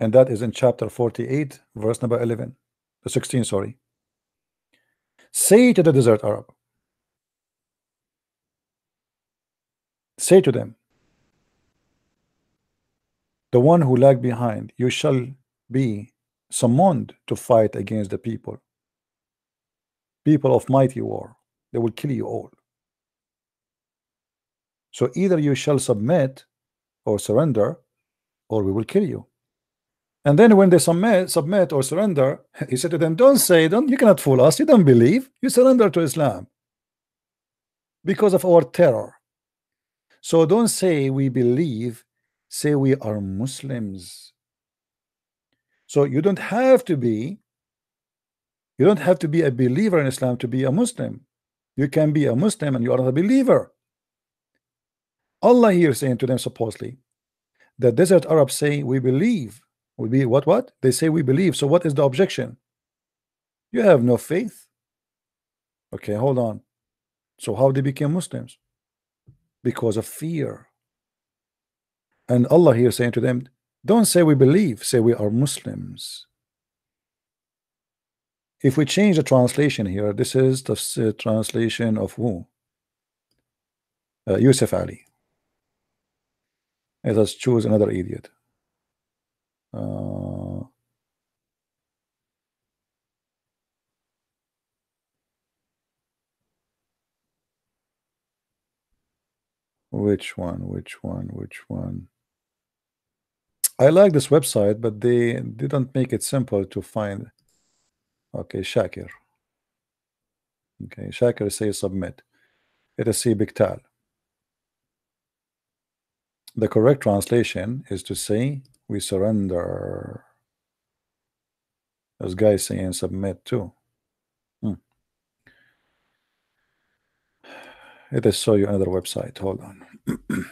And that is in chapter 48 verse number 11 16 sorry. Say to the desert Arab. Say to them the one who lag behind you shall be summoned to fight against the people. People of mighty war they will kill you all. So either you shall submit or surrender or we will kill you and then when they submit, submit or surrender, he said to them, Don't say, don't you cannot fool us, you don't believe, you surrender to Islam because of our terror. So don't say we believe, say we are Muslims. So you don't have to be, you don't have to be a believer in Islam to be a Muslim. You can be a Muslim and you are not a believer. Allah here saying to them supposedly, the desert Arabs say we believe be what what? They say we believe. So what is the objection? You have no faith. Okay hold on. So how they became Muslims? Because of fear. And Allah here saying to them don't say we believe say we are Muslims. If we change the translation here this is the uh, translation of who? Uh, Yusuf Ali. Let us choose another idiot uh, which one which one which one? I like this website but they didn't make it simple to find. Okay Shakir. Okay Shakir say submit. Let us see Pickthall. The correct translation is to say we surrender. Those guys saying submit too. Hmm. let show you another website hold on.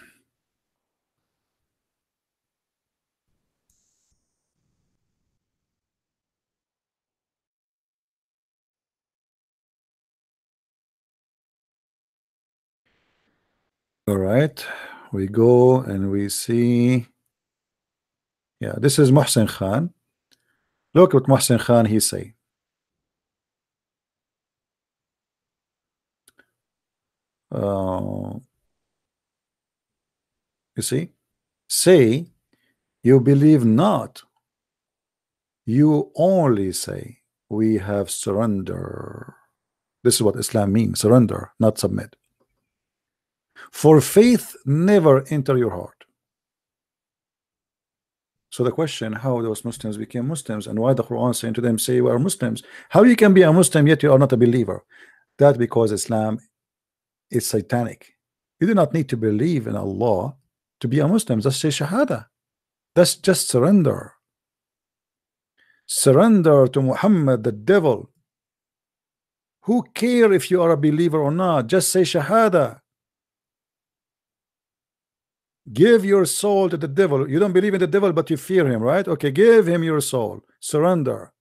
All right we go and we see yeah, this is Muhsin Khan. Look what Muhsin Khan he say. Uh, you see, say you believe not. You only say we have surrender. This is what Islam means: surrender, not submit. For faith never enter your heart. So the question, how those Muslims became Muslims and why the Quran saying to them, say we are Muslims. How you can be a Muslim yet you are not a believer? That because Islam is satanic. You do not need to believe in Allah to be a Muslim. Just say Shahada. That's just surrender. Surrender to Muhammad, the devil. Who care if you are a believer or not? Just say Shahada. Give your soul to the devil. You don't believe in the devil, but you fear him, right? Okay, give him your soul. Surrender.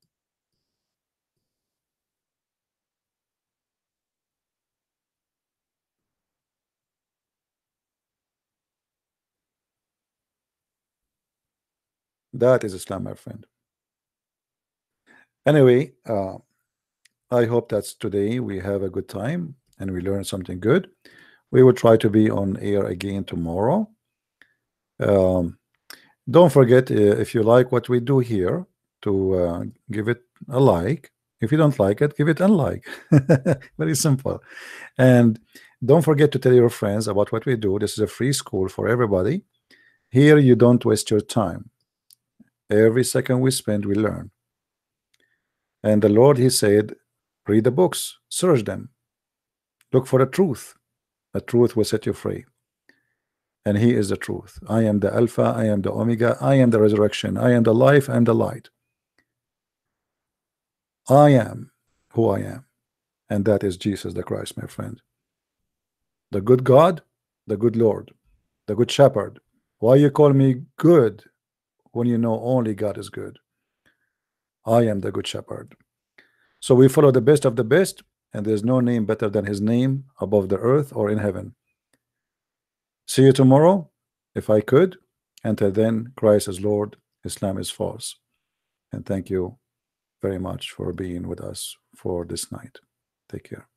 That is Islam, my friend. Anyway, uh, I hope that's today we have a good time and we learn something good. We will try to be on air again tomorrow. Um, don't forget uh, if you like what we do here to uh, give it a like. If you don't like it, give it unlike. Very simple. And don't forget to tell your friends about what we do. This is a free school for everybody. Here you don't waste your time. Every second we spend, we learn. And the Lord, He said, read the books, search them, look for the truth. The truth will set you free and he is the truth I am the Alpha I am the Omega I am the resurrection I am the life I am the light I am who I am, and that is Jesus the Christ, my friend. The good God, the good Lord, the good shepherd. Why you call me good when you know only God is good? I am the good shepherd. So we follow the best of the best, and there's no name better than his name above the earth or in heaven. See you tomorrow, if I could. Until then, Christ is Lord, Islam is false. And thank you very much for being with us for this night. Take care.